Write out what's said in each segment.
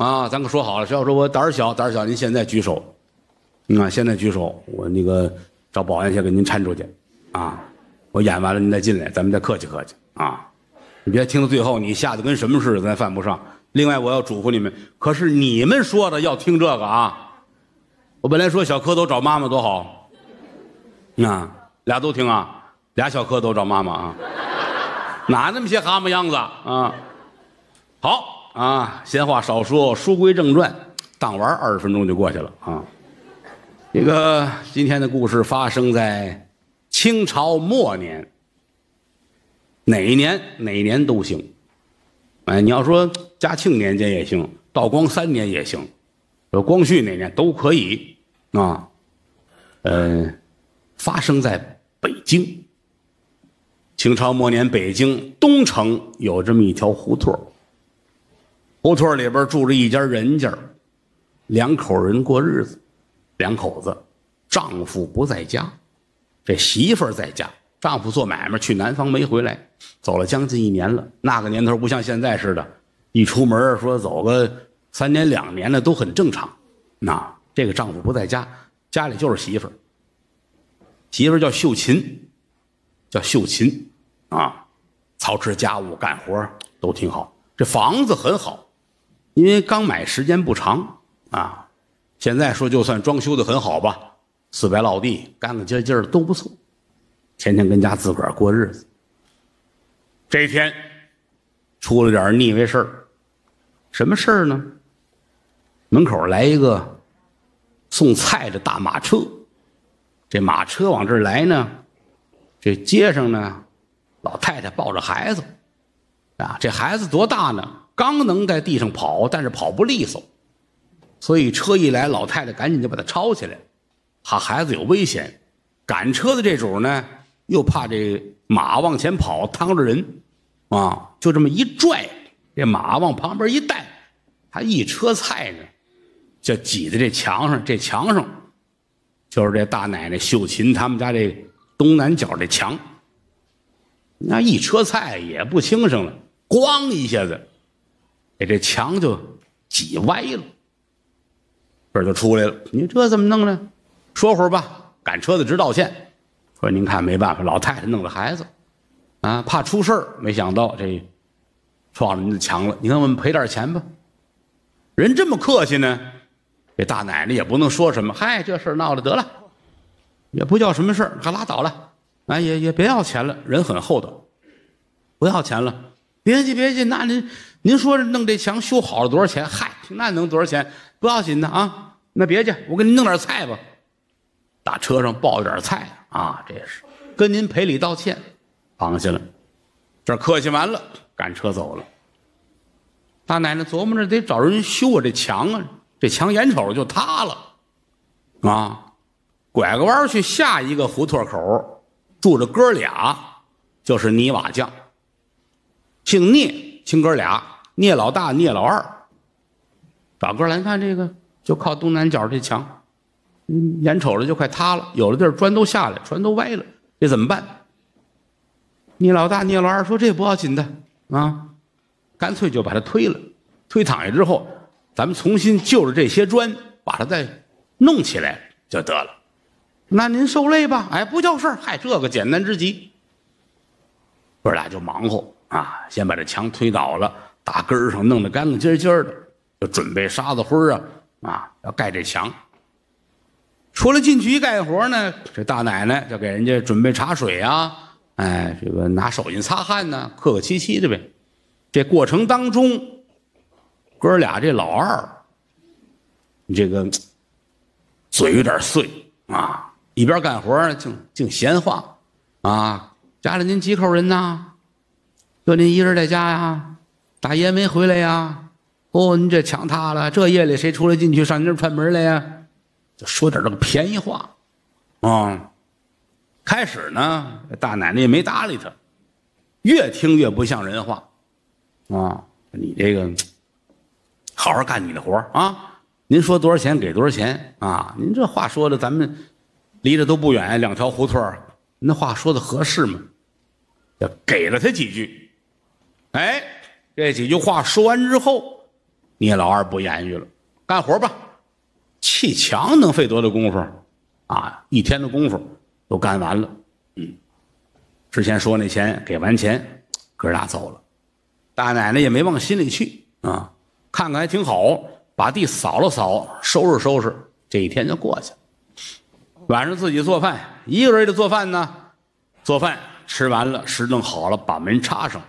啊，咱可说好了，谁要说我胆儿小，胆儿小，您现在举手，啊，现在举手，我那个找保安先给您搀出去，啊，我演完了您再进来，咱们再客气客气啊，你别听到最后你吓得跟什么似的，咱犯不上。另外，我要嘱咐你们，可是你们说的要听这个啊。我本来说小蝌蚪找妈妈多好，啊，俩都听啊，俩小蝌蚪找妈妈啊，哪那么些蛤蟆样子啊？好啊，闲话少说，书归正传，当玩二十分钟就过去了啊。这个今天的故事发生在清朝末年，哪一年哪一年都行。哎，你要说嘉庆年间也行，道光三年也行，说光绪那年都可以啊。呃，发生在北京。清朝末年，北京东城有这么一条胡同胡同里边住着一家人家，两口人过日子，两口子，丈夫不在家，这媳妇在家。丈夫做买卖去南方没回来，走了将近一年了。那个年头不像现在似的，一出门说走个三年两年的都很正常。那这个丈夫不在家，家里就是媳妇儿。媳妇儿叫秀琴，叫秀琴，啊，操持家务干活都挺好。这房子很好，因为刚买时间不长啊。现在说就算装修的很好吧，四白落地，干干净净的都不错。天天跟家自个儿过日子。这一天出了点腻歪事儿，什么事儿呢？门口来一个送菜的大马车，这马车往这儿来呢，这街上呢，老太太抱着孩子，啊，这孩子多大呢？刚能在地上跑，但是跑不利索，所以车一来，老太太赶紧就把他抄起来，怕孩子有危险。赶车的这主呢？又怕这马往前跑，趟着人，啊，就这么一拽，这马往旁边一带，他一车菜呢，就挤在这墙上。这墙上就是这大奶奶秀琴他们家这东南角这墙。那一车菜也不轻省了，咣一下子，给这墙就挤歪了，这就出来了。你这怎么弄呢？说会儿吧，赶车的直道歉。说您看没办法，老太太弄了孩子，啊，怕出事儿，没想到这撞着您的墙了。你看我们赔点钱吧。人这么客气呢，这大奶奶也不能说什么。嗨，这事儿闹了得了，也不叫什么事儿，可拉倒了。哎，也也别要钱了，人很厚道，不要钱了。别急别急，那您您说弄这墙修好了多少钱？嗨，那能多少钱？不要紧的啊。那别介，我给您弄点菜吧。打车上抱点菜。啊，这也是跟您赔礼道歉，放下了。这客气完了，赶车走了。大奶奶琢磨着得找人修啊，这墙啊，这墙眼瞅着就塌了。啊，拐个弯去下一个胡同口，住着哥俩，就是泥瓦匠，姓聂，亲哥俩，聂老大，聂老二。找哥来看这个，就靠东南角这墙。眼瞅着就快塌了，有的地儿砖都下来，砖都歪了，这怎么办？聂老大、聂老二说：“这不要紧的啊，干脆就把它推了，推躺下之后，咱们重新就着这些砖，把它再弄起来就得了。那您受累吧，哎，不叫事儿，嗨，这个简单之极。哥俩就忙活啊，先把这墙推倒了，把根上弄得干干净净的，就准备沙子灰啊，啊，要盖这墙。”出来进去一干活呢，这大奶奶就给人家准备茶水啊，哎，这个拿手巾擦汗呢，客客气气的呗。这过程当中，哥俩这老二，这个嘴有点碎啊，一边干活，净净闲话啊。家里您几口人呐？就您一人在家呀？大爷没回来呀？哦，您这墙塌了，这夜里谁出来进去上您这串门来呀？就说点这个便宜话，啊，开始呢，大奶奶也没搭理他，越听越不像人话，啊，你这个好好干你的活啊，您说多少钱给多少钱啊，您这话说的咱们离着都不远，两条胡同那话说的合适吗？给了他几句，哎，这几句话说完之后，聂老二不言语了，干活吧。砌墙能费多大功夫啊？一天的功夫都干完了。嗯，之前说那钱给完钱，哥俩走了。大奶奶也没往心里去啊，看看还挺好，把地扫了扫，收拾收拾，这一天就过去了。晚上自己做饭，一个人的做饭呢，做饭吃完了，拾弄好了，把门插上，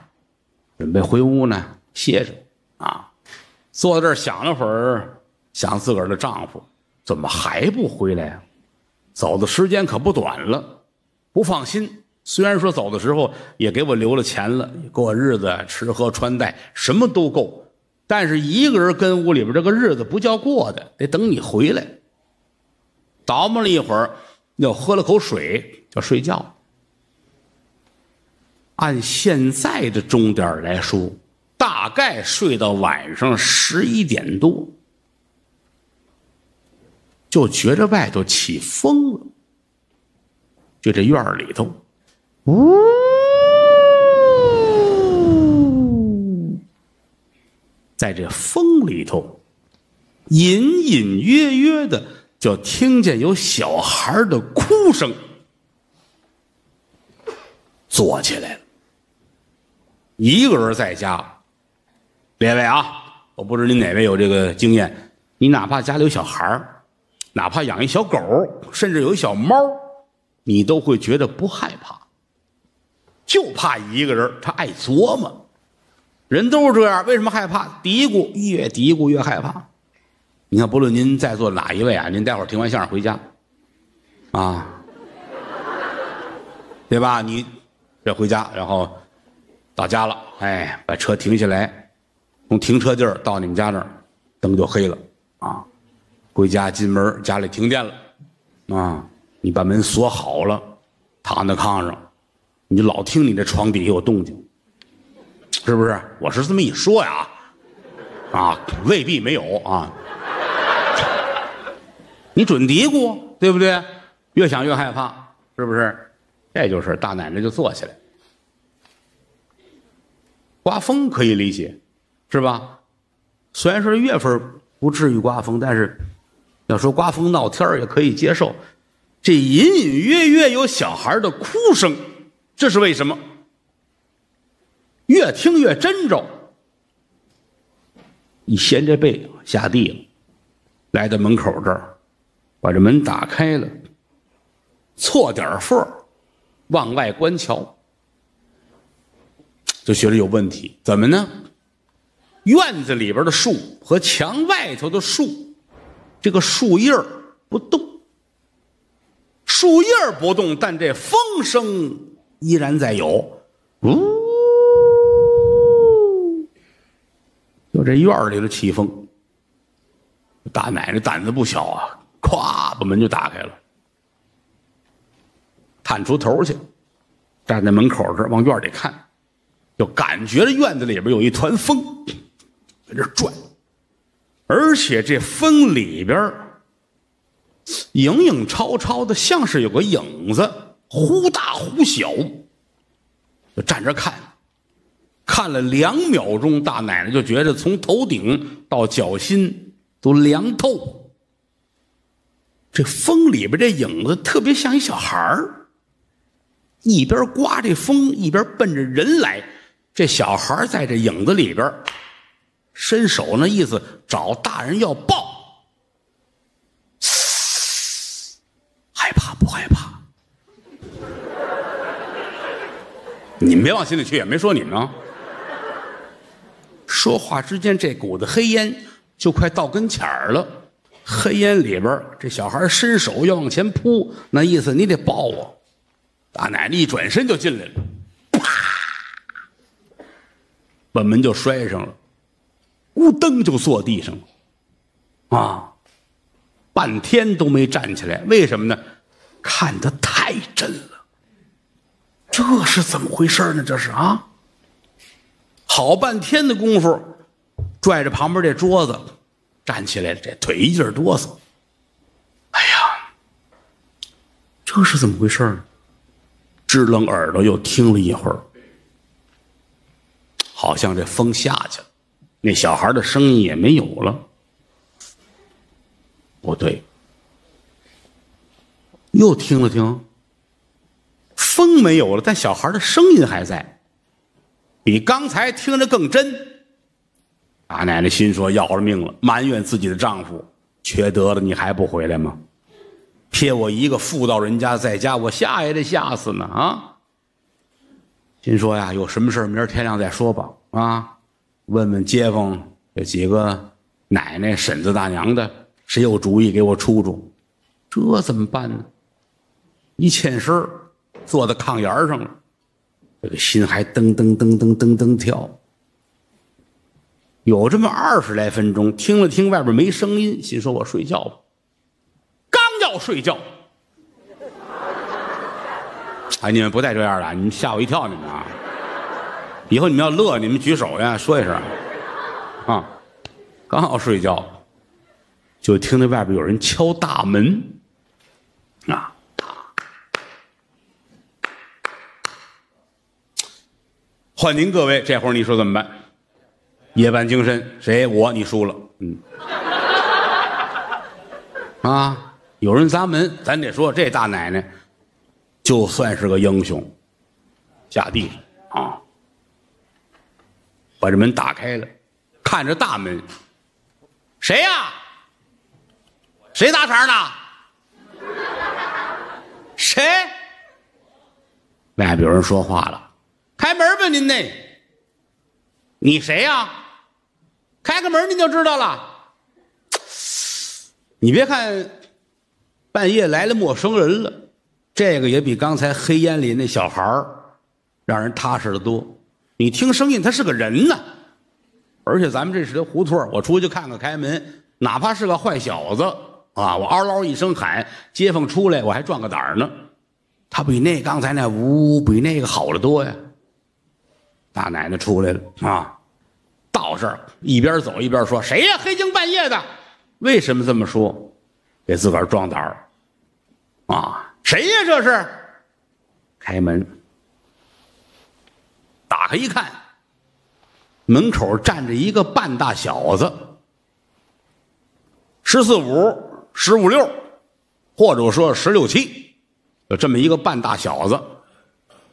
准备回屋呢歇着啊。坐在这儿想了会儿，想自个儿的丈夫怎么还不回来啊？走的时间可不短了，不放心。虽然说走的时候也给我留了钱了，过日子吃喝穿戴什么都够，但是一个人跟屋里边这个日子不叫过的，得等你回来。倒磨了一会儿，又喝了口水，就睡觉。按现在的钟点来说。大概睡到晚上十一点多，就觉着外头起风了。就这院里头，呜，在这风里头，隐隐约约的就听见有小孩的哭声。坐起来了，一个人在家。列位啊，我不知您哪位有这个经验，你哪怕家里有小孩哪怕养一小狗，甚至有一小猫，你都会觉得不害怕，就怕一个人他爱琢磨。人都是这样，为什么害怕？嘀咕，越嘀咕越害怕。你看，不论您在座哪一位啊，您待会儿听完相声回家，啊，对吧？你这回家，然后到家了，哎，把车停下来。从停车地儿到你们家那儿，灯就黑了啊！回家进门，家里停电了啊！你把门锁好了，躺在炕上，你就老听你这床底下有动静，是不是？我是这么一说呀，啊，未必没有啊。你准嘀咕，对不对？越想越害怕，是不是？这就是大奶奶就坐起来，刮风可以理解。是吧？虽然说月份不至于刮风，但是要说刮风闹天也可以接受。这隐隐约约有小孩的哭声，这是为什么？越听越真着。一掀这被下地了，来到门口这儿，把这门打开了，错点缝儿往外观瞧，就觉得有问题。怎么呢？院子里边的树和墙外头的树，这个树叶不动，树叶不动，但这风声依然在有。呜，就这院里的起风。大奶奶胆子不小啊，咵把门就打开了，探出头去，站在门口这儿往院里看，就感觉着院子里边有一团风。在这转，而且这风里边影影绰绰的，像是有个影子，忽大忽小。就站着看，看了两秒钟，大奶奶就觉得从头顶到脚心都凉透。这风里边这影子特别像一小孩儿，一边刮这风，一边奔着人来。这小孩在这影子里边。伸手那意思找大人要抱，害怕不害怕？你们别往心里去，也没说你们啊。说话之间，这股子黑烟就快到跟前儿了。黑烟里边，这小孩伸手要往前扑，那意思你得抱我。大奶奶一转身就进来了，啪，把门就摔上了。咕噔就坐地上了，啊，半天都没站起来，为什么呢？看得太真了，这是怎么回事呢？这是啊，好半天的功夫，拽着旁边这桌子站起来，这腿一劲哆嗦。哎呀，这是怎么回事呢？支棱耳朵又听了一会儿，好像这风下去了。那小孩的声音也没有了。不对，又听了听，风没有了，但小孩的声音还在，比刚才听着更真。大奶奶心说要了命了，埋怨自己的丈夫，缺德了，你还不回来吗？撇我一个妇道人家在家，我吓也得吓死呢啊！心说呀，有什么事明儿天亮再说吧啊！问问街坊这几个奶奶、婶子、大娘的。谁有主意给我出出？这怎么办呢？一欠身坐在炕沿上了，这个心还噔噔噔噔噔噔跳。有这么二十来分钟，听了听外边没声音，心说：“我睡觉吧。”要睡觉，哎，你们不带这样的，你们吓我一跳，你们啊！以后你们要乐，你们举手呀，说一声啊！刚好睡觉。就听那外边有人敲大门，啊！换您各位，这会儿你说怎么办？夜半精神，谁？我，你输了。嗯，啊，有人砸门，咱得说这大奶奶就算是个英雄，下地啊，把这门打开了，看着大门，谁呀？谁打岔呢？谁？外边有人说话了，开门吧，您呢？你谁呀？开个门您就知道了。你别看半夜来了陌生人了，这个也比刚才黑烟里那小孩让人踏实的多。你听声音，他是个人呢。而且咱们这是条胡同我出去看看开门，哪怕是个坏小子。啊！我嗷嗷一声喊，街坊出来，我还壮个胆儿呢。他比那刚才那呜比那个好得多呀。大奶奶出来了啊，到这儿一边走一边说：“谁呀？黑更半夜的，为什么这么说？给自个儿壮胆儿啊？谁呀？这是？开门，打开一看，门口站着一个半大小子，十四五。”十五六，或者说十六七，有这么一个半大小子，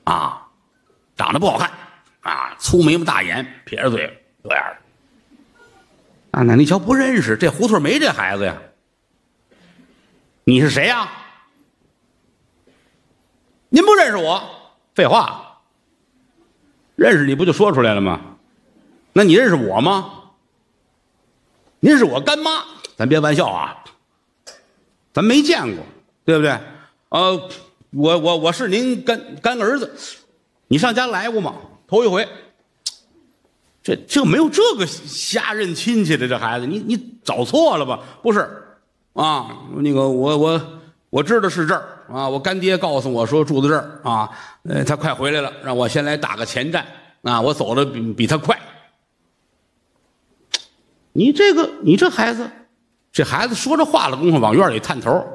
啊，长得不好看，啊，粗眉毛大眼，撇着嘴，这样的。大奶奶一瞧不认识，这胡同没这孩子呀。你是谁呀？您不认识我？废话，认识你不就说出来了吗？那你认识我吗？您是我干妈，咱别玩笑啊。咱没见过，对不对？呃，我我我是您干干儿子，你上家来过吗？头一回。这这没有这个瞎认亲戚的这孩子，你你找错了吧？不是，啊，那个我我我知道是这儿啊，我干爹告诉我说住在这儿啊，呃，他快回来了，让我先来打个前站啊，我走的比比他快。你这个你这孩子。这孩子说着话的功夫，往院里探头。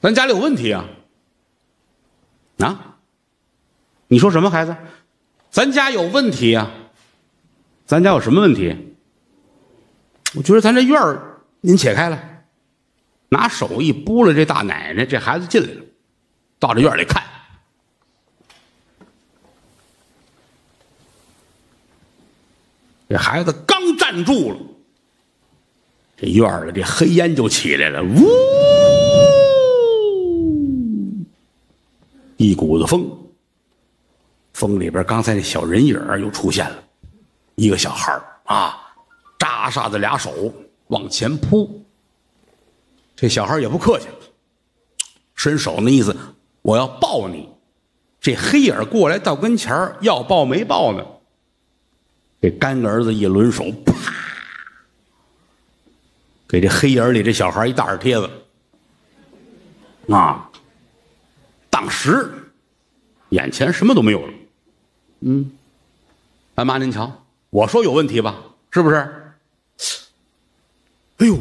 咱家里有问题啊！啊，你说什么孩子？咱家有问题呀！咱家有什么问题？我觉得咱这院儿，您且开了，拿手一拨了这大奶奶，这孩子进来了，到这院里看，这孩子刚站住了。这院儿里这黑烟就起来了，呜，一股子风，风里边刚才那小人影又出现了，一个小孩儿啊，扎沙子俩手往前扑，这小孩也不客气，伸手那意思我要抱你，这黑影过来到跟前要抱没抱呢？这干儿子一抡手，啪！给这黑影里这小孩一大耳贴子，啊！当时眼前什么都没有了。嗯，干妈您瞧，我说有问题吧？是不是？哎呦，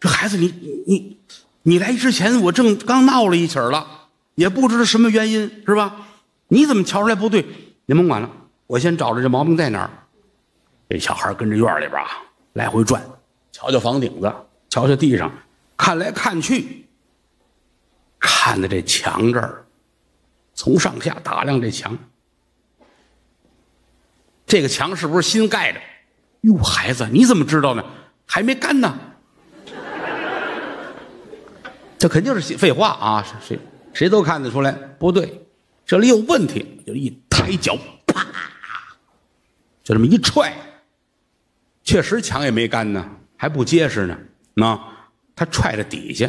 这孩子，你你你来之前，我正刚闹了一起了，也不知道什么原因，是吧？你怎么瞧出来不对？您甭管了，我先找着这毛病在哪儿。这小孩跟着院里边啊来回转，瞧瞧房顶子，瞧瞧地上，看来看去，看的这墙这儿，从上下打量这墙，这个墙是不是新盖的？哟，孩子，你怎么知道呢？还没干呢。这肯定是废话啊！谁谁都看得出来，不对，这里有问题。就一抬脚，啪，就这么一踹，确实墙也没干呢，还不结实呢。那他踹着底下，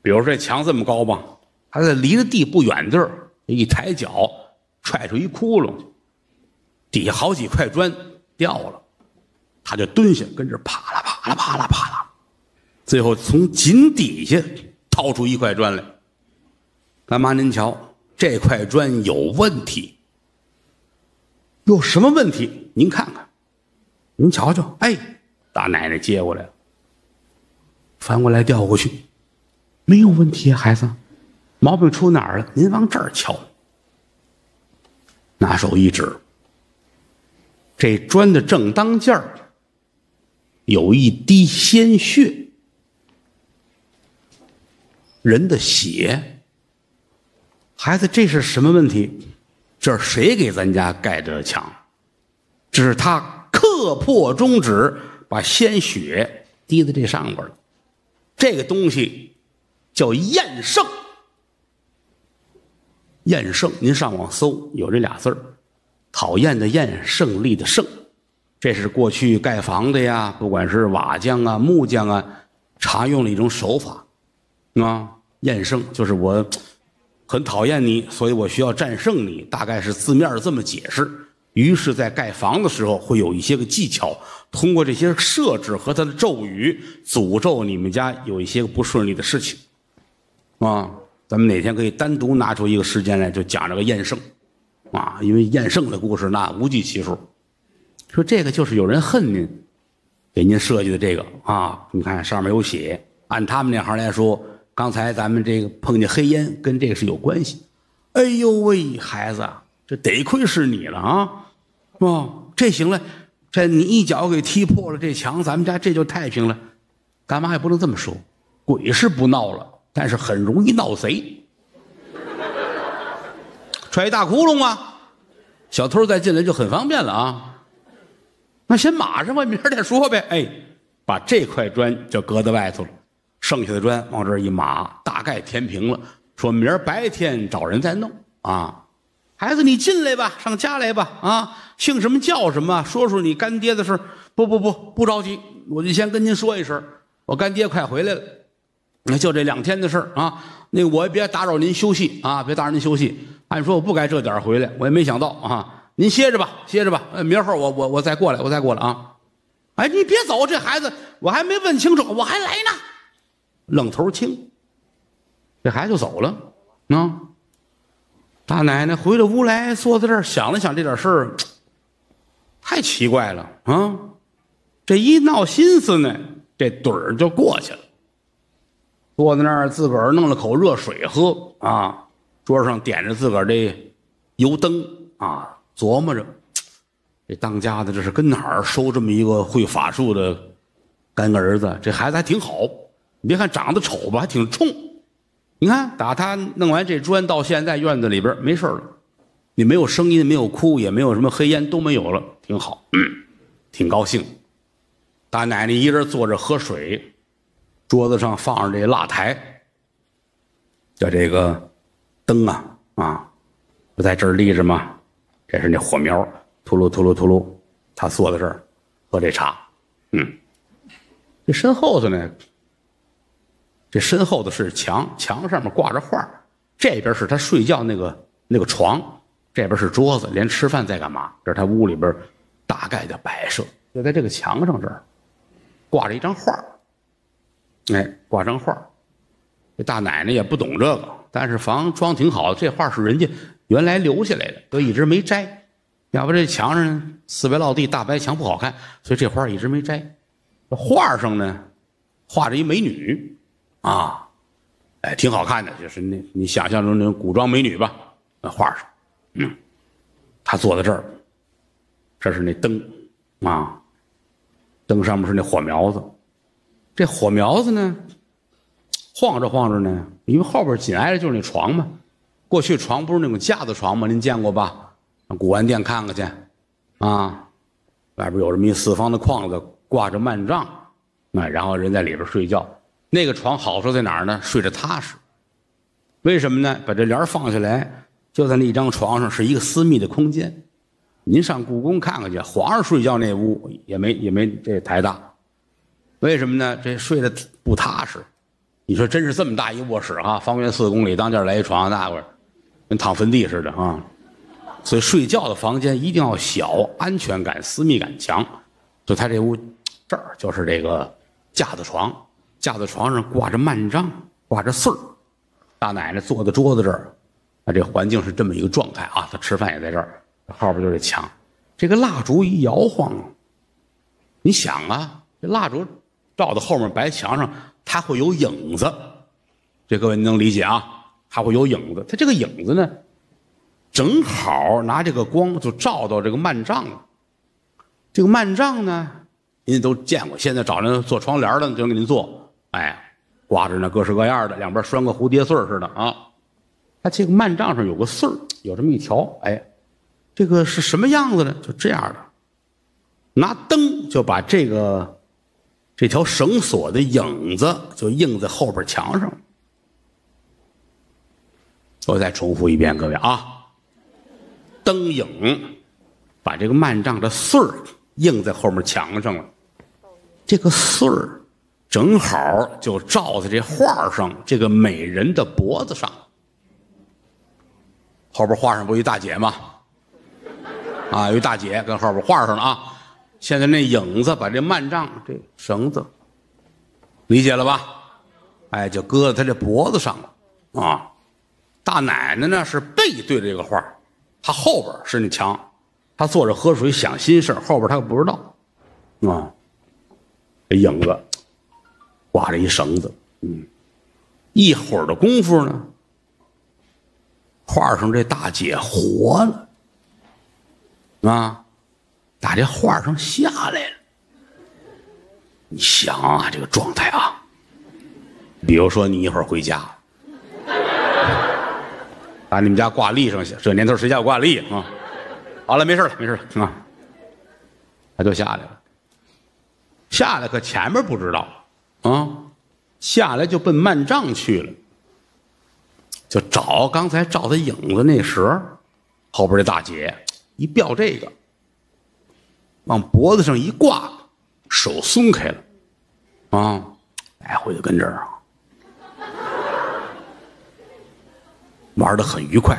比如说这墙这么高吧，他在离着地不远地儿，一抬脚踹出一窟窿去，底下好几块砖掉了，他就蹲下，跟这啪啦啪啦啪啦啪啦，最后从井底下。掏出一块砖来，干妈您瞧，这块砖有问题。有什么问题？您看看，您瞧瞧。哎，大奶奶接过来了，翻过来调过去，没有问题啊，孩子，毛病出哪儿了？您往这儿瞧，拿手一指，这砖的正当间儿有一滴鲜血。人的血，孩子，这是什么问题？这是谁给咱家盖的墙？这是他刻破中指，把鲜血滴在这上边了。这个东西叫验圣。验圣，您上网搜，有这俩字儿，讨厌的厌，胜利的胜。这是过去盖房的呀，不管是瓦匠啊、木匠啊，常用的一种手法。啊，厌胜就是我很讨厌你，所以我需要战胜你，大概是字面这么解释。于是，在盖房的时候，会有一些个技巧，通过这些设置和他的咒语，诅咒你们家有一些个不顺利的事情。啊，咱们哪天可以单独拿出一个时间来，就讲这个厌胜。啊，因为厌胜的故事那无计其数。说这个就是有人恨您，给您设计的这个啊，你看上面有写，按他们那行来说。刚才咱们这个碰见黑烟，跟这个是有关系。哎呦喂，孩子，这得亏是你了啊！哦，这行了，这你一脚给踢破了这墙，咱们家这就太平了。干嘛也不能这么说，鬼是不闹了，但是很容易闹贼。踹一大窟窿啊，小偷再进来就很方便了啊。那先码上吧，明儿再说呗。哎，把这块砖就搁在外头了。剩下的砖往这一码，大概填平了。说明儿白天找人再弄啊。孩子，你进来吧，上家来吧。啊，姓什么叫什么？说说你干爹的事不不不，不着急，我就先跟您说一声，我干爹快回来了。那就这两天的事儿啊。那我也别打扰您休息啊，别打扰您休息。按说我不该这点回来，我也没想到啊。您歇着吧，歇着吧。呃明后我我我再过来，我再过来啊。哎，你别走，这孩子我还没问清楚，我还来呢。愣头青，这孩子就走了。啊，大奶奶回了屋来，坐在这儿想了想这点事儿，太奇怪了啊！这一闹心思呢，这盹儿就过去了。坐在那儿，自个儿弄了口热水喝啊，桌上点着自个儿这油灯啊，琢磨着 这当家的这是跟哪儿收这么一个会法术的干儿子？这孩子还挺好。你别看长得丑吧，还挺冲。你看，打他弄完这砖到现在，院子里边没事了，你没有声音，没有哭，也没有什么黑烟，都没有了，挺好，挺高兴。大奶奶一人坐着喝水，桌子上放着这蜡台，叫这个灯啊啊，不在这儿立着吗？这是那火苗，秃噜秃噜秃噜，他坐在这儿喝这茶。嗯，这身后头呢？这身后的是墙，墙上面挂着画这边是他睡觉那个那个床，这边是桌子，连吃饭在干嘛？这是他屋里边大概的摆设，就在这个墙上这儿挂着一张画哎，挂张画这大奶奶也不懂这个，但是房装挺好，这画是人家原来留下来的，都一直没摘。要不这墙上四白落地大白墙不好看，所以这花一直没摘。画上呢，画着一美女。啊，哎，挺好看的，就是那你想象中那种古装美女吧，那画上，嗯，她坐在这儿，这是那灯啊，灯上面是那火苗子，这火苗子呢，晃着晃着呢，因为后边紧挨着就是那床嘛。过去床不是那种架子床吗？您见过吧？上古玩店看看去，啊，外边有这么一四方的框子，挂着幔帐，啊，然后人在里边睡觉。那个床好处在哪儿呢？睡着踏实。为什么呢？把这帘放下来，就在那一张床上，是一个私密的空间。您上故宫看看去，皇上睡觉那屋也没也没这台大。为什么呢？这睡得不踏实。你说真是这么大一卧室啊，方圆四公里，当间来一床，那会儿。跟躺坟地似的啊，所以睡觉的房间一定要小，安全感、私密感强。就他这屋这儿就是这个架子床，架子床上挂着幔帐，挂着穗儿。大奶奶坐在桌子这儿，啊，这环境是这么一个状态啊。他吃饭也在这儿，后边就是墙。这个蜡烛一摇晃，你想啊，这蜡烛照到后面白墙上，它会有影子。这各位能理解啊？它会有影子，它这个影子呢，正好拿这个光就照到这个幔帐了。这个幔帐呢，您都见过，现在找人做窗帘的就给您做，哎，挂着那各式各样的，两边拴个蝴蝶穗似的啊。它这个幔帐上有个穗儿，有这么一条，哎，这个是什么样子呢？就这样的，拿灯就把这个这条绳索的影子就映在后边墙上。我再重复一遍，各位啊，灯影把这个幔帐的穗儿映在后面墙上了，这个穗儿正好就照在这画上这个美人的脖子上。后边画上不一大姐吗？啊，有一大姐跟后边画上了啊。现在那影子把这幔帐这绳子理解了吧？哎，就搁在他这脖子上了啊。大奶奶呢是背对着这个画她后边是那墙，她坐着喝水想心事后边她又不知道，啊，这影子挂着一绳子，嗯，一会儿的功夫呢，画上这大姐活了，啊，打这画上下来了。你想啊，这个状态啊，比如说你一会儿回家。把你们家挂历上去，这年头谁家有挂历啊？好了，没事了，没事了啊。他就下来了，下来可前面不知道啊，下来就奔幔帐去了，就找刚才照他影子那时，后边这大姐一吊这个，往脖子上一挂，手松开了，啊，来回就跟这儿啊。玩的很愉快，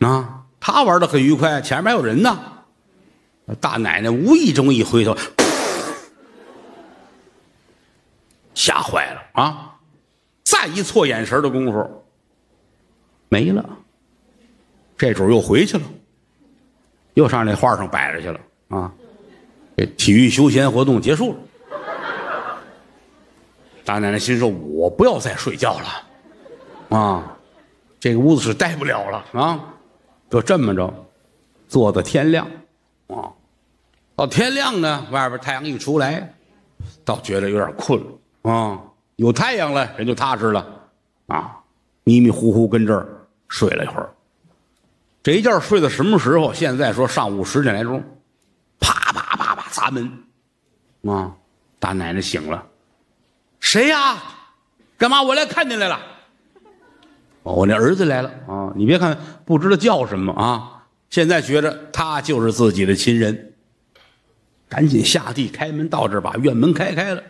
啊，他玩的很愉快，前面还有人呢。大奶奶无意中一回头，吓坏了啊！再一错眼神的功夫，没了。这主又回去了，又上那画上摆着去了啊！这体育休闲活动结束了。大奶奶心说：“我不要再睡觉了，啊！”这个屋子是待不了了啊！就这么着，坐到天亮，啊，到天亮呢，外边太阳一出来，倒觉得有点困了啊。有太阳了，人就踏实了啊。迷迷糊糊跟这儿睡了一会儿，这一觉睡到什么时候？现在说上午十点来钟，啪啪啪啪砸门，啊，大奶奶醒了，谁呀？干嘛？我来看你来了。我那儿子来了啊！你别看不知道叫什么啊，现在觉着他就是自己的亲人，赶紧下地开门到这儿，把院门开开了。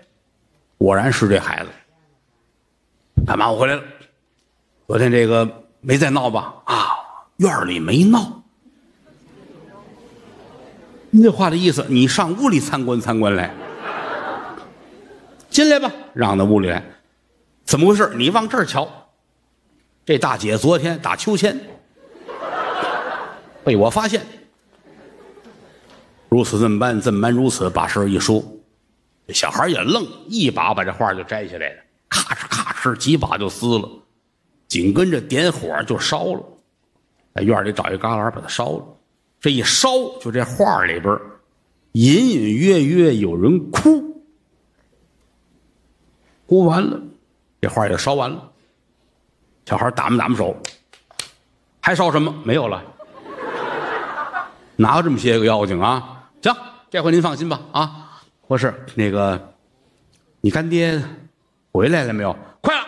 果然是这孩子。干嘛？我回来了。昨天这个没再闹吧？啊，院里没闹。你这话的意思，你上屋里参观参观来。进来吧，让到屋里来。怎么回事？你往这儿瞧。这大姐昨天打秋千，被我发现，如此这么般，这么般如此，把事儿一说，这小孩也愣，一把把这画就摘下来了，咔哧咔哧几把就撕了，紧跟着点火就烧了，在院里找一旮旯把它烧了，这一烧，就这画里边隐隐约约有人哭，哭完了，这画也烧完了。小孩打磨打磨手，还烧什么？没有了。哪有这么些个妖精啊？行，这回您放心吧。啊，或是那个，你干爹回来了没有？快了，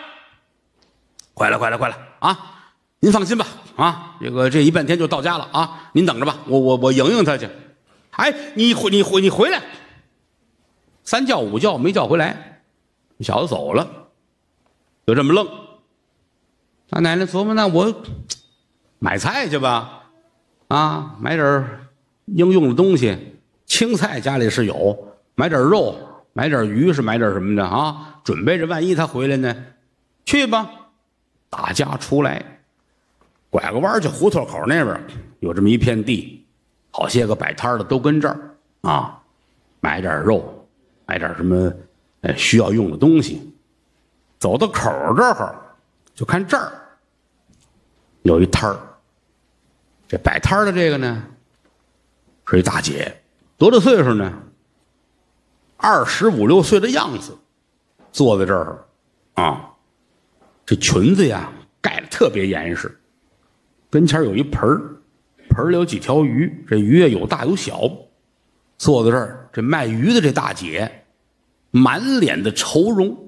快了，快了，快了啊！您放心吧。啊，这个这一半天就到家了啊！您等着吧，我我我迎迎他去。哎，你回你回你回来，三叫五叫没叫回来，小子走了，就这么愣。大奶奶琢磨：那我 买菜去吧，啊，买点应用的东西，青菜家里是有，买点肉，买点鱼是买点什么的啊？准备着，万一他回来呢？去吧，打家出来。拐个弯去，胡同口那边有这么一片地，好些个摆摊的都跟这儿啊，买点肉，买点什么呃需要用的东西。走到口这儿，就看这儿有一摊儿。这摆摊儿的这个呢，是一大姐，多大岁数呢？二十五六岁的样子，坐在这儿啊，这裙子呀盖的特别严实。跟前有一盆儿，盆里有几条鱼，这鱼有大有小。坐在这儿，这卖鱼的这大姐，满脸的愁容。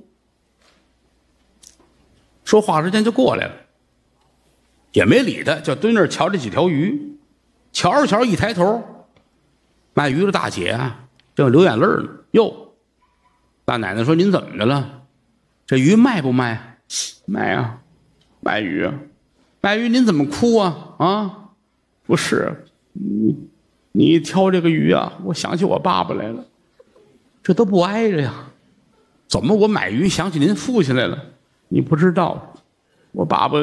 说话之间就过来了，也没理他，就蹲那儿瞧这几条鱼。瞧着瞧，一抬头，卖鱼的大姐啊，正流眼泪呢。哟，大奶奶说：“您怎么的了？这鱼卖不卖？卖啊，卖鱼。”卖鱼，您怎么哭啊？啊，不是，你你挑这个鱼啊，我想起我爸爸来了，这都不挨着呀，怎么我买鱼想起您父亲来了？你不知道，我爸爸，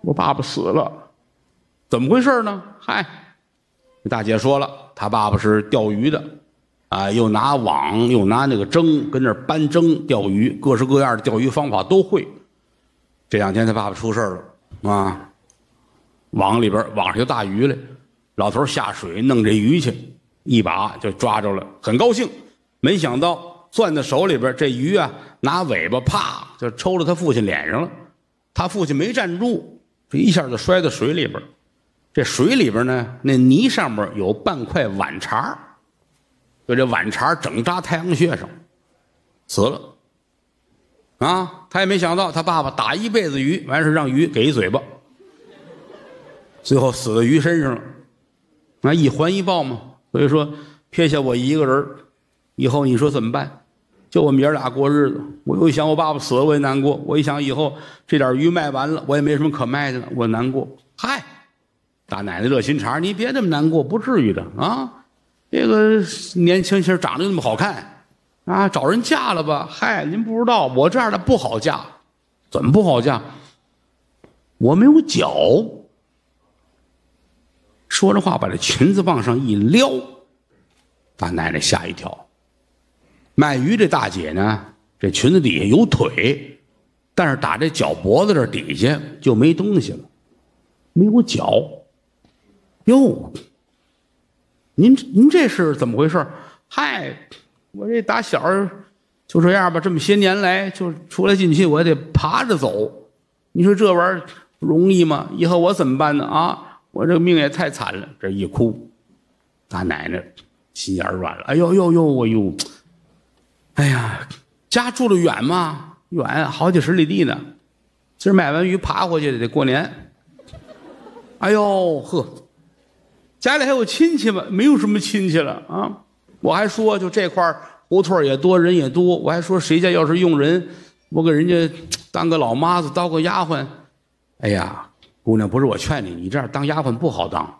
我爸爸死了，怎么回事呢？嗨，大姐说了，他爸爸是钓鱼的，啊，又拿网又拿那个蒸跟那搬蒸钓鱼，各式各样的钓鱼方法都会。这两天他爸爸出事了。啊，网里边网上有大鱼来，老头下水弄这鱼去，一把就抓着了，很高兴。没想到攥在手里边，这鱼啊，拿尾巴啪就抽到他父亲脸上了。他父亲没站住，这一下就摔到水里边。这水里边呢，那泥上面有半块碗茬就这碗茬整扎太阳穴上，死了。啊，他也没想到，他爸爸打一辈子鱼，完事让鱼给一嘴巴，最后死在鱼身上了。那一还一报嘛，所以说撇下我一个人以后你说怎么办？就我们爷俩过日子。我又一想，我爸爸死了，我也难过。我一想，以后这点鱼卖完了，我也没什么可卖的了，我难过。嗨，大奶奶热心肠，你别这么难过，不至于的啊。这个年轻轻长得那么好看。啊，找人嫁了吧？嗨，您不知道，我这样的不好嫁，怎么不好嫁？我没有脚。说着话，把这裙子往上一撩，大奶奶吓一跳。卖鱼这大姐呢，这裙子底下有腿，但是打这脚脖子这底下就没东西了，没有脚。哟，您您这是怎么回事？嗨。我这打小就这样吧，这么些年来就出来进去，我得爬着走。你说这玩意儿容易吗？以后我怎么办呢？啊，我这命也太惨了。这一哭，大奶奶心眼软了。哎呦呦呦，哎呦，哎呀，家住的远吗？远，好几十里地呢。今儿买完鱼爬回去得过年。哎呦呵，家里还有亲戚吗？没有什么亲戚了啊。我还说，就这块胡同也多人也多。我还说，谁家要是用人，我给人家当个老妈子，当个丫鬟。哎呀，姑娘，不是我劝你，你这样当丫鬟不好当，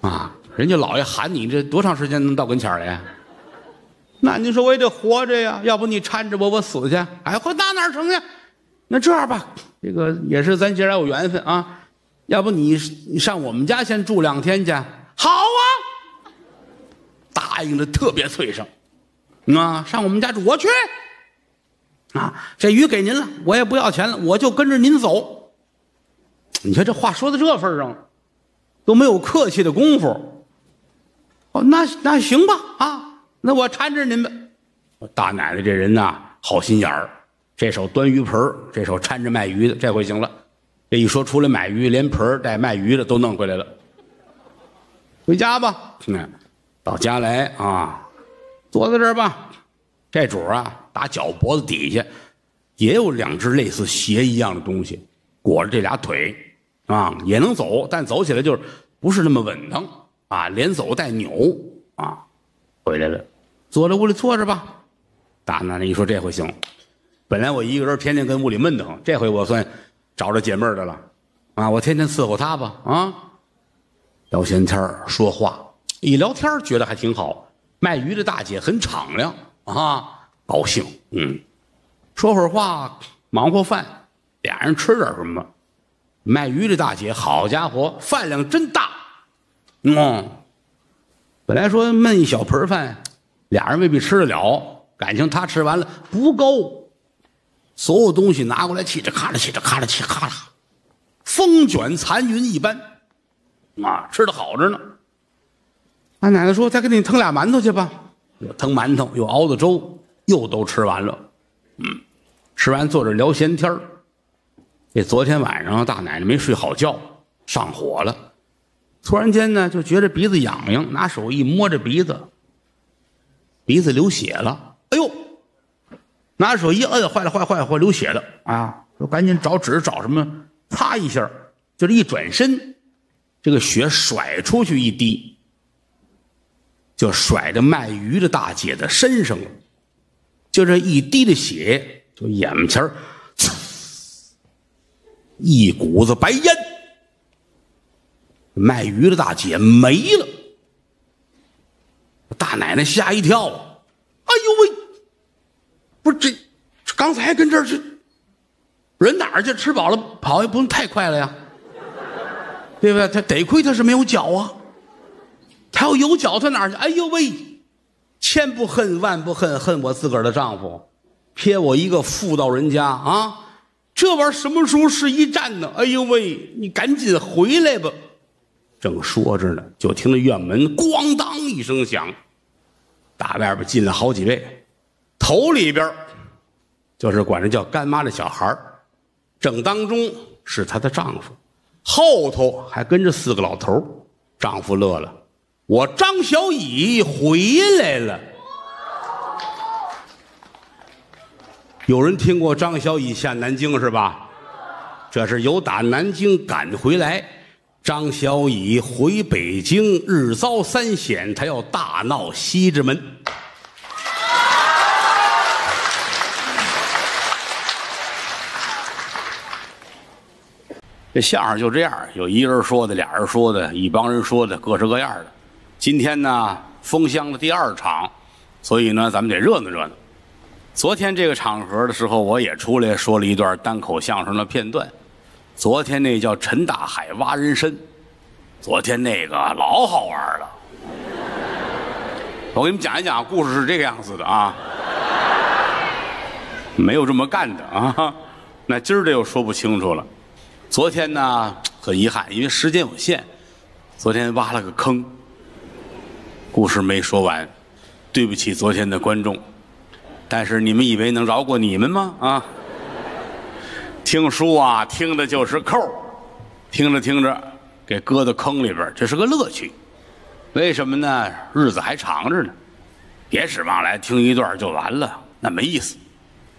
啊，人家老爷喊你，这多长时间能到跟前来？那你说我也得活着呀，要不你搀着我，我死去？哎，我那哪成去？那这样吧，这个也是咱姐俩有缘分啊，要不你你上我们家先住两天去？好啊。答应的特别脆生，啊，上我们家住，我去，啊，这鱼给您了，我也不要钱了，我就跟着您走。你说这话说到这份上，都没有客气的功夫。哦，那那行吧，啊，那我搀着您吧。大奶奶这人呐，好心眼儿，这手端鱼盆这手搀着卖鱼的，这回行了。这一说出来买鱼，连盆带卖鱼的都弄回来了。回家吧，嗯，到家来啊，坐在这儿吧。这主啊，打脚脖子底下也有两只类似鞋一样的东西，裹着这俩腿啊，也能走，但走起来就是不是那么稳当啊，连走带扭啊。回来了，坐在屋里坐着吧。大奶奶一说这回行，本来我一个人天天跟屋里闷得慌，这回我算找着解闷的了啊！我天天伺候他吧啊。聊闲天说话，一聊天觉得还挺好。卖鱼的大姐很敞亮啊，高兴。嗯，说会儿话，忙活饭，俩人吃点什么。卖鱼的大姐，好家伙，饭量真大。嗯，本来说焖一小盆饭，俩人未必吃得了，感情他吃完了不够，所有东西拿过来，气着咔嚓，气着咔啦，嘁咔嚓，风卷残云一般。啊，吃的好着呢。俺奶奶说：“再给你腾俩馒头去吧。”又腾馒头，又熬的粥，又都吃完了。嗯，吃完坐着聊闲天儿这昨天晚上大奶奶没睡好觉，上火了。突然间呢，就觉着鼻子痒痒，拿手一摸这鼻子，鼻子流血了。哎呦！拿手一摁，坏了，坏了坏坏，流血了啊！说赶紧找纸，找什么擦一下。就是一转身。这个血甩出去一滴，就甩着卖鱼的大姐的身上了。就这一滴的血，就眼前儿一股子白烟，卖鱼的大姐没了。大奶奶吓一跳，哎呦喂！不是这，刚才跟这儿是人哪儿去？吃饱了跑也不能太快了呀。对不对？他得亏他是没有脚啊，他要有脚，他哪儿去？哎呦喂，千不恨万不恨，恨我自个儿的丈夫，撇我一个妇道人家啊！这玩意儿什么时候是一战呢？哎呦喂，你赶紧回来吧！正说着呢，就听着院门咣当一声响，打外边进来好几位，头里边就是管着叫干妈的小孩正当中是她的丈夫。后头还跟着四个老头丈夫乐了，我张小乙回来了。有人听过张小乙下南京是吧？这是由打南京赶回来，张小乙回北京，日遭三险，他要大闹西直门。这相声就这样，有一人说的，俩人说的，一帮人说的，各式各样的。今天呢，封箱的第二场，所以呢，咱们得热闹热闹。昨天这个场合的时候，我也出来说了一段单口相声的片段。昨天那叫陈大海挖人参，昨天那个老好玩了。我给你们讲一讲，故事是这个样子的啊，没有这么干的啊。那今儿这又说不清楚了。昨天呢，很遗憾，因为时间有限，昨天挖了个坑，故事没说完，对不起昨天的观众。但是你们以为能饶过你们吗？啊，听书啊，听的就是扣听着听着给搁到坑里边，这是个乐趣。为什么呢？日子还长着呢，别指望来听一段就完了，那没意思。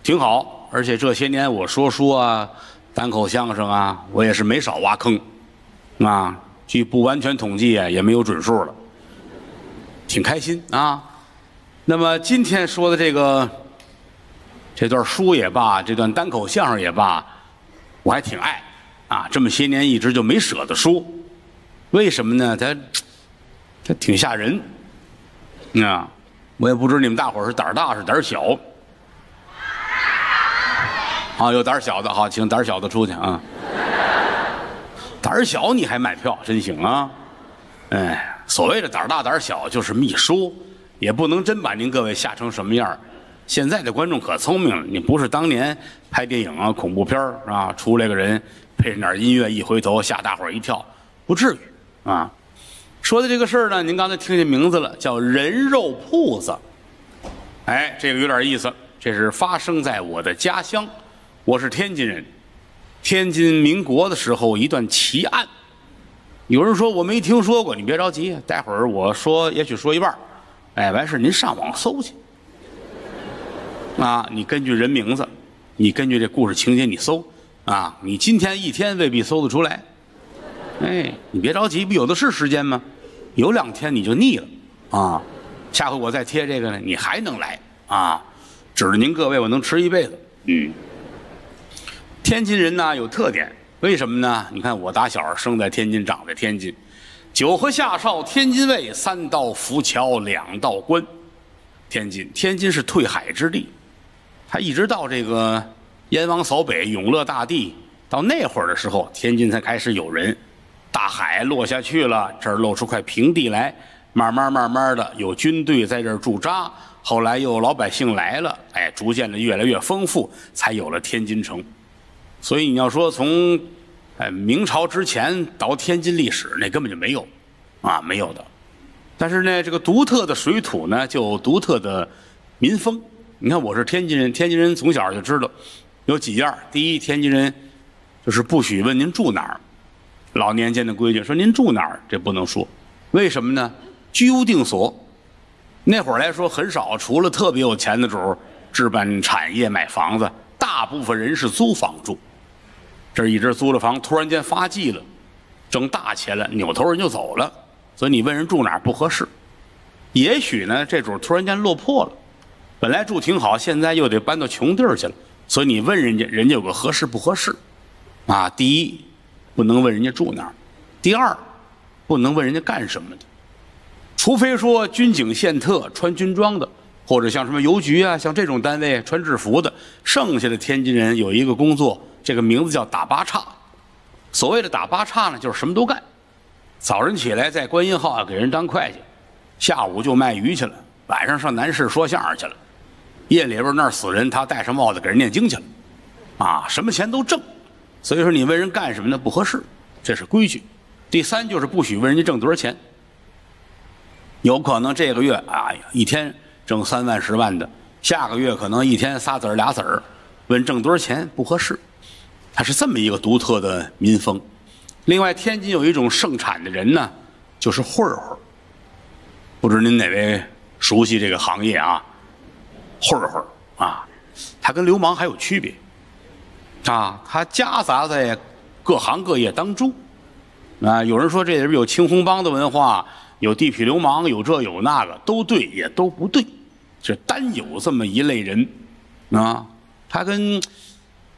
挺好，而且这些年我说书啊。单口相声啊，我也是没少挖坑，啊，据不完全统计啊，也没有准数了，挺开心啊。那么今天说的这个这段书也罢，这段单口相声也罢，我还挺爱啊。这么些年一直就没舍得说，为什么呢？他他挺吓人，啊，我也不知你们大伙是胆大是胆小。啊，有胆小的，好，请胆小的出去啊！胆小你还买票，真行啊！哎，所谓的胆大胆小，就是秘书，也不能真把您各位吓成什么样现在的观众可聪明了，你不是当年拍电影啊、恐怖片儿啊，出来个人配上点音乐，一回头吓大伙儿一跳，不至于啊。说的这个事儿呢，您刚才听见名字了，叫人肉铺子。哎，这个有点意思。这是发生在我的家乡，我是天津人。天津民国的时候一段奇案，有人说我没听说过，你别着急，待会儿我说，也许说一半儿哎，完事您上网搜去。啊，你根据人名字，你根据这故事情节你搜。啊，你今天一天未必搜得出来。哎，你别着急，不有的是时间吗？有两天你就腻了，啊，下回我再贴这个呢，你还能来啊？指着您各位，我能吃一辈子。嗯，天津人呢有特点，为什么呢？你看我打小生在天津，长在天津，九河下哨，天津卫，三道浮桥，两道关。天津，天津是退海之地，他一直到这个燕王扫北，永乐大帝到那会儿的时候，天津才开始有人。大海落下去了，这儿露出块平地来，慢慢慢慢的有军队在这儿驻扎，后来又老百姓来了，哎，逐渐的越来越丰富，才有了天津城。所以你要说从，哎明朝之前到天津历史，那根本就没有，啊没有的。但是呢，这个独特的水土呢，就有独特的民风。你看我是天津人，天津人从小就知道有几样：第一，天津人就是不许问您住哪儿。老年间的规矩说：“您住哪儿？这不能说，为什么呢？居无定所。那会儿来说很少，除了特别有钱的主儿置办产业买房子，大部分人是租房住。这一直租了房，突然间发迹了，挣大钱了，扭头人就走了。所以你问人住哪儿不合适。也许呢，这主突然间落魄了，本来住挺好，现在又得搬到穷地儿去了。所以你问人家，人家有个合适不合适？啊，第一。”不能问人家住哪儿，第二，不能问人家干什么的，除非说军警宪特穿军装的，或者像什么邮局啊，像这种单位穿制服的，剩下的天津人有一个工作，这个名字叫打八叉。所谓的打八叉呢，就是什么都干，早晨起来在观音号啊给人当会计，下午就卖鱼去了，晚上上南市说相声去了，夜里边那儿死人，他戴上帽子给人念经去了，啊，什么钱都挣。所以说，你问人干什么呢？不合适，这是规矩。第三就是不许问人家挣多少钱。有可能这个月，哎呀，一天挣三万、十万的；下个月可能一天仨子儿、俩子儿，问挣多少钱不合适。它是这么一个独特的民风。另外，天津有一种盛产的人呢，就是混混。不知您哪位熟悉这个行业啊？混混啊，他跟流氓还有区别。啊，他夹杂在各行各业当中，啊，有人说这里边有青红帮的文化，有地痞流氓，有这有那个，都对也都不对，是单有这么一类人，啊，他跟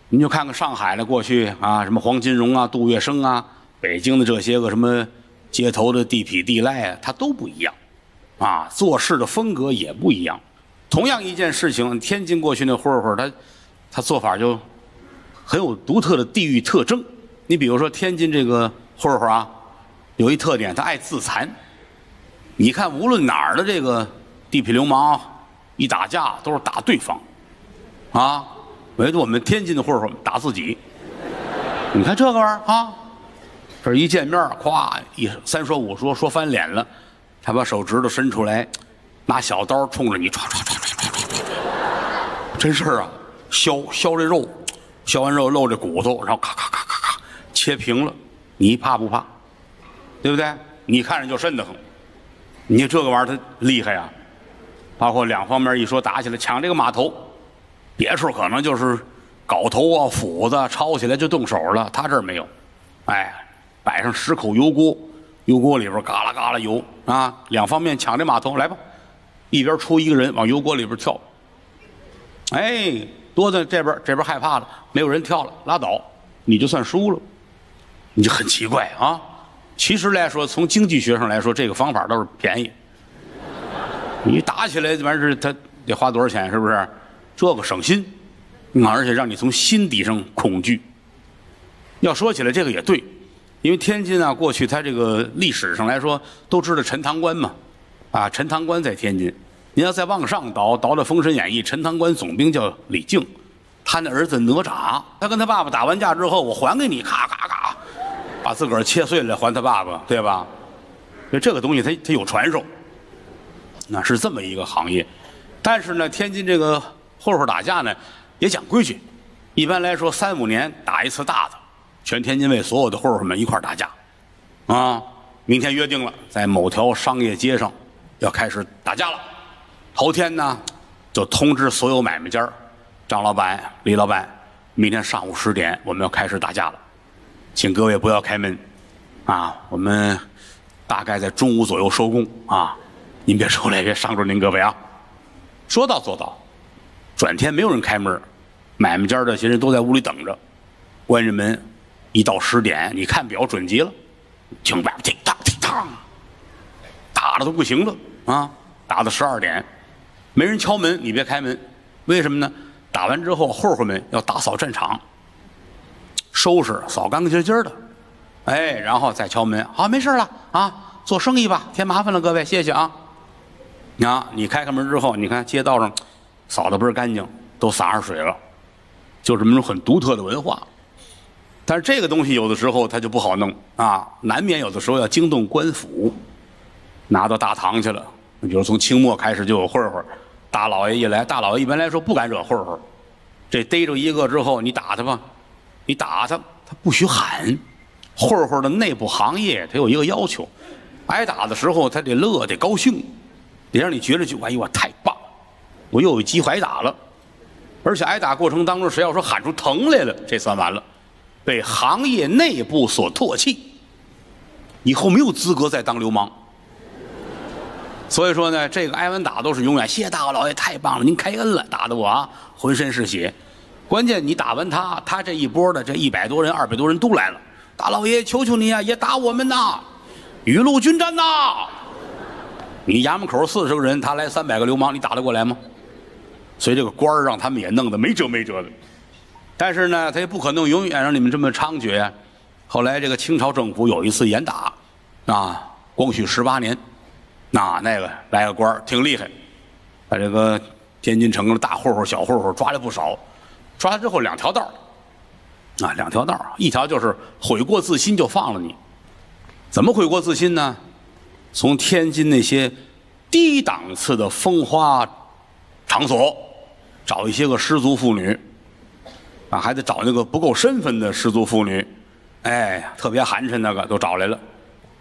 您就看看上海的过去啊，什么黄金荣啊、杜月笙啊，北京的这些个什么街头的地痞地赖啊，他都不一样，啊，做事的风格也不一样。同样一件事情，天津过去那混混他他做法就。很有独特的地域特征。你比如说天津这个混混啊，有一特点，他爱自残。你看，无论哪儿的这个地痞流氓，一打架都是打对方，啊，唯独我们天津的混混打自己。你看这个玩意儿啊，这一见面，咵一三说五说说翻脸了，他把手指头伸出来，拿小刀冲着你唰唰唰唰唰唰，真事儿啊，削削这肉。削完肉露着骨头，然后咔咔咔咔咔切平了，你怕不怕？对不对？你看着就瘆得慌。你这个玩意儿它厉害啊！包括两方面一说打起来抢这个码头，别处可能就是镐头啊斧子抄起来就动手了，他这儿没有。哎，摆上十口油锅，油锅里边嘎啦嘎啦油啊，两方面抢这码头来吧，一边出一个人往油锅里边跳。哎。多在这边，这边害怕了，没有人跳了，拉倒，你就算输了，你就很奇怪啊。其实来说，从经济学上来说，这个方法倒是便宜。你打起来完事，他得花多少钱？是不是？这个省心，而且让你从心底上恐惧。要说起来，这个也对，因为天津啊，过去它这个历史上来说，都知道陈塘关嘛，啊，陈塘关在天津。你要再往上倒，倒到《封神演义》，陈塘关总兵叫李靖，他那儿子哪吒，他跟他爸爸打完架之后，我还给你，咔咔咔，把自个儿切碎了还他爸爸，对吧？所以这个东西它它有传授，那是这么一个行业。但是呢，天津这个混混打架呢也讲规矩，一般来说三五年打一次大的，全天津卫所有的混混们一块打架，啊，明天约定了在某条商业街上要开始打架了，头天呢就通知所有买卖家张老板、李老板，明天上午十点我们要开始打架了，请各位不要开门，啊，我们大概在中午左右收工啊，您别出来，别伤着您各位啊。说到做到，转天没有人开门，买卖家这些人都在屋里等着，关着门，一到十点，你看表准极了，听外边叮当叮当，打的都不行了。啊，打到十二点，没人敲门，你别开门，为什么呢？打完之后，混混们要打扫战场，收拾扫干干净净的，哎，然后再敲门，好，没事了啊，做生意吧，添麻烦了，各位，谢谢啊。啊，你开开门之后，你看街道上扫的倍儿干净，都洒上水了，就这么种很独特的文化。但是这个东西有的时候它就不好弄啊，难免有的时候要惊动官府，拿到大堂去了。你比如从清末开始就有混混，大老爷一来，大老爷一般来说不敢惹混混，这逮着一个之后，你打他吧，你打他，他不许喊。混混的内部行业他有一个要求，挨打的时候他得乐得高兴。得让你觉得就哎呦我太棒，我又有机会挨打了，而且挨打过程当中，谁要说喊出疼来了，这算完了，被行业内部所唾弃，以后没有资格再当流氓。所以说呢，这个挨完打都是永远。谢谢大老爷，太棒了，您开恩了，打的我啊浑身是血。关键你打完他，他这一波的这一百多人、二百多人都来了。大老爷，求求你啊，也打我们呐，雨露均沾呐。你衙门口四十个人，他来三百个流氓，你打得过来吗？所以这个官儿让他们也弄得没辙没辙的。但是呢，他也不可能永远让你们这么猖獗呀。后来这个清朝政府有一次严打，啊，光绪十八年，那那个来个官挺厉害，把这个天津城的大混混、小混混抓了不少。抓了之后两条道啊，两条道一条就是悔过自新就放了你。怎么悔过自新呢？从天津那些低档次的风花场所找一些个失足妇女，啊，还得找那个不够身份的失足妇女，哎，特别寒碜那个都找来了，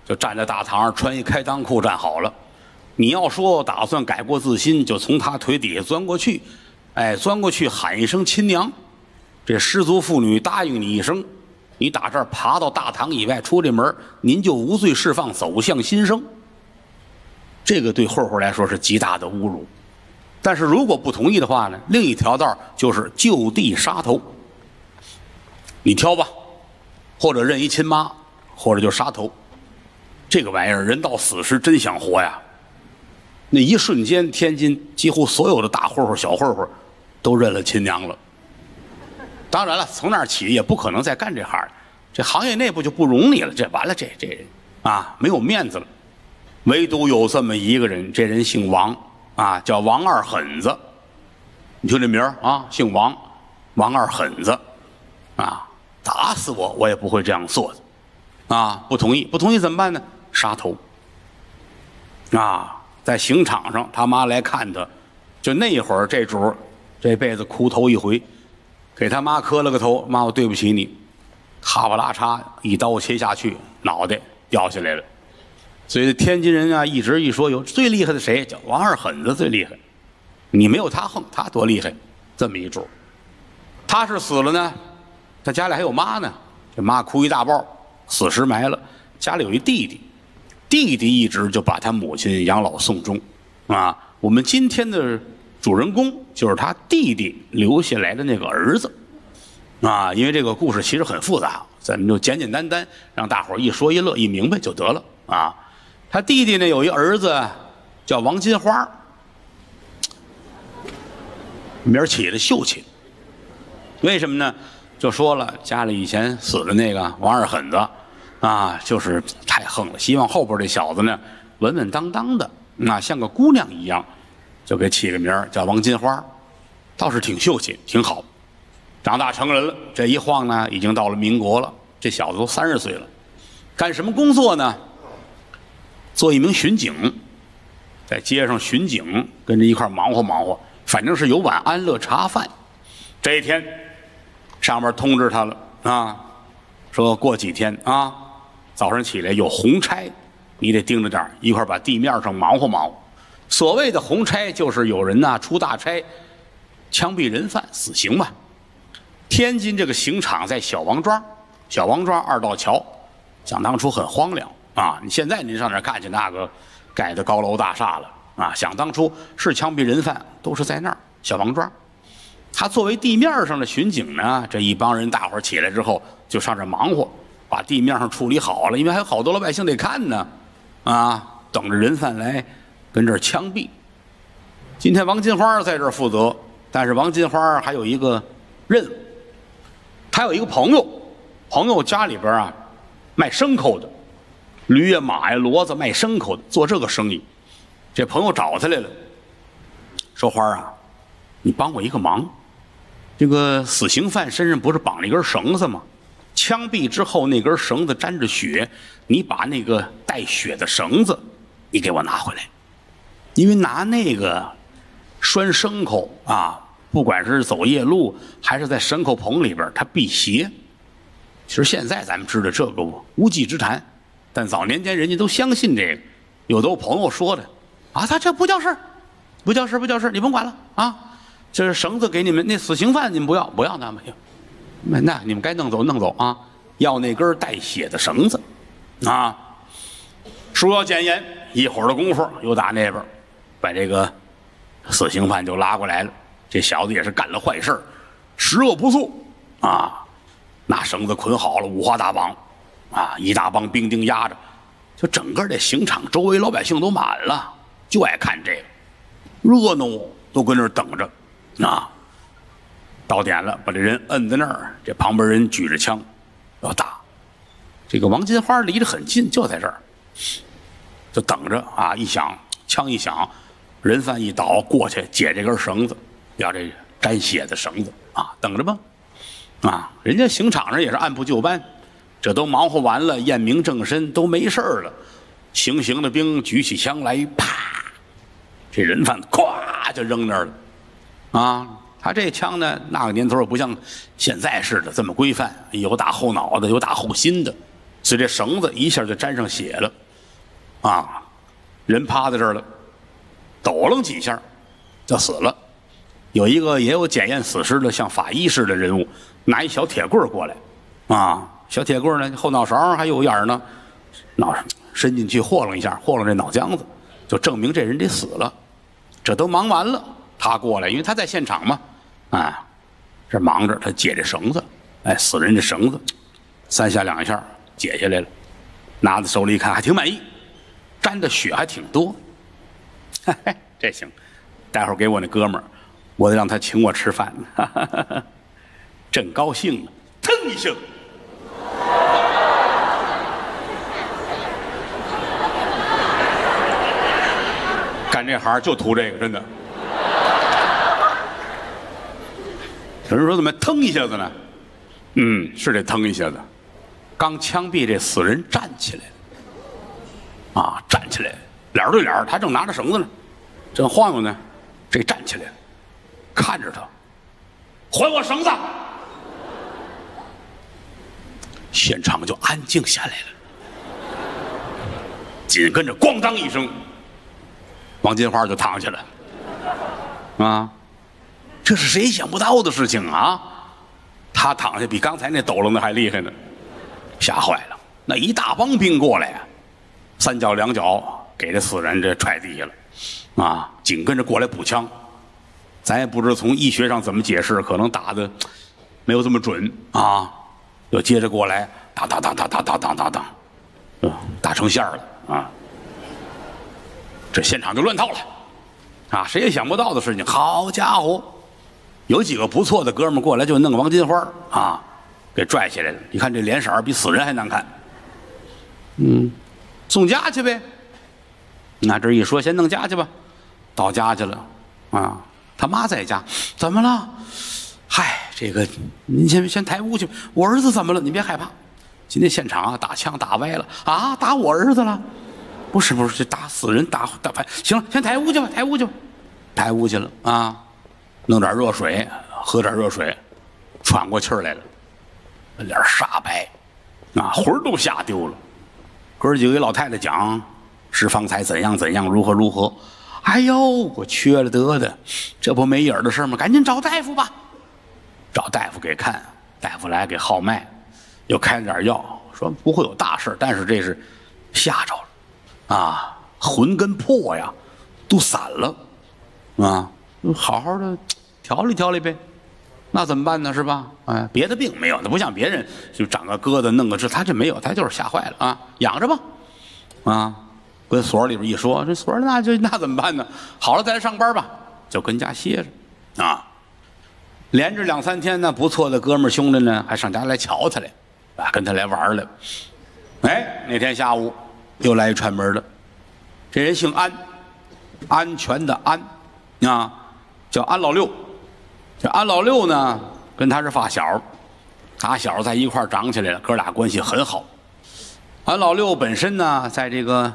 就站在大堂上穿一开裆裤站好了。你要说打算改过自新，就从他腿底下钻过去，哎，钻过去喊一声亲娘，这失足妇女答应你一声，你打这儿爬到大堂以外出这门，您就无罪释放，走向新生。这个对混混来说是极大的侮辱，但是如果不同意的话呢？另一条道就是就地杀头。你挑吧，或者认一亲妈，或者就杀头。这个玩意儿，人到死时真想活呀！那一瞬间，天津几乎所有的大混混、小混混都认了亲娘了。当然了，从那儿起也不可能再干这行这行业内部就不容你了。这完了，这这人啊，没有面子了。唯独有这么一个人，这人姓王，啊，叫王二狠子。你听这名儿啊，姓王，王二狠子，啊，打死我我也不会这样做的，啊，不同意，不同意怎么办呢？杀头。啊，在刑场上，他妈来看他，就那会儿这主这辈子哭头一回，给他妈磕了个头，妈，我对不起你，咔吧啦嚓一刀切下去，脑袋掉下来了。所以天津人啊，一直一说有最厉害的谁，叫王二狠子最厉害。你没有他横，他多厉害，这么一主。他是死了呢，他家里还有妈呢，这妈哭一大包，死尸埋了。家里有一弟弟，弟弟一直就把他母亲养老送终。啊，我们今天的主人公就是他弟弟留下来的那个儿子。啊，因为这个故事其实很复杂，咱们就简简单单让大伙儿一说一乐一明白就得了啊。他弟弟呢有一儿子叫王金花，名儿起的秀气。为什么呢？就说了家里以前死的那个王二狠子啊，就是太横了。希望后边这小子呢稳稳当当的，那像个姑娘一样，就给起个名叫王金花，倒是挺秀气，挺好。长大成人了，这一晃呢，已经到了民国了。这小子都三十岁了，干什么工作呢？做一名巡警，在街上巡警，跟着一块忙活忙活，反正是有碗安乐茶饭。这一天，上面通知他了啊，说过几天啊，早上起来有红差，你得盯着点儿一块儿把地面上忙活忙活。所谓的红差，就是有人呐出大差，枪毙人犯，死刑嘛。天津这个刑场在小王庄，小王庄二道桥，想当初很荒凉啊。你现在您上那儿看去，那个盖的高楼大厦了啊。想当初是枪毙人犯，都是在那儿小王庄。他作为地面上的巡警呢，这一帮人大伙儿起来之后，就上这儿忙活，把地面上处理好了，因为还有好多老百姓得看呢，啊，等着人犯来跟这儿枪毙。今天王金花在这儿负责，但是王金花还有一个任务，他有一个朋友，朋友家里边啊卖牲口的，驴呀、马呀、骡子卖牲口的，做这个生意。这朋友找他来了，说花儿啊，你帮我一个忙。这个死刑犯身上不是绑了一根绳子吗？枪毙之后那根绳子沾着血，你把那个带血的绳子，你给我拿回来，因为拿那个拴牲口啊，不管是走夜路还是在牲口棚里边，它辟邪。其实现在咱们知道这个无稽之谈，但早年间人家都相信这个，有的我朋友说的，啊，他这不叫事儿，不叫事儿，不叫事儿，你甭管了啊。这是绳子给你们，那死刑犯你们不要，不要那没有，那那你们该弄走弄走啊！要那根带血的绳子，啊！说要简言，一会儿的功夫又打那边把这个死刑犯就拉过来了。这小子也是干了坏事十恶不赦啊！拿绳子捆好了，五花大绑，啊，一大帮兵丁压着，就整个这刑场周围老百姓都满了，就爱看这个热闹，都跟那儿等着。啊，到点了，把这人摁在那儿，这旁边人举着枪要打。这个王金花离得很近，就在这儿，就等着啊！一响枪一响，人犯一倒，过去解这根绳子，要这沾血的绳子啊，等着吧。啊，人家刑场上也是按部就班，这都忙活完了，验明正身都没事了。行刑的兵举起枪来，啪，这人犯咵就扔那儿了。啊，他这枪呢，那个年头不像现在似的这么规范，有打后脑的，有打后心的，所以这绳子一下就沾上血了，啊，人趴在这儿了，抖楞几下就死了。有一个也有检验死尸的，像法医似的人物，拿一小铁棍过来，啊，小铁棍呢后脑勺还有眼呢，脑伸进去霍楞一下，霍楞这脑浆子，就证明这人得死了。这都忙完了。他过来，因为他在现场嘛，啊，这忙着，他解这绳子，哎，死人这绳子，三下两下解下来了，拿在手里一看，还挺满意，沾的血还挺多，嘿嘿，这行，待会儿给我那哥们儿，我得让他请我吃饭，哈哈哈哈真高兴啊，腾一声，干这行就图这个，真的。有人说怎么腾一下子呢？嗯，是得腾一下子。刚枪毙这死人站起来了，啊，站起来，脸对脸，他正拿着绳子呢，正晃悠呢，这站起来，看着他，还我绳子！现场就安静下来了，紧跟着咣当一声，王金花就躺下了，啊。这是谁想不到的事情啊！他躺下比刚才那抖楞的还厉害呢，吓坏了。那一大帮兵过来呀，三脚两脚给这死人这踹地下了，啊，紧跟着过来补枪。咱也不知道从医学上怎么解释，可能打的没有这么准啊。又接着过来，当当当当当当当当当，嗯，打成线了啊。这现场就乱套了，啊，谁也想不到的事情。好家伙！有几个不错的哥们过来，就弄个王金花啊，给拽起来了。你看这脸色比死人还难看。嗯，送家去呗。那这一说，先弄家去吧。到家去了，啊，他妈在家，怎么了？嗨，这个您先先抬屋去。我儿子怎么了？你别害怕。今天现场啊，打枪打歪了啊，打我儿子了。不是不是，这打死人打打牌，行了，先抬屋去吧，抬屋去吧，抬屋去了啊，弄点热水，喝点热水，喘过气儿来了，脸煞白，啊，魂儿都吓丢了。哥几个给老太太讲，是方才怎样怎样，如何如何。哎呦，我缺了德的，这不没影儿的事吗？赶紧找大夫吧。找大夫给看，大夫来给号脉，又开了点药，说不会有大事，但是这是吓着了，啊，魂跟魄呀都散了，啊，好好的调理调理呗，那怎么办呢？是吧？哎，别的病没有，那不像别人就长个疙瘩弄个这，他这没有，他就是吓坏了啊，养着吧，啊。跟所里边一说，这所那就那怎么办呢？好了，再来上班吧，就跟家歇着，啊，连着两三天呢，不错的哥们兄弟呢，还上家来瞧他来，啊，跟他来玩来。哎，那天下午又来一串门的，这人姓安，安全的安，啊，叫安老六。这安老六呢，跟他是发小，打小在一块长起来了，哥俩关系很好。安老六本身呢，在这个。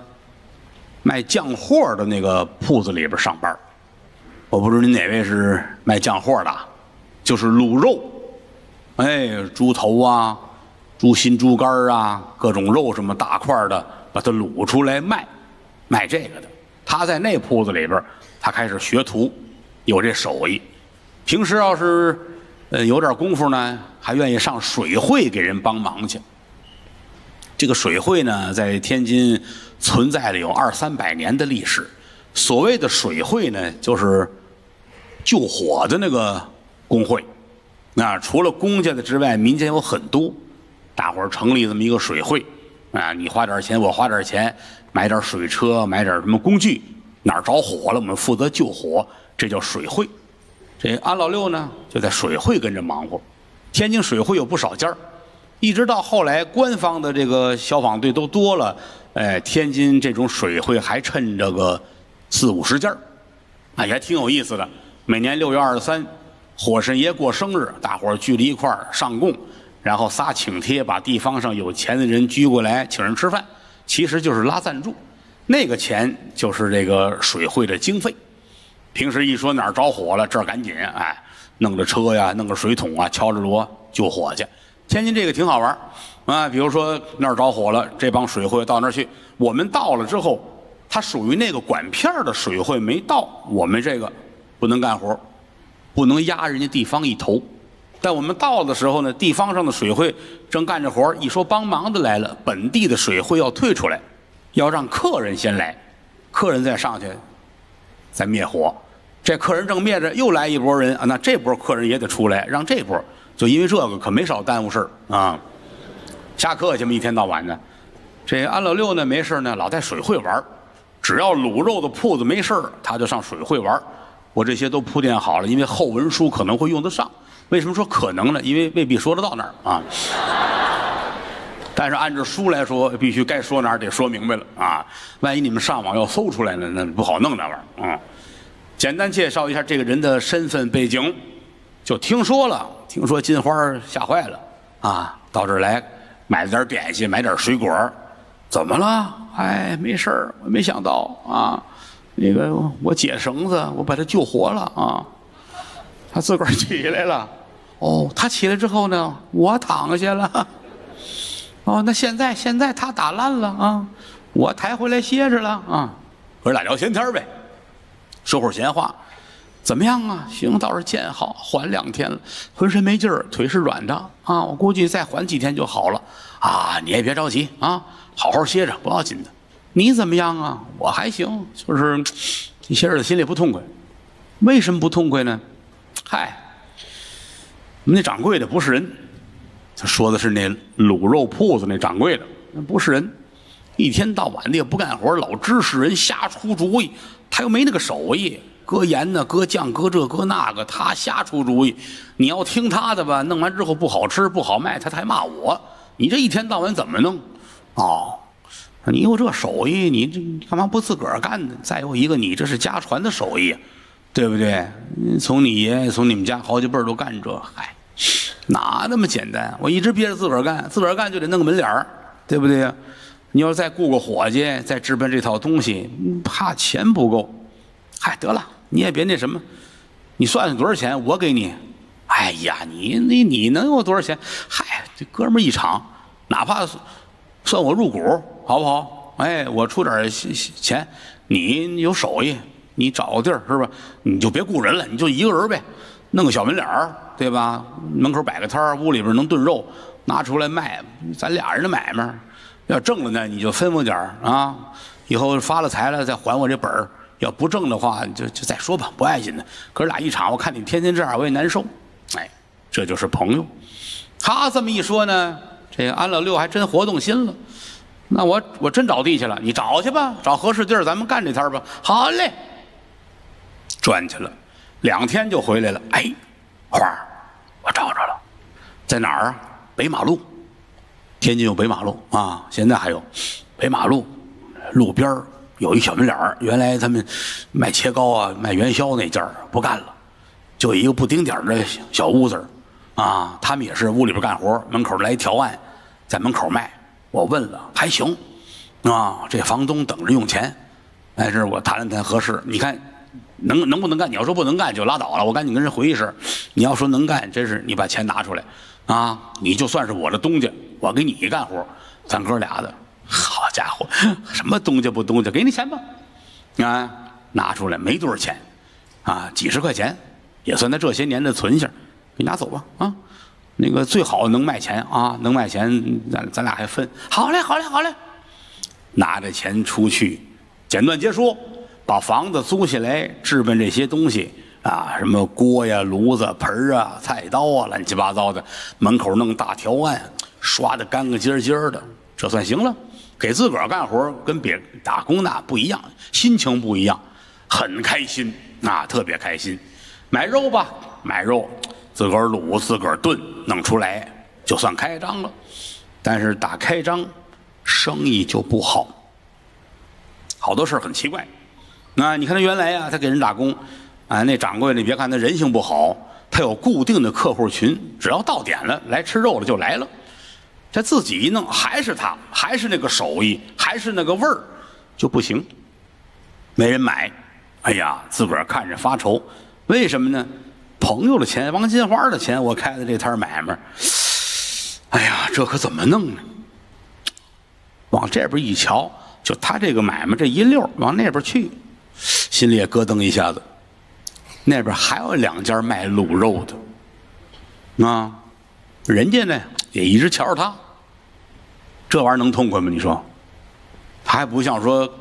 卖酱货的那个铺子里边上班，我不知道您哪位是卖酱货的，就是卤肉，哎，猪头啊，猪心、猪肝啊，各种肉什么大块的，把它卤出来卖，卖这个的。他在那铺子里边，他开始学徒，有这手艺。平时要是呃有点功夫呢，还愿意上水会给人帮忙去。这个水会呢，在天津。存在了有二三百年的历史。所谓的水会呢，就是救火的那个工会。那除了公家的之外，民间有很多，大伙儿成立这么一个水会。啊，你花点钱，我花点钱，买点水车，买点什么工具，哪儿着火了，我们负责救火，这叫水会。这安老六呢，就在水会跟着忙活。天津水会有不少家儿，一直到后来，官方的这个消防队都多了。哎，天津这种水会还趁着个四五十家那也挺有意思的。每年六月二十三，火神爷过生日，大伙儿聚在一块儿上供，然后撒请帖，把地方上有钱的人聚过来请人吃饭，其实就是拉赞助。那个钱就是这个水会的经费。平时一说哪儿着火了，这儿赶紧哎，弄着车呀，弄个水桶啊，敲着锣救火去。天津这个挺好玩啊，比如说那儿着火了，这帮水会到那儿去。我们到了之后，他属于那个管片儿的水会没到，我们这个不能干活，不能压人家地方一头。但我们到的时候呢，地方上的水会正干着活一说帮忙的来了，本地的水会要退出来，要让客人先来，客人再上去再灭火。这客人正灭着，又来一波人啊，那这波客人也得出来，让这波。就因为这个，可没少耽误事儿啊！瞎客气嘛，一天到晚的。这安老六呢，没事呢，老在水会玩只要卤肉的铺子没事他就上水会玩我这些都铺垫好了，因为后文书可能会用得上。为什么说可能呢？因为未必说得到那儿啊。但是按照书来说，必须该说哪儿得说明白了啊！万一你们上网要搜出来了，那不好弄那玩意儿啊。简单介绍一下这个人的身份背景。就听说了，听说金花吓坏了，啊，到这儿来买了点点心，买点水果，怎么了？哎，没事儿，我没想到啊，那个我解绳子，我把他救活了啊，他自个儿起来了，哦，他起来之后呢，我躺下了，哦，那现在现在他打烂了啊，我抬回来歇着了啊，哥俩聊闲天呗，说会儿闲话。怎么样啊？行，倒是见好，缓两天了，浑身没劲儿，腿是软的啊。我估计再缓几天就好了啊。你也别着急啊，好好歇着，不要紧的。你怎么样啊？我还行，就是一些日子心里不痛快。为什么不痛快呢？嗨，我们那掌柜的不是人，他说的是那卤肉铺子那掌柜的，那不是人，一天到晚的也不干活，老指使人瞎出主意，他又没那个手艺。搁盐呢，搁酱，搁这，搁那个，他瞎出主意。你要听他的吧，弄完之后不好吃，不好卖，他还骂我。你这一天到晚怎么弄？哦，你有这手艺，你这干嘛不自个儿干呢？再有一个，你这是家传的手艺，对不对？从你爷爷，从你们家好几辈都干这，嗨，哪那么简单？我一直憋着自个儿干，自个儿干就得弄个门脸儿，对不对呀？你要再雇个伙计，再置办这套东西，怕钱不够。嗨，得了，你也别那什么，你算算多少钱，我给你。哎呀，你你你能有多少钱？嗨，这哥们儿一场，哪怕算我入股，好不好？哎，我出点钱，你有手艺，你找个地儿是吧？你就别雇人了，你就一个人呗，弄个小门脸儿，对吧？门口摆个摊儿，屋里边能炖肉，拿出来卖，咱俩人的买卖。要挣了呢，你就分我点儿啊！以后发了财了再还我这本儿。要不挣的话，就就再说吧，不碍紧的。哥俩一场，我看你天天这样，我也难受。哎，这就是朋友。他这么一说呢，这安老六还真活动心了。那我我真找地去了，你找去吧，找合适地儿，咱们干这摊儿吧。好嘞，转去了，两天就回来了。哎，花儿，我找着了，在哪儿啊？北马路。天津有北马路啊，现在还有北马路路边儿有一小门脸儿。原来他们卖切糕啊、卖元宵那家不干了，就一个不丁点儿的小屋子啊。他们也是屋里边干活，门口来一条案，在门口卖。我问了，还行啊。这房东等着用钱，但是我谈了谈合适。你看能能不能干？你要说不能干就拉倒了，我赶紧跟人回一声。你要说能干，真是你把钱拿出来。啊，你就算是我的东家，我给你干活，咱哥俩的，好家伙，什么东家不东家，给你钱吧，啊，拿出来没多少钱，啊，几十块钱，也算他这些年的存下，你拿走吧，啊，那个最好能卖钱啊，能卖钱，咱咱俩还分，好嘞，好嘞，好嘞，拿着钱出去，简短结束，把房子租下来，置办这些东西。啊，什么锅呀、炉子、盆啊、菜刀啊，乱七八糟的，门口弄大条案，刷的干干净净的，这算行了。给自个儿干活跟别打工那不一样，心情不一样，很开心啊，特别开心。买肉吧，买肉，自个儿卤，自个儿炖，弄出来就算开张了。但是打开张，生意就不好，好多事儿很奇怪。那你看他原来呀，他给人打工。哎，那掌柜的，你别看他人性不好，他有固定的客户群，只要到点了，来吃肉了就来了。他自己一弄，还是他，还是那个手艺，还是那个味儿，就不行，没人买。哎呀，自个儿看着发愁，为什么呢？朋友的钱，王金花的钱，我开的这摊买卖，哎呀，这可怎么弄呢？往这边一瞧，就他这个买卖这一溜往那边去，心里也咯噔一下子。那边还有两家卖卤肉的，啊，人家呢也一直瞧着他，这玩意儿能痛快吗？你说，他还不像说，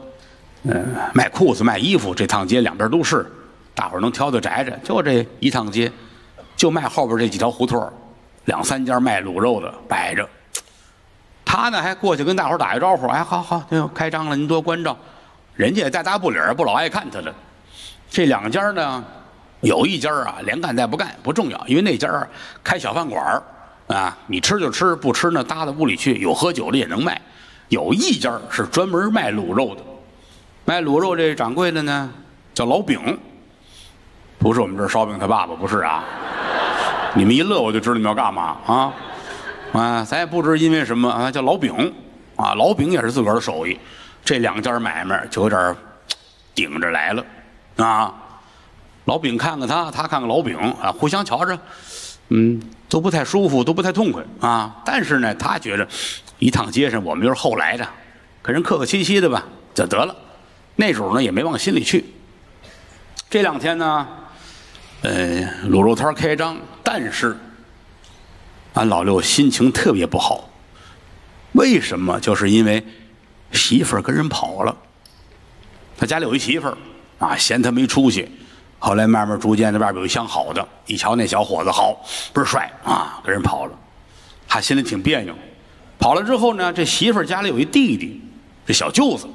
嗯，卖裤子卖衣服这趟街两边都是，大伙儿能挑挑摘摘，就这一趟街，就卖后边这几条胡同两三家卖卤肉的摆着，他呢还过去跟大伙儿打一招呼，哎，好好，开张了，您多关照，人家也带大不理儿，不老爱看他了，这两家呢。有一家啊，连干带不干不重要，因为那家开小饭馆啊，你吃就吃，不吃呢搭到屋里去，有喝酒的也能卖。有一家是专门卖卤肉的，卖卤肉这掌柜的呢叫老饼，不是我们这烧饼他爸爸，不是啊。你们一乐我就知道你们要干嘛啊啊！咱也不知因为什么啊，叫老饼啊，老饼也是自个儿的手艺。这两家买卖就有点顶着来了啊。老饼看看他，他看看老饼啊，互相瞧着，嗯，都不太舒服，都不太痛快啊。但是呢，他觉着一趟街上我们又是后来的，跟人客客气气的吧，就得了。那时候呢，也没往心里去。这两天呢，呃，卤肉摊开张，但是俺老六心情特别不好。为什么？就是因为媳妇儿跟人跑了。他家里有一媳妇儿啊，嫌他没出息。后来慢慢逐渐的，外边有一相好的，一瞧那小伙子好，倍儿帅啊，跟人跑了，他心里挺别扭。跑了之后呢，这媳妇儿家里有一弟弟，这小舅子，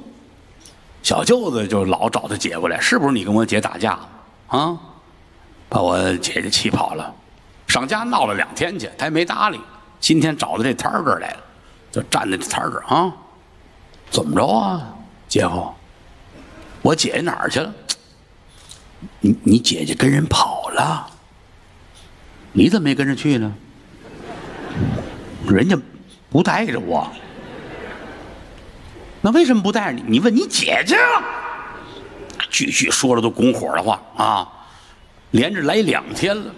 小舅子就老找他姐过来，是不是你跟我姐打架啊？把我姐姐气跑了，上家闹了两天去，他也没搭理。今天找到这摊儿这儿来了，就站在这摊儿这儿啊，怎么着啊，姐夫？我姐姐哪儿去了？你你姐姐跟人跑了，你怎么没跟着去呢？人家不带着我，那为什么不带着你？你问你姐姐啊。句句说了都拱火的话啊，连着来两天了，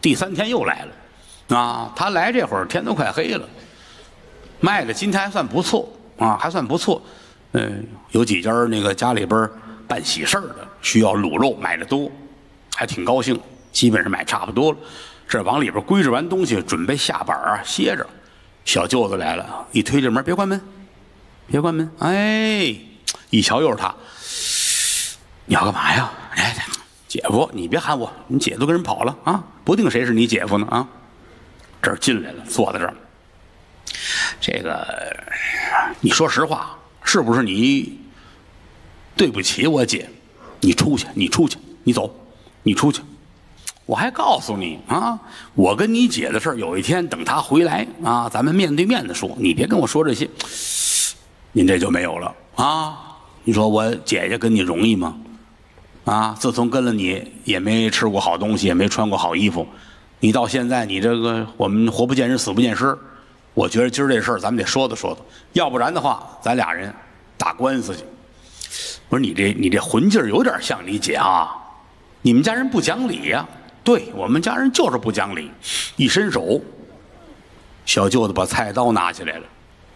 第三天又来了，啊，他来这会儿天都快黑了，卖的今天还算不错啊，还算不错，嗯，有几家那个家里边办喜事儿的需要卤肉买的多，还挺高兴，基本上买差不多了，这往里边归置完东西，准备下板啊歇着，小舅子来了，一推这门，别关门，别关门，哎，一瞧又是他。你要干嘛呀？哎，姐夫，你别喊我，你姐都跟人跑了啊！不定谁是你姐夫呢啊！这儿进来了，坐在这儿。这个，你说实话，是不是你对不起我姐？你出去，你出去，你走，你出去。我还告诉你啊，我跟你姐的事儿，有一天等她回来啊，咱们面对面的说。你别跟我说这些，您这就没有了啊！你说我姐姐跟你容易吗？啊！自从跟了你，也没吃过好东西，也没穿过好衣服。你到现在，你这个我们活不见人，死不见尸。我觉得今儿这事儿咱们得说道说道，要不然的话，咱俩人打官司去。不是你这你这混劲儿有点像你姐啊！你们家人不讲理呀？对我们家人就是不讲理。一伸手，小舅子把菜刀拿起来了。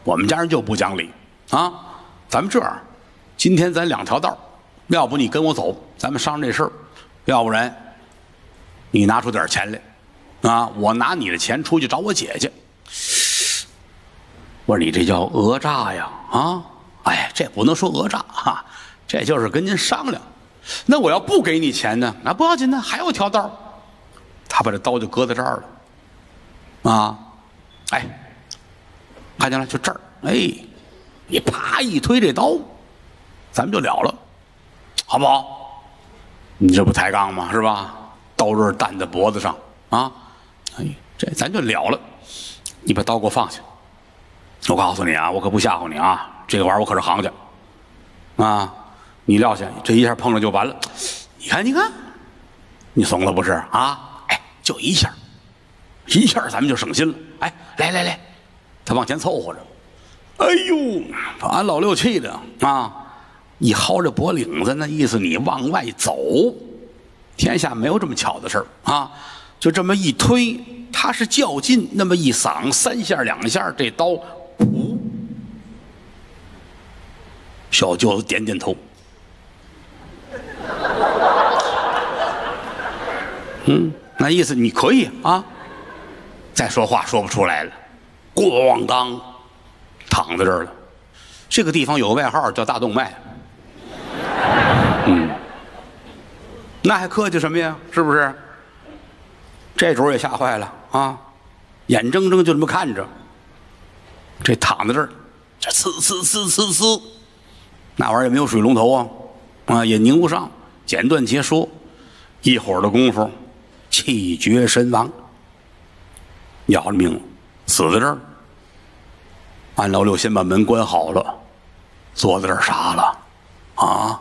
我们家人就不讲理啊！咱们这样，今天咱两条道要不你跟我走，咱们商量这事儿；要不然，你拿出点钱来，啊，我拿你的钱出去找我姐姐。我说你这叫讹诈呀，啊，哎，这不能说讹诈哈，这就是跟您商量。那我要不给你钱呢？那不要紧呢，还有条道。他把这刀就搁在这儿了，啊，哎，看见了，就这儿，哎，你啪一推这刀，咱们就了了。好不好？你这不抬杠吗？是吧？刀刃担在脖子上啊！哎，这咱就了了。你把刀给我放下。我告诉你啊，我可不吓唬你啊，这个玩意儿我可是行家啊！你撂下，这一下碰了就完了。你看，你看，你怂了不是啊？哎，就一下，一下咱们就省心了。哎，来来来，他往前凑合着。哎呦，把俺老六气的啊！一薅着脖领子，那意思你往外走，天下没有这么巧的事儿啊！就这么一推，他是较劲，那么一搡，三下两下，这刀，噗！小舅子点点头，嗯，那意思你可以啊。再说话说不出来了，咣当，躺在这儿了。这个地方有个外号叫大动脉。嗯，那还客气什么呀？是不是？这主也吓坏了啊！眼睁睁就这么看着，这躺在这儿，这呲呲呲呲呲，那玩意儿也没有水龙头啊，啊，也拧不上，简短截说，一会儿的功夫，气绝身亡，要了命，死在这儿。安老六先把门关好了，坐在这儿傻了。啊，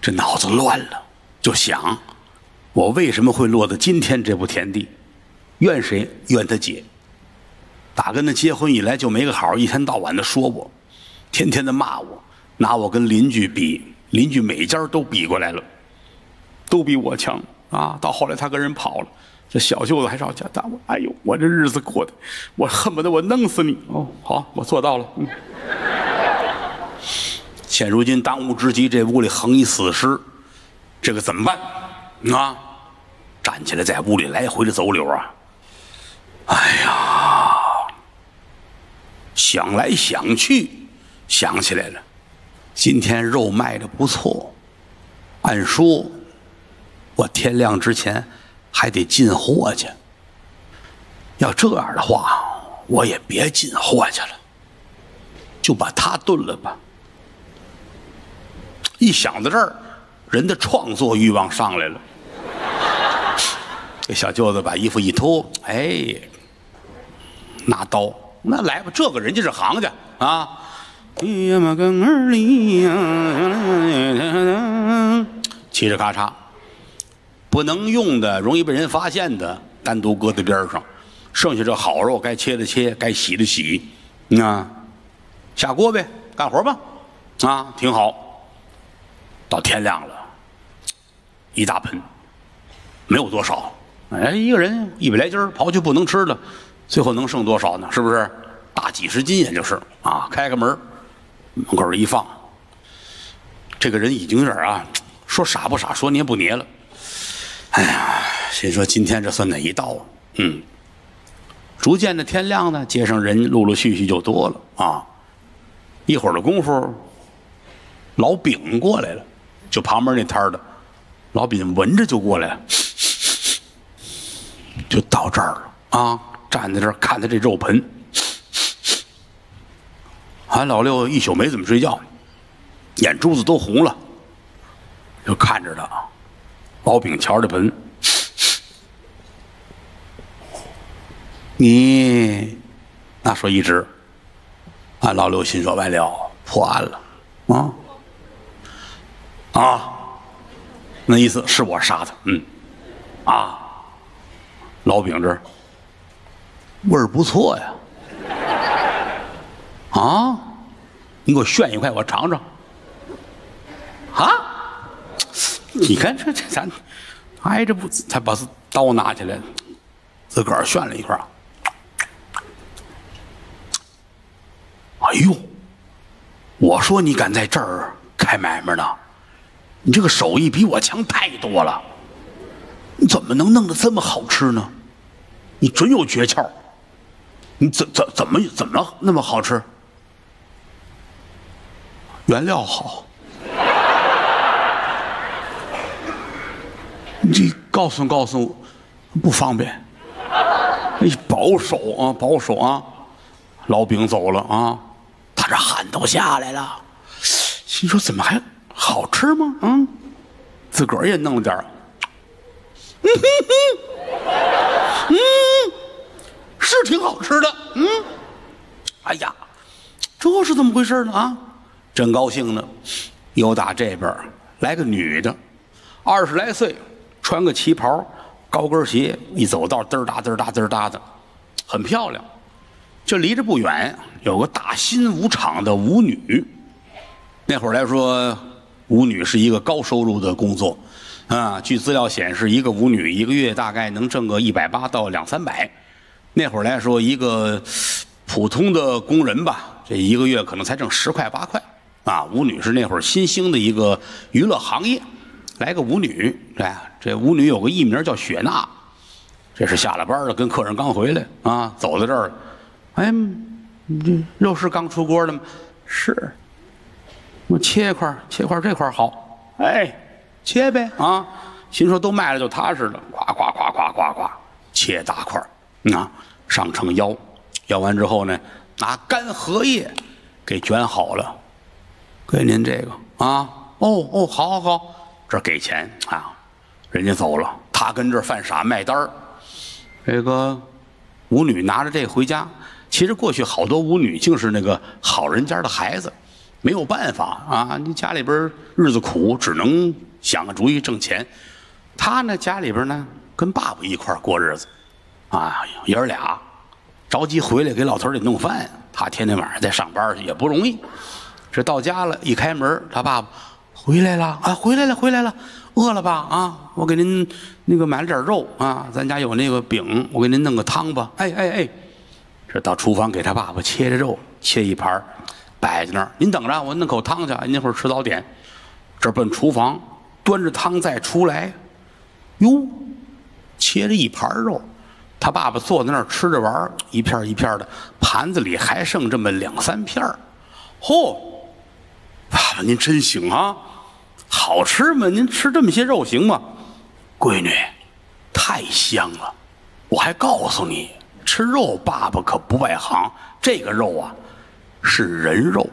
这脑子乱了，就想我为什么会落到今天这步田地？怨谁？怨他姐。打跟他结婚以来就没个好，一天到晚的说我，天天的骂我，拿我跟邻居比，邻居每家都比过来了，都比我强啊！到后来他跟人跑了，这小舅子还上家打我。哎呦，我这日子过的，我恨不得我弄死你！哦，好，我做到了。嗯。现如今当务之急，这屋里横一死尸，这个怎么办？啊！站起来，在屋里来回的走溜啊！哎呀，想来想去，想起来了，今天肉卖的不错，按说，我天亮之前还得进货去。要这样的话，我也别进货去了，就把它炖了吧。一想到这儿，人的创作欲望上来了。这小舅子把衣服一脱，哎，拿刀，那来吧，这个人家是行家啊。呀嘛根儿里呀，嘁哩咔嚓，不能用的、容易被人发现的，单独搁在边上。剩下这好肉，该切的切，该洗的洗，啊，下锅呗，干活吧。啊，挺好。到天亮了，一大盆，没有多少。哎，一个人一百来斤刨去不能吃的，最后能剩多少呢？是不是？大几十斤也就是啊。开个门，门口一放，这个人已经有点啊，说傻不傻，说捏不捏了。哎呀，心说今天这算哪一道啊？嗯。逐渐的天亮呢，街上人陆陆续续就多了啊。一会儿的功夫，老丙过来了，就旁边那摊的，老丙闻着就过来了，就到这儿了啊，站在这儿看他这肉盆。俺老六一宿没怎么睡觉，眼珠子都红了，就看着他。老丙瞧着盆。你那说一直，俺老六心说完了，破案了，啊啊，那意思是我杀的，嗯，啊，老饼这味儿不错呀，啊，你给我炫一块，我尝尝，啊，你看这这咱挨着不，才把刀拿起来，自个儿炫了一块。哎呦！我说你敢在这儿开买卖呢？你这个手艺比我强太多了。你怎么能弄得这么好吃呢？你准有诀窍。你怎怎怎么怎么那么好吃？原料好。你告诉告诉，不方便。哎，保守啊，保守啊！老饼走了啊。他这汗都下来了，心说怎么还好吃吗？嗯，自个儿也弄了点嗯嗯，是挺好吃的。嗯，哎呀，这是怎么回事呢？啊，真高兴呢。又打这边来个女的，二十来岁，穿个旗袍，高跟鞋，一走道嘚儿哒嘚儿哒嘚儿哒的，很漂亮。就离着不远，有个大新舞场的舞女。那会儿来说，舞女是一个高收入的工作，啊，据资料显示，一个舞女一个月大概能挣个一百八到两三百。那会儿来说，一个普通的工人吧，这一个月可能才挣十块八块。啊，舞女是那会儿新兴的一个娱乐行业。来个舞女，哎，这舞女有个艺名叫雪娜。这是下了班了，跟客人刚回来啊，走到这儿。哎，这肉是刚出锅的吗？是。我切一块，切块这块好。哎，切呗啊！心说都卖了就踏实了。咵咵咵咵咵咵，切大块啊，上成腰，腰完之后呢，拿干荷叶给卷好了，给您这个啊。哦哦，好好好，这给钱啊，人家走了，他跟这犯傻卖单儿。这个舞女拿着这回家。其实过去好多舞女竟是那个好人家的孩子，没有办法啊！你家里边日子苦，只能想个主意挣钱。他呢，家里边呢跟爸爸一块儿过日子，啊，爷儿俩着急回来给老头儿得弄饭，他天天晚上在上班去也不容易。这到家了，一开门，他爸爸回来了啊，回来了，回来了，饿了吧？啊，我给您那个买了点肉啊，咱家有那个饼，我给您弄个汤吧。哎哎哎。这到厨房给他爸爸切着肉，切一盘摆在那儿。您等着，我弄口汤去。您一会儿吃早点，这奔厨房，端着汤再出来，哟，切了一盘肉。他爸爸坐在那儿吃着玩一片一片的，盘子里还剩这么两三片儿嚯，爸爸您真行啊，好吃吗？您吃这么些肉行吗？闺女，太香了，我还告诉你。吃肉，爸爸可不外行。这个肉啊，是人肉。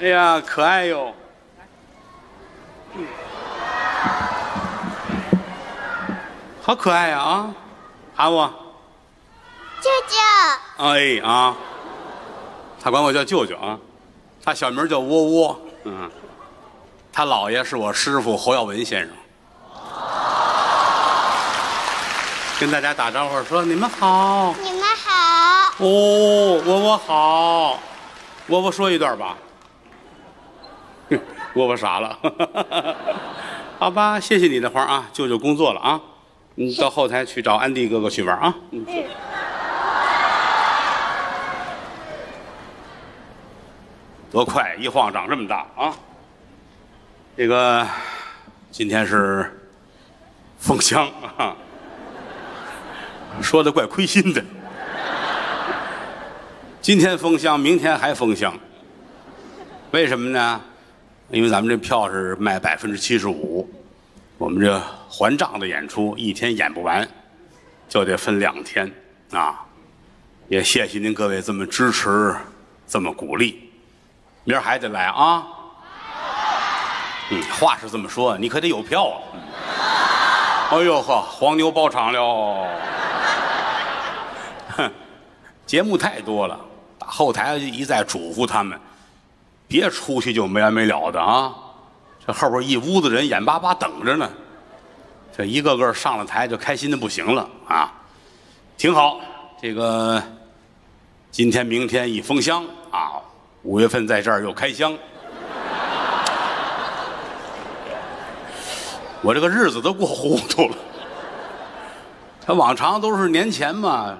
哎呀，可爱哟！好可爱呀啊！喊我，舅舅，哎啊，他管我叫舅舅啊，他小名叫窝窝，嗯，他姥爷是我师傅侯耀文先生。跟大家打招呼说你们好。你们好，哦，窝窝好，窝窝说一段吧。哼窝窝傻了，好吧，谢谢你的花啊，舅舅工作了啊，你到后台去找安迪哥哥去玩啊。多快，一晃长这么大啊！这个今天是封箱啊，说的怪亏心的。今天封箱，明天还封箱，为什么呢？因为咱们这票是卖百分之七十五，我们这还账的演出一天演不完，就得分两天啊。也谢谢您各位这么支持，这么鼓励。明儿还得来啊！嗯，话是这么说，你可得有票啊！哎呦呵，黄牛包场了！哼，节目太多了，打后台一再嘱咐他们，别出去就没完没了的啊！这后边一屋子人眼巴巴等着呢，这一个个上了台就开心的不行了啊！挺好，这个今天明天一封箱啊，五月份在这儿又开箱，我这个日子都过糊涂了。他往常都是年前嘛，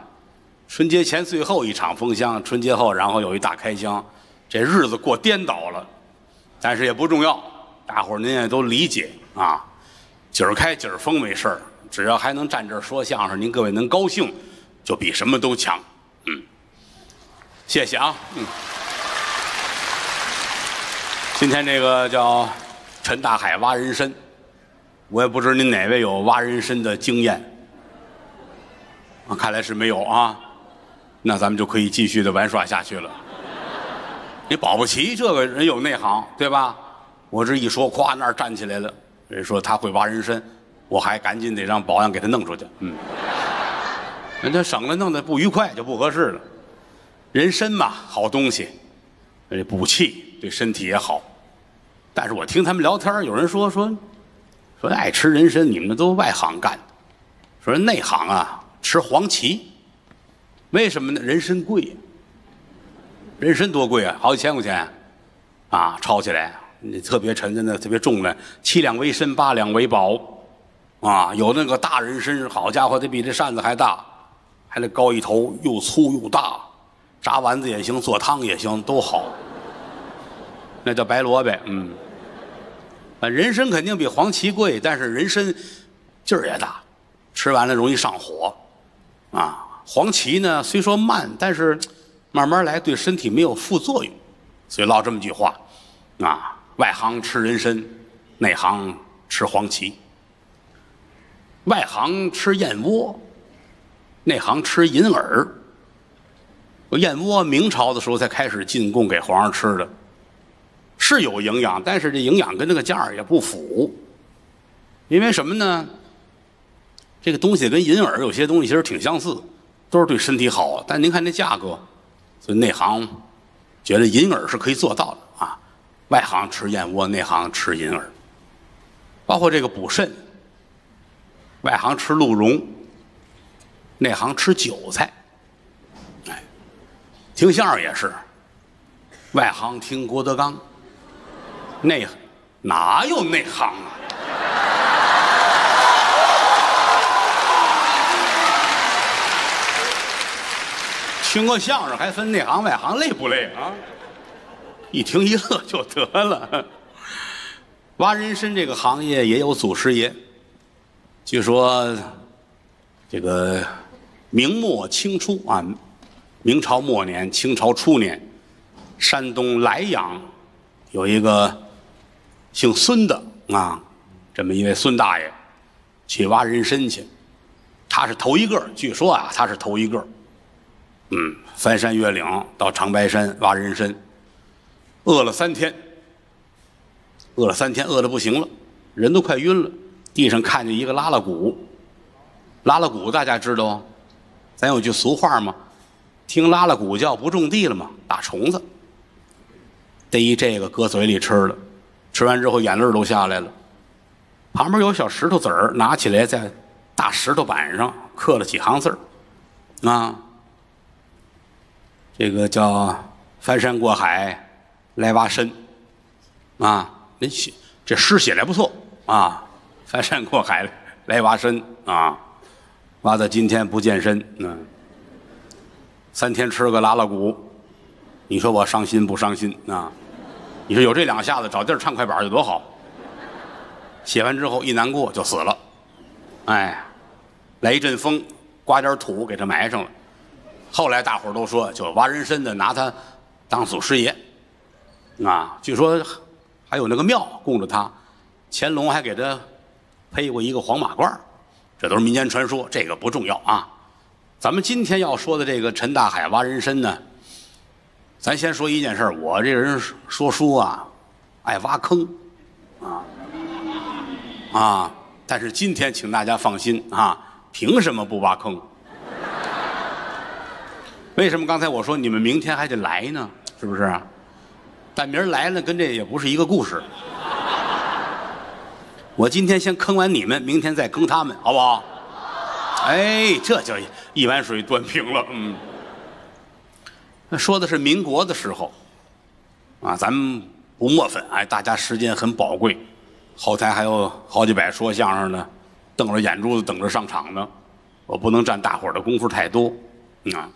春节前最后一场封箱，春节后然后有一大开箱，这日子过颠倒了。但是也不重要，大伙儿您也都理解啊。今儿开今儿封没事儿，只要还能站这儿说相声，您各位能高兴，就比什么都强。嗯，谢谢啊，嗯。今天这个叫陈大海挖人参，我也不知您哪位有挖人参的经验，啊，看来是没有啊，那咱们就可以继续的玩耍下去了。你保不齐这个人有内行，对吧？我这一说，咵那儿站起来了，人说他会挖人参，我还赶紧得让保安给他弄出去，嗯，人家省了弄得不愉快就不合适了。人参嘛，好东西，这补气对身体也好。但是我听他们聊天，有人说说说爱吃人参，你们都外行干的，说内行啊吃黄芪，为什么呢？人参贵，人参多贵啊，好几千块钱，啊，抄起来，你特别沉的呢，特别重的，七两为参，八两为宝，啊，有那个大人参，好家伙，得比这扇子还大，还得高一头，又粗又大，炸丸子也行，做汤也行，都好。那叫白萝卜，嗯。啊，人参肯定比黄芪贵，但是人参劲儿也大，吃完了容易上火，啊，黄芪呢虽说慢，但是慢慢来对身体没有副作用，所以唠这么句话，啊，外行吃人参，内行吃黄芪，外行吃燕窝，内行吃银耳。燕窝明朝的时候才开始进贡给皇上吃的。是有营养，但是这营养跟这个价儿也不符，因为什么呢？这个东西跟银耳有些东西其实挺相似，都是对身体好，但您看这价格，所以内行觉得银耳是可以做到的啊。外行吃燕窝，内行吃银耳，包括这个补肾，外行吃鹿茸，内行吃韭菜。哎，听相声也是，外行听郭德纲。内哪有内行啊？听过相声还分内行外行，累不累啊？一听一乐就得了。挖人参这个行业也有祖师爷，据说这个明末清初啊，明朝末年、清朝初年，山东莱阳有一个。姓孙的啊，这么一位孙大爷，去挖人参去，他是头一个。据说啊，他是头一个。嗯，翻山越岭到长白山挖人参，饿了三天，饿了三天，饿的不行了，人都快晕了。地上看见一个拉拉鼓，拉拉鼓大家知道，咱有句俗话嘛，听拉拉鼓叫不种地了嘛，打虫子。逮一这个搁嘴里吃了，吃完之后眼泪都下来了。旁边有小石头子儿，拿起来在大石头板上刻了几行字儿，啊，这个叫翻山过海来挖参，啊，您写这诗写的不错啊，翻山过海来挖参啊，挖到今天不健身，嗯，三天吃个拉拉骨，你说我伤心不伤心啊？你说有这两下子，找地儿唱快板有多好？写完之后一难过就死了，哎，来一阵风，刮点土给他埋上了。后来大伙儿都说，就挖人参的拿他当祖师爷，啊，据说还有那个庙供着他，乾隆还给他配过一个黄马褂这都是民间传说，这个不重要啊。咱们今天要说的这个陈大海挖人参呢，咱先说一件事儿我这人说书啊，爱挖坑，啊。啊！但是今天，请大家放心啊，凭什么不挖坑？为什么刚才我说你们明天还得来呢？是不是？但明儿来了，跟这也不是一个故事。我今天先坑完你们，明天再坑他们，好不好？哎，这就一碗水端平了。嗯，那说的是民国的时候，啊，咱们不墨粉，哎，大家时间很宝贵。后台还有好几百说相声的，瞪着眼珠子等着上场呢，我不能占大伙儿的功夫太多，啊。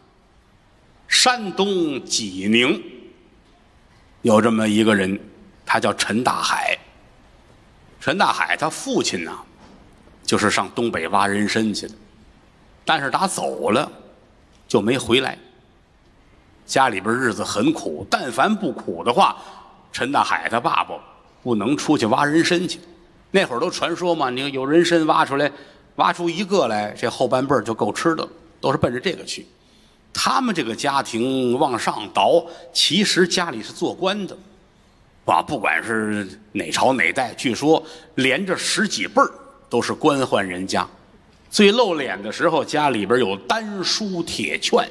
山东济宁有这么一个人，他叫陈大海。陈大海他父亲呢，就是上东北挖人参去的，但是他走了就没回来。家里边日子很苦，但凡不苦的话，陈大海他爸爸。不能出去挖人参去，那会儿都传说嘛，你看有人参挖出来，挖出一个来，这后半辈儿就够吃的，都是奔着这个去。他们这个家庭往上倒，其实家里是做官的，啊，不管是哪朝哪代，据说连着十几辈儿都是官宦人家。最露脸的时候，家里边有丹书铁券，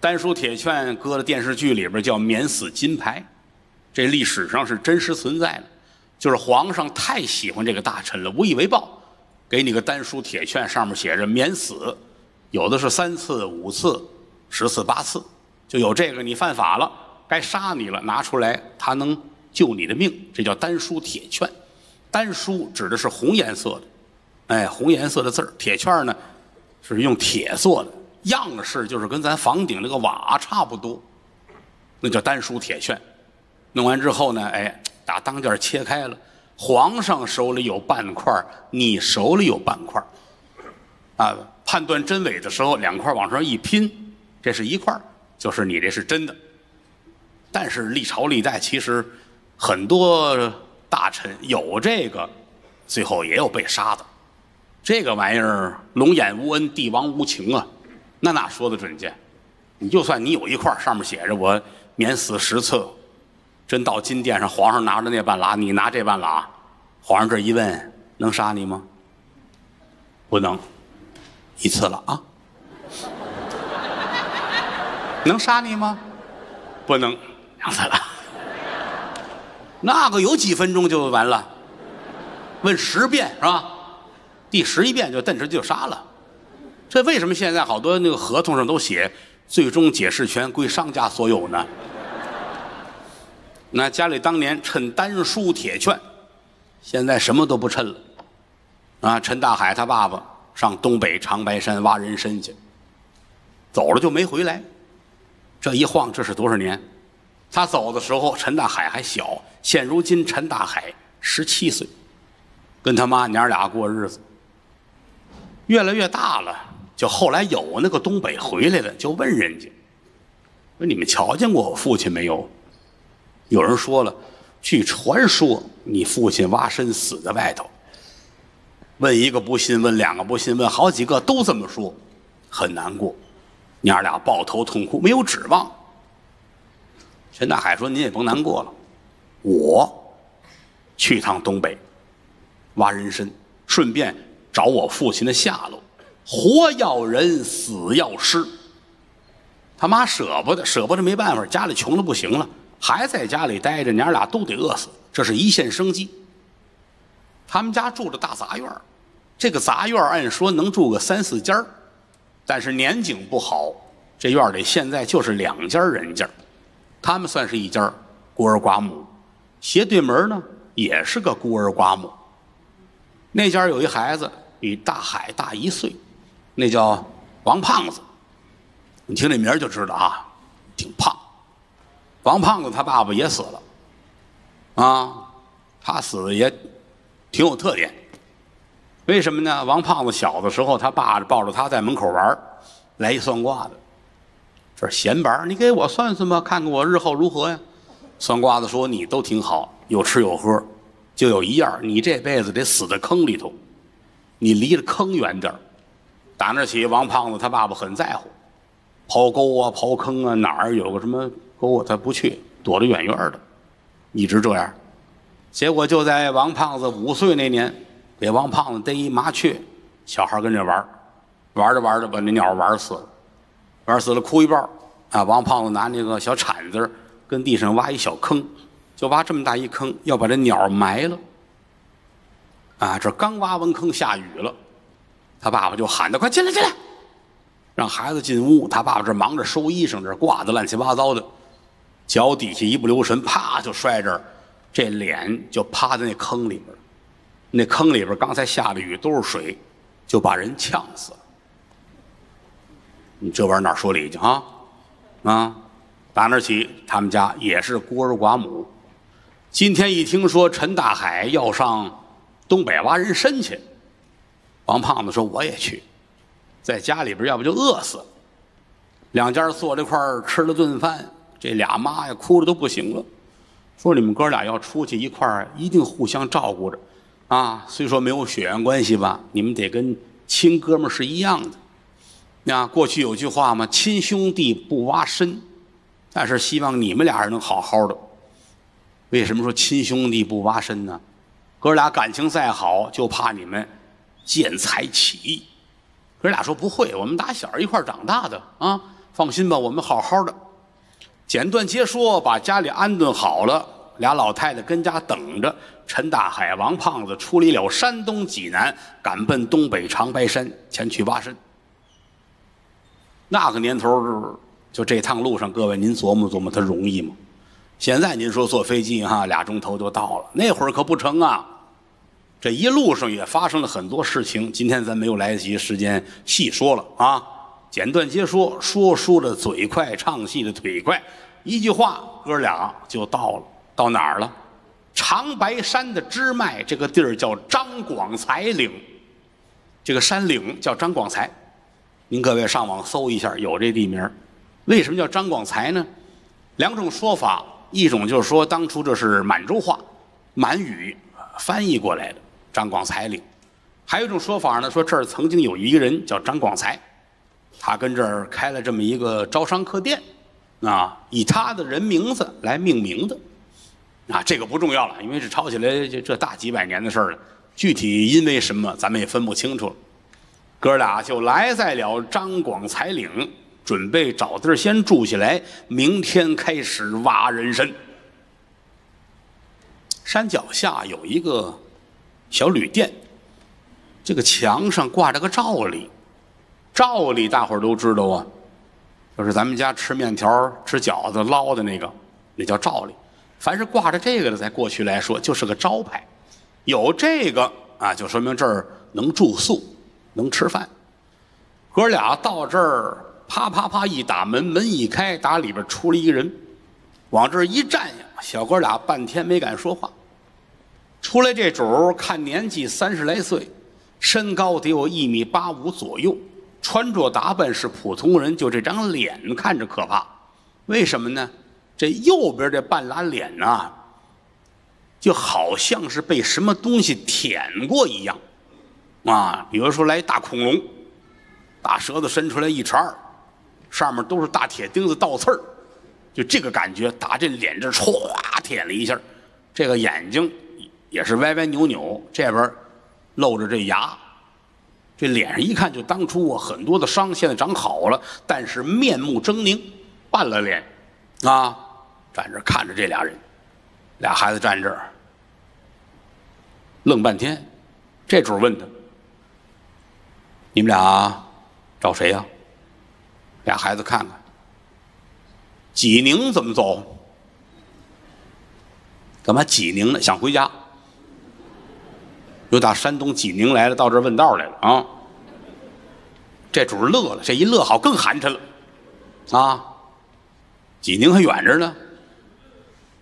丹书铁券搁在电视剧里边叫免死金牌。这历史上是真实存在的，就是皇上太喜欢这个大臣了，无以为报，给你个丹书铁券，上面写着免死，有的是三次、五次、十次、八次，就有这个你犯法了，该杀你了，拿出来他能救你的命，这叫丹书铁券。丹书指的是红颜色的，哎，红颜色的字儿，铁券呢是用铁做的，样式就是跟咱房顶那个瓦差不多，那叫丹书铁券。弄完之后呢，哎，打当间切开了，皇上手里有半块你手里有半块啊，判断真伪的时候，两块往上一拼，这是一块就是你这是真的。但是历朝历代其实很多大臣有这个，最后也有被杀的。这个玩意儿，龙眼无恩，帝王无情啊，那哪说得准去？你就算你有一块上面写着我免死十次。真到金殿上，皇上拿着那半拉，你拿这半拉，皇上这一问，能杀你吗？不能，一次了啊。能杀你吗？不能，两次了。那个有几分钟就完了，问十遍是吧？第十一遍就顿时就杀了。这为什么现在好多那个合同上都写最终解释权归商家所有呢？那家里当年趁丹书铁券，现在什么都不趁了。啊，陈大海他爸爸上东北长白山挖人参去，走了就没回来。这一晃，这是多少年？他走的时候，陈大海还小。现如今，陈大海十七岁，跟他妈娘俩过日子。越来越大了，就后来有那个东北回来的，就问人家：“说你们瞧见过我父亲没有？”有人说了，据传说你父亲挖参死在外头。问一个不信，问两个不信，问好几个都这么说，很难过，娘俩抱头痛哭，没有指望。陈大海说：“您也甭难过了，我去趟东北，挖人参，顺便找我父亲的下落，活要人，死要尸。他妈舍不得，舍不得没办法，家里穷的不行了，还在家里待着，娘俩都得饿死，这是一线生机。他们家住着大杂院儿这个杂院按说能住个三四家儿但是年景不好，这院里现在就是两家人家他们算是一家孤儿寡母，斜对门呢也是个孤儿寡母。那家有一孩子比大海大一岁，那叫王胖子。你听这名就知道啊，挺胖。王胖子他爸爸也死了，啊，他死的也挺有特点。为什么呢？王胖子小的时候，他爸抱着他在门口玩儿来一算卦的，这是闲玩你给我算算吧，看看我日后如何呀？算卦的说你都挺好，有吃有喝，就有一样，你这辈子得死在坑里头，你离着坑远点儿打那起，王胖子他爸爸很在乎，刨沟啊、刨坑啊，哪儿有个什么沟啊，他不去，躲得远远的，一直这样。结果就在王胖子五岁那年，给王胖子逮一麻雀，小孩跟着玩玩着玩着把那鸟玩死了，玩死了哭一半啊！王胖子拿那个小铲子跟地上挖一小坑，就挖这么大一坑，要把这鸟埋了。啊，这刚挖完坑，下雨了，他爸爸就喊他：“快进来，进来！”让孩子进屋。他爸爸这忙着收衣裳，这挂的乱七八糟的，脚底下一不留神，啪就摔这儿，这脸就趴在那坑里边了。那坑里边刚才下的雨都是水，就把人呛死了。你这玩意儿哪说理去啊？啊，打那起，他们家也是孤儿寡母。今天一听说陈大海要上东北挖人参去，王胖子说我也去，在家里边要不就饿死。两家坐这块儿吃了顿饭，这俩妈呀哭的都不行了，说你们哥俩要出去一块儿，一定互相照顾着，啊，虽说没有血缘关系吧，你们得跟亲哥们儿是一样的。那过去有句话嘛，亲兄弟不挖参，但是希望你们俩人能好好的。为什么说亲兄弟不挖参呢？哥俩感情再好，就怕你们见财起意。哥俩说不会，我们打小一块长大的啊，放心吧，我们好好的。简短截说，把家里安顿好了，俩老太太跟家等着。陈大海、王胖子出离了山东济南，赶奔东北长白山前去挖参。那个年头，就这趟路上，各位您琢磨琢磨，它容易吗？现在您说坐飞机哈，俩钟头就到了，那会儿可不成啊。这一路上也发生了很多事情，今天咱没有来得及时间细说了啊，简短截说，说书的嘴快，唱戏的腿快，一句话，哥俩就到了。到哪儿了？长白山的支脉，这个地儿叫张广才岭，这个山岭叫张广才。您各位上网搜一下，有这地名为什么叫张广才呢？两种说法，一种就是说当初这是满洲话，满语翻译过来的张广才岭；还有一种说法呢，说这儿曾经有一个人叫张广才，他跟这儿开了这么一个招商客店，啊，以他的人名字来命名的。啊，这个不重要了，因为这抄起来这这大几百年的事儿了，具体因为什么咱们也分不清楚了。哥俩就来在了张广才岭，准备找地儿先住下来，明天开始挖人参。山脚下有一个小旅店，这个墙上挂着个照例，照例大伙儿都知道啊，就是咱们家吃面条、吃饺子捞的那个，那叫照例。凡是挂着这个的，在过去来说就是个招牌，有这个啊，就说明这儿能住宿。能吃饭，哥俩到这儿，啪啪啪一打门，门一开，打里边出来一个人，往这儿一站呀，小哥俩半天没敢说话。出来这主儿看年纪三十来岁，身高得有一米八五左右，穿着打扮是普通人，就这张脸看着可怕。为什么呢？这右边这半拉脸呐，就好像是被什么东西舔过一样。啊，比如说来一大恐龙，大舌头伸出来一茬儿，上面都是大铁钉子倒刺儿，就这个感觉，打这脸这歘舔了一下，这个眼睛也是歪歪扭扭，这边露着这牙，这脸上一看就当初啊很多的伤，现在长好了，但是面目狰狞，半了脸，啊，站这看着这俩人，俩孩子站这儿，愣半天，这主问他：“你们俩找谁呀、俩孩子看看，济宁怎么走？干嘛济宁呢？想回家。又打山东济宁来了，到这儿问道来了啊！这主乐了，这一乐好更寒碜了，啊！济宁还远着呢，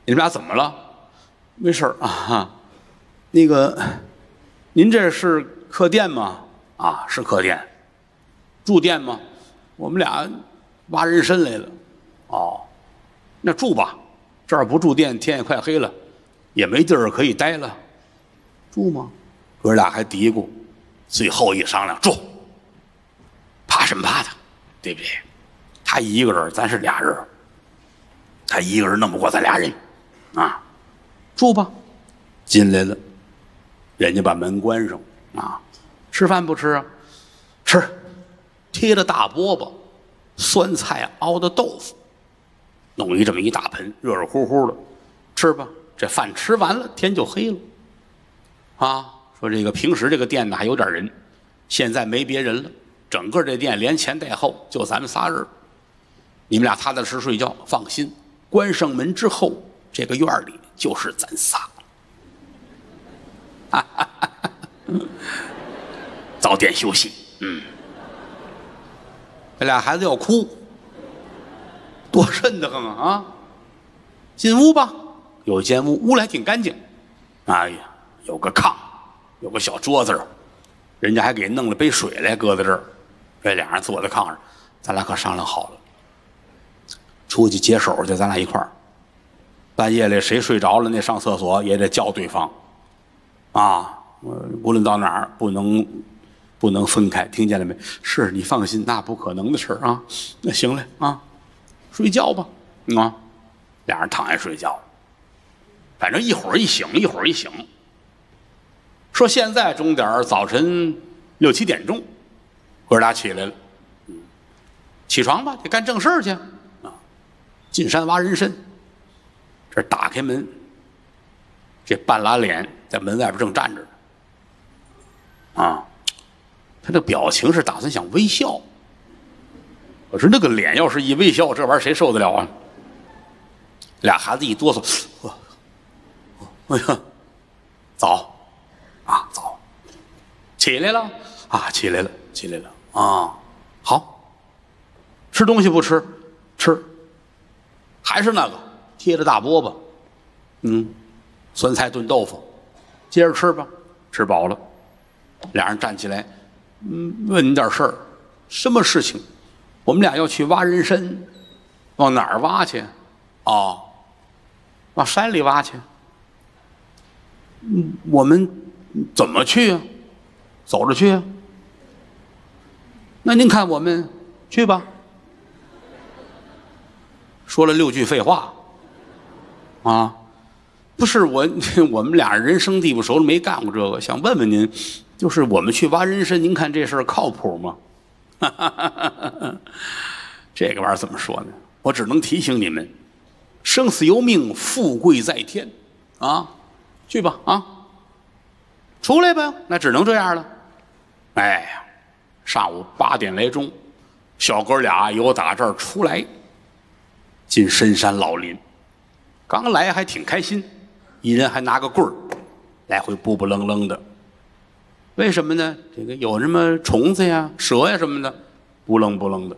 你们俩怎么了？没事儿啊，那个，您这是客店吗？啊，是客店，住店吗？我们俩挖人参来了。哦，那住吧，这儿不住店，天也快黑了，也没地儿可以待了，住吗？哥俩还嘀咕，最后一商量，住。怕什么怕他，对不对？他一个人，咱是俩人，他一个人弄不过咱俩人，啊，住吧。进来了，人家把门关上，啊，吃饭不吃啊？吃，贴着大饽饽，酸菜熬的豆腐，弄一这么一大盆，热热乎乎的，吃吧。这饭吃完了，天就黑了。啊，说这个平时这个店呢还有点人，现在没别人了，整个这店连前带后就咱们仨人。你们俩踏踏实实睡觉，放心。关上门之后，这个院儿里就是咱仨。哈哈哈早点休息。嗯，这俩孩子要哭，多瘆得慌啊！进屋吧。有一间屋，屋里还挺干净。哎呀，有个炕，有个小桌子，人家还给弄了杯水来，搁在这儿。这俩人坐在炕上，咱俩可商量好了，出去解手去，咱俩一块儿。半夜里谁睡着了，那上厕所也得叫对方。啊，无论到哪儿，不能不能分开，听见了没？是你放心，那不可能的事儿啊。那行了啊，睡觉吧。啊，俩人躺下睡觉。反正一会儿一醒，一会儿一醒。说现在钟点儿早晨六七点钟，哥俩起来了，起床吧，得干正事儿去啊！进山挖人参，这打开门，这半拉脸在门外边正站着呢，啊，他那表情是打算想微笑。我说那个脸要是一微笑，这玩意儿谁受得了啊？俩孩子一哆嗦，哇哎呀，早，啊早，起来了啊，起来了，起来了啊，好，吃东西不吃？吃，还是那个贴着大饽饽，嗯，酸菜炖豆腐，接着吃吧，吃饱了，俩人站起来，嗯，问你点事儿，什么事情？我们俩要去挖人参，往哪儿挖去？哦，往山里挖去。嗯，我们怎么去啊？走着去啊？那您看我们去吧。说了六句废话，啊，不是我，我们俩人生地不熟，没干过这个，想问问您，就是我们去挖人参，您看这事儿靠谱吗？这个玩意儿怎么说呢？我只能提醒你们，生死由命，富贵在天，啊，去吧，啊，出来吧，那只能这样了。哎呀，上午八点来钟，小哥俩由打这儿出来，进深山老林，刚来还挺开心，一人还拿个棍儿，来回不不愣愣的。为什么呢？这个有什么虫子呀、蛇呀什么的，不愣不愣的。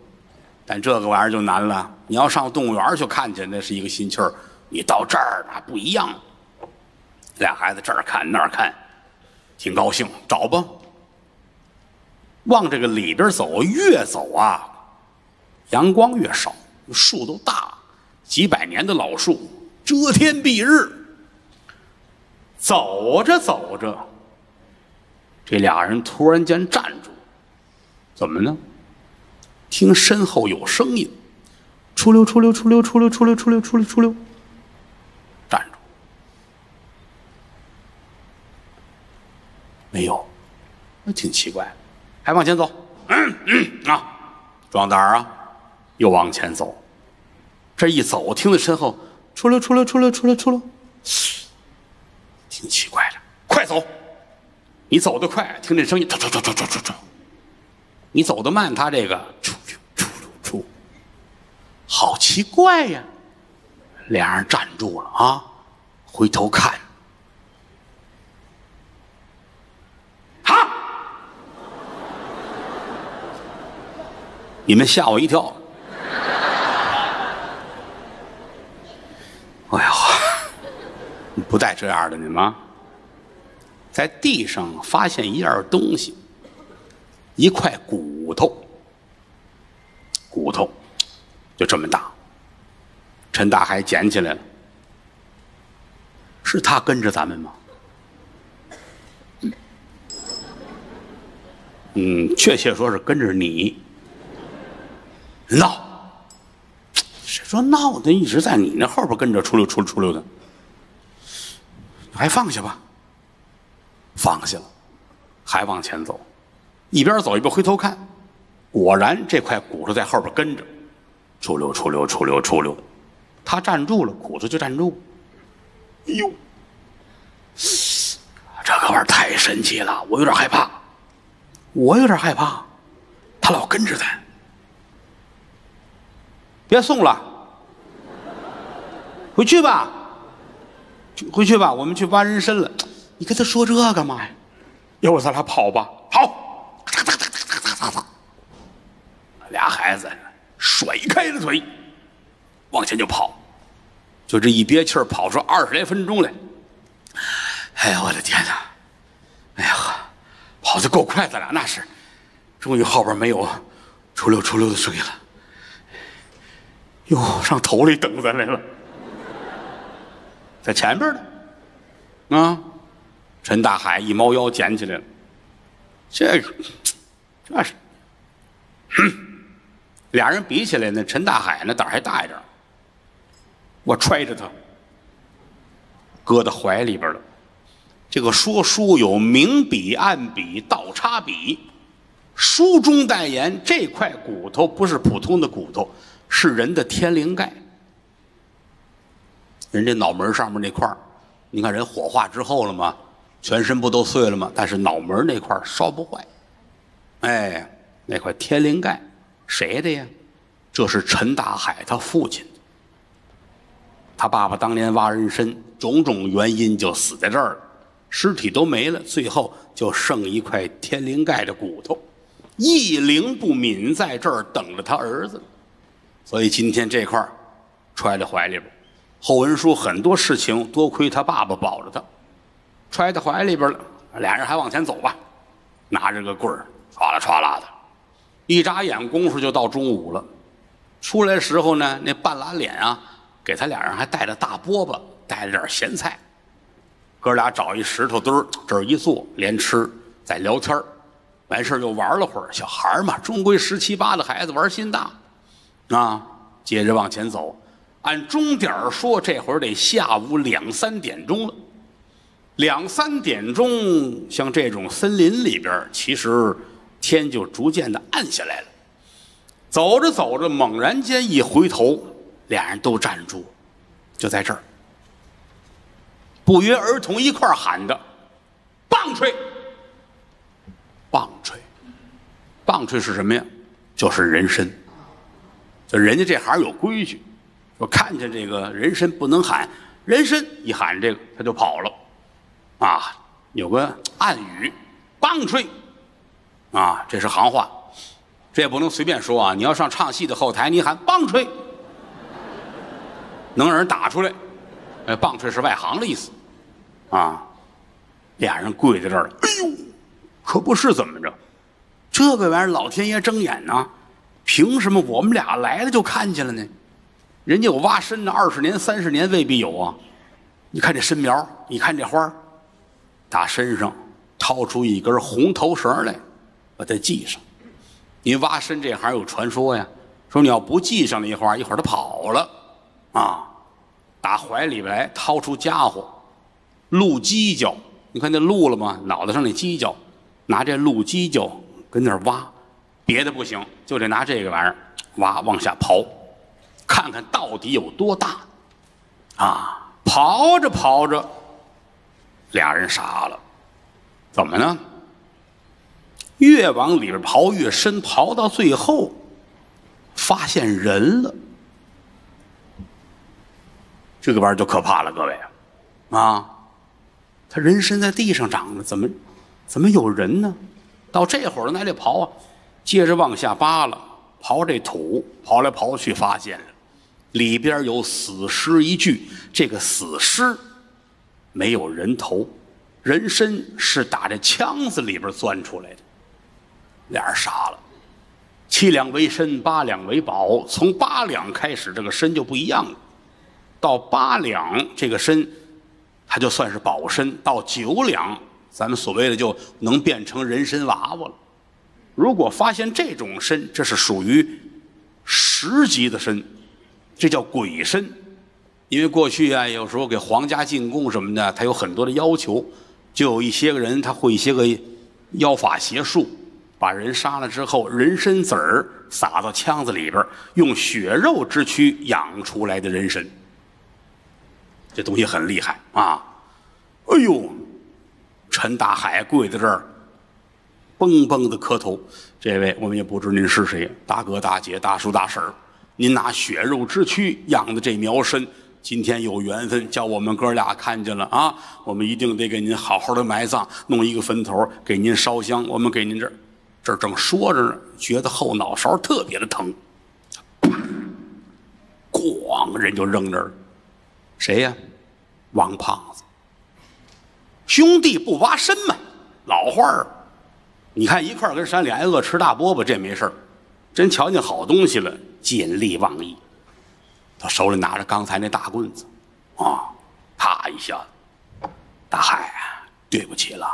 但这个玩意儿就难了，你要上动物园去看去，那是一个心气儿。你到这儿那不一样。俩孩子这儿看那儿看，挺高兴，找吧。往这个里边走，越走啊，阳光越少，树都大，几百年的老树，遮天蔽日。走着走着，这俩人突然间站住，怎么呢？听身后有声音，出溜出溜出溜出溜出溜出溜出溜出溜，站住，没有，那挺奇怪。还往前走，嗯嗯啊，壮胆儿啊，又往前走。这一走，听到身后出溜出溜出溜出溜出溜，挺奇怪的。快走！你走得快，听这声音，出出出出出出出。你走得慢，他这个出出出出，好奇怪呀！俩人站住了啊，回头看，哈！你们吓我一跳。哎呀，不带这样的你们，在地上发现一样东西，一块骨头，骨头就这么大。陈大海捡起来了，是他跟着咱们吗？嗯，确切说是跟着你。闹，谁说闹的？一直在你那后边跟着出溜出溜出溜的，还放下吧。放下了，还往前走，一边走一边回头看，果然这块骨头在后边跟着，出溜出溜出溜出溜。他站住了，骨头就站住。哎呦，这个玩意儿太神奇了，我有点害怕。我有点害怕，他老跟着咱。别送了，回去吧，去回去吧，我们去挖人参了。你跟他说这干嘛呀？要不咱俩跑吧？跑！俩孩子甩开了腿。往前就跑，就这一憋气儿，跑出二十来分钟来。哎呀，我的天哪！哎呀，跑得够快，咱俩那是。终于后边没有出溜出溜的声音了。哟，上头里等咱来了，在前边呢。啊，陈大海一猫腰捡起来了。这个，这是，俩人比起来呢，陈大海呢胆还大一点。我揣着他，搁到怀里边了。这个说书有明笔暗笔倒插笔，书中代言这块骨头不是普通的骨头，是人的天灵盖。人家脑门上面那块你看人火化之后了吗？全身不都碎了吗？但是脑门那块烧不坏。哎，那块天灵盖谁的呀？这是陈大海他父亲。他爸爸当年挖人参，种种原因就死在这儿了，尸体都没了，最后就剩一块天灵盖的骨头，一灵不泯，在这儿等着他儿子。所以今天这块揣在怀里边。后文书很多事情多亏他爸爸保着他，揣在怀里边了。俩人还往前走吧，拿着个棍儿，唰啦唰啦的，一眨眼功夫就到中午了。出来时候呢，那半拉脸啊。给他俩人还带着大饽饽，带着点咸菜，哥俩找一石头堆儿，这儿一坐，连吃再聊天儿完事儿又玩了会儿。小孩嘛，终归十七八的孩子玩心大，啊，接着往前走，按钟点儿说，这会儿得下午两三点钟了。两三点钟，像这种森林里边，其实天就逐渐的暗下来了。走着走着，猛然间一回头。俩人都站住，就在这儿，不约而同一块喊的：“棒槌！棒槌！棒槌是什么呀？就是人参。人家这行有规矩，说看见这个人参不能喊人参，一喊这个他就跑了。啊，有个暗语，棒槌！啊，这是行话，这也不能随便说啊。你要上唱戏的后台，你喊棒槌。”能让人打出来，哎，棒槌是外行的意思，啊，俩人跪在这儿了，哎呦，可不是怎么着，这个玩意儿老天爷睁眼呢，凭什么我们俩来了就看见了呢？人家有挖参的，二十年、三十年未必有啊。你看这参苗，你看这花打身上掏出一根红头绳来，把它系上。您挖参这行有传说呀，说你要不系上那花，一会儿它跑了。啊，打怀里边来掏出家伙，鹿犄角，你看那鹿了吗？脑袋上那犄角，拿这鹿犄角跟那儿挖，别的不行，就得拿这个玩意儿挖往下刨，看看到底有多大。啊，刨着刨着，俩人傻了，怎么呢？越往里边刨越深，刨到最后，发现人了。这个玩意儿就可怕了，各位啊！他人参在地上长着，怎么怎么有人呢？到这会儿了，还得刨啊！接着往下扒了，刨这土，刨来刨去，发现了里边有死尸一具。这个死尸没有人头，人参是打这腔子里边钻出来的。俩人傻了，七两为参，八两为宝。从八两开始，这个参就不一样了。到八两，这个参，它就算是宝参；到九两，咱们所谓的就能变成人参娃娃了。如果发现这种参，这是属于十级的参，这叫鬼参。因为过去啊，有时候给皇家进贡什么的，他有很多的要求，就有一些个人他会一些个妖法邪术，把人杀了之后，人参籽儿撒到腔子里边，用血肉之躯养出来的人参。这东西很厉害啊！哎呦，陈大海跪在这儿，嘣嘣的磕头。这位我们也不知您是谁，大哥大姐大叔大婶儿，您拿血肉之躯养的这苗身，今天有缘分，叫我们哥俩看见了啊！我们一定得给您好好的埋葬，弄一个坟头给您烧香。我们给您这儿，这儿正说着呢，觉得后脑勺特别的疼，咣，人就扔那儿了。谁呀？王胖子。兄弟不挖身嘛，老话儿。你看一块儿跟山里挨饿吃大饽饽，这没事儿真瞧见好东西了，见利忘义。他手里拿着刚才那大棍子，啊，啪一下子，大海，对不起了，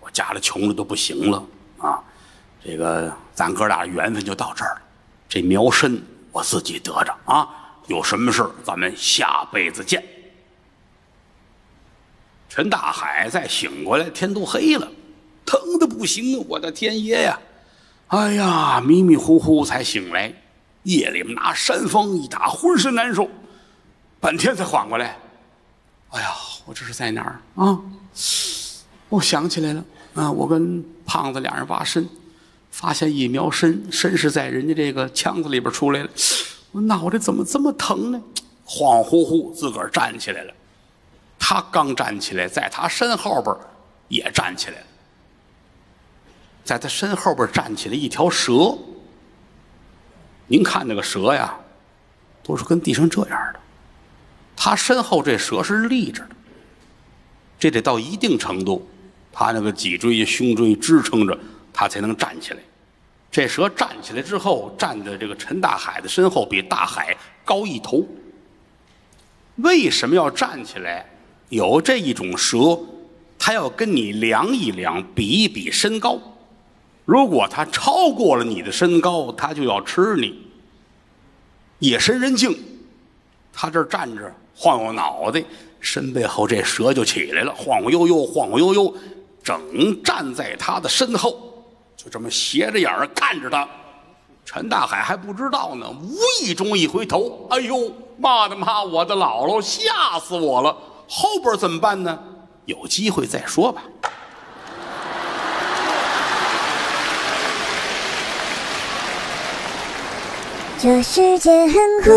我家里穷的都不行了啊。这个咱哥俩缘分就到这儿了，这苗参我自己得着啊。有什么事咱们下辈子见。陈大海再醒过来，天都黑了，疼的不行啊！我的天爷呀！哎呀，迷迷糊糊才醒来，夜里面拿山风一打，浑身难受，半天才缓过来。哎呀，我这是在哪儿啊？我想起来了啊！我跟胖子俩人挖参，发现一苗参，参是在人家这个腔子里边出来了。我脑袋怎么这么疼呢？恍惚惚自个儿站起来了。他刚站起来，在他身后边也站起来了。在他身后边站起来一条蛇。您看那个蛇呀，都是跟地上这样的。他身后这蛇是立着的，这得到一定程度，他那个脊椎、胸椎支撑着，他才能站起来。这蛇站起来之后，站在这个陈大海的身后，比大海高一头。为什么要站起来？有这一种蛇，它要跟你量一量，比一比身高。如果他超过了你的身高，他就要吃你。夜深人静，他这站着，晃晃脑袋，身背后这蛇就起来了，晃晃悠悠，晃晃悠悠，整站在他的身后。就这么斜着眼儿看着他，陈大海还不知道呢。无意中一回头，哎呦，妈的妈！我的姥姥，吓死我了！后边怎么办呢？有机会再说吧。这世界很酷。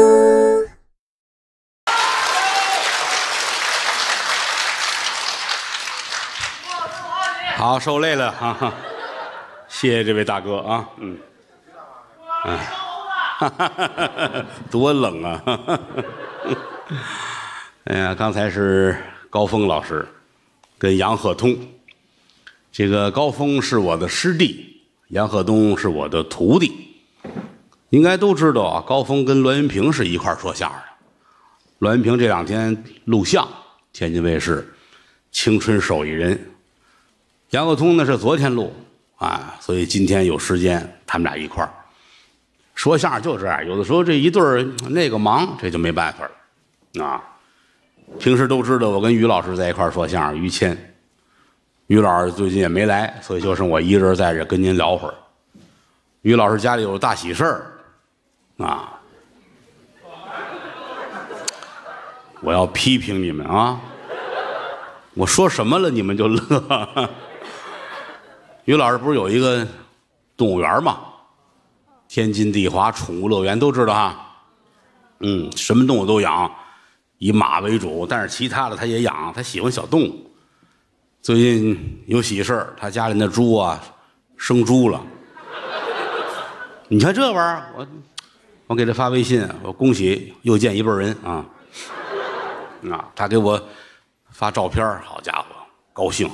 好，受累了，哈哈。谢谢这位大哥啊，嗯，嗯，多冷啊！哎呀，刚才是高峰老师跟杨鹤通，这个高峰是我的师弟，杨鹤东是我的徒弟。应该都知道啊，高峰跟栾云平是一块儿说相声的。栾云平这两天录像，天津卫视《青春手艺人》，杨鹤通呢是昨天录。啊，所以今天有时间，他们俩一块儿说相声就这样。有的时候这一对儿那个忙，这就没办法了。啊，平时都知道我跟于老师在一块儿说相声，于谦，于老师最近也没来，所以就剩我一人在这跟您聊会儿。于老师家里有大喜事儿啊，我要批评你们啊！我说什么了，你们就乐。于老师不是有一个动物园吗？天津地华宠物乐园都知道哈。嗯，什么动物都养，以马为主，但是其他的他也养，他喜欢小动物。最近有喜事，他家里那猪啊生猪了。你看这玩意儿，我我给他发微信，我恭喜又见一辈人啊。啊，他给我发照片好家伙，高兴，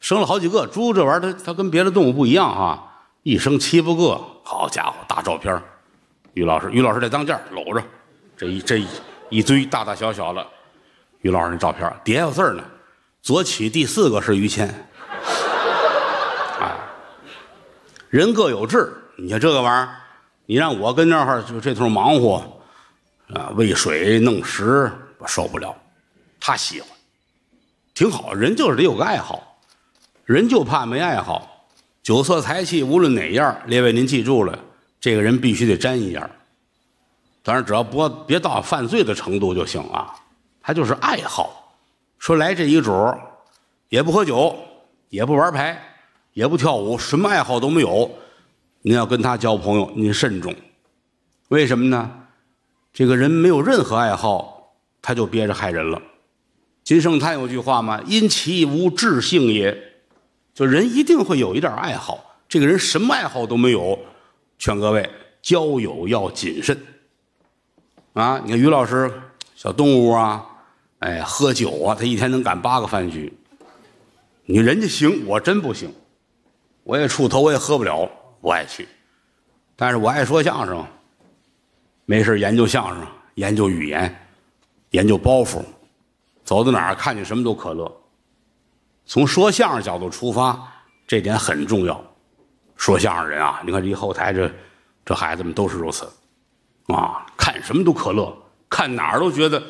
生了好几个猪。这玩意儿它它跟别的动物不一样哈，一生七八个，好家伙，大照片于老师，于老师在当间搂着，这一这一一堆大大小小的，于老师那照片儿底下有字呢，左起第四个是于谦。啊，人各有志，你看这个玩意儿，你让我跟那儿就这头忙活，啊，喂水弄食，我受不了。他喜欢，挺好，人就是得有个爱好，人就怕没爱好。酒色财气无论哪样，列位您记住了，这个人必须得沾一样。当然，只要不别到犯罪的程度就行啊。他就是爱好，说来这一主也不喝酒，也不玩牌，也不跳舞，什么爱好都没有。您要跟他交朋友，您慎重。为什么呢？这个人没有任何爱好，他就憋着害人了。金圣叹有句话嘛：“因其无志性也。”就人一定会有一点爱好。这个人什么爱好都没有，劝各位交友要谨慎。啊，你看于老师，小动物啊，哎，喝酒啊，他一天能赶八个饭局。你人家行，我真不行。我也出头，我也喝不了，不爱去。但是我爱说相声，没事研究相声，研究语言，研究包袱。走到哪儿看见什么都可乐。从说相声角度出发，这点很重要。说相声人啊，你看这一后台这这孩子们都是如此，啊，看什么都可乐，看哪儿都觉得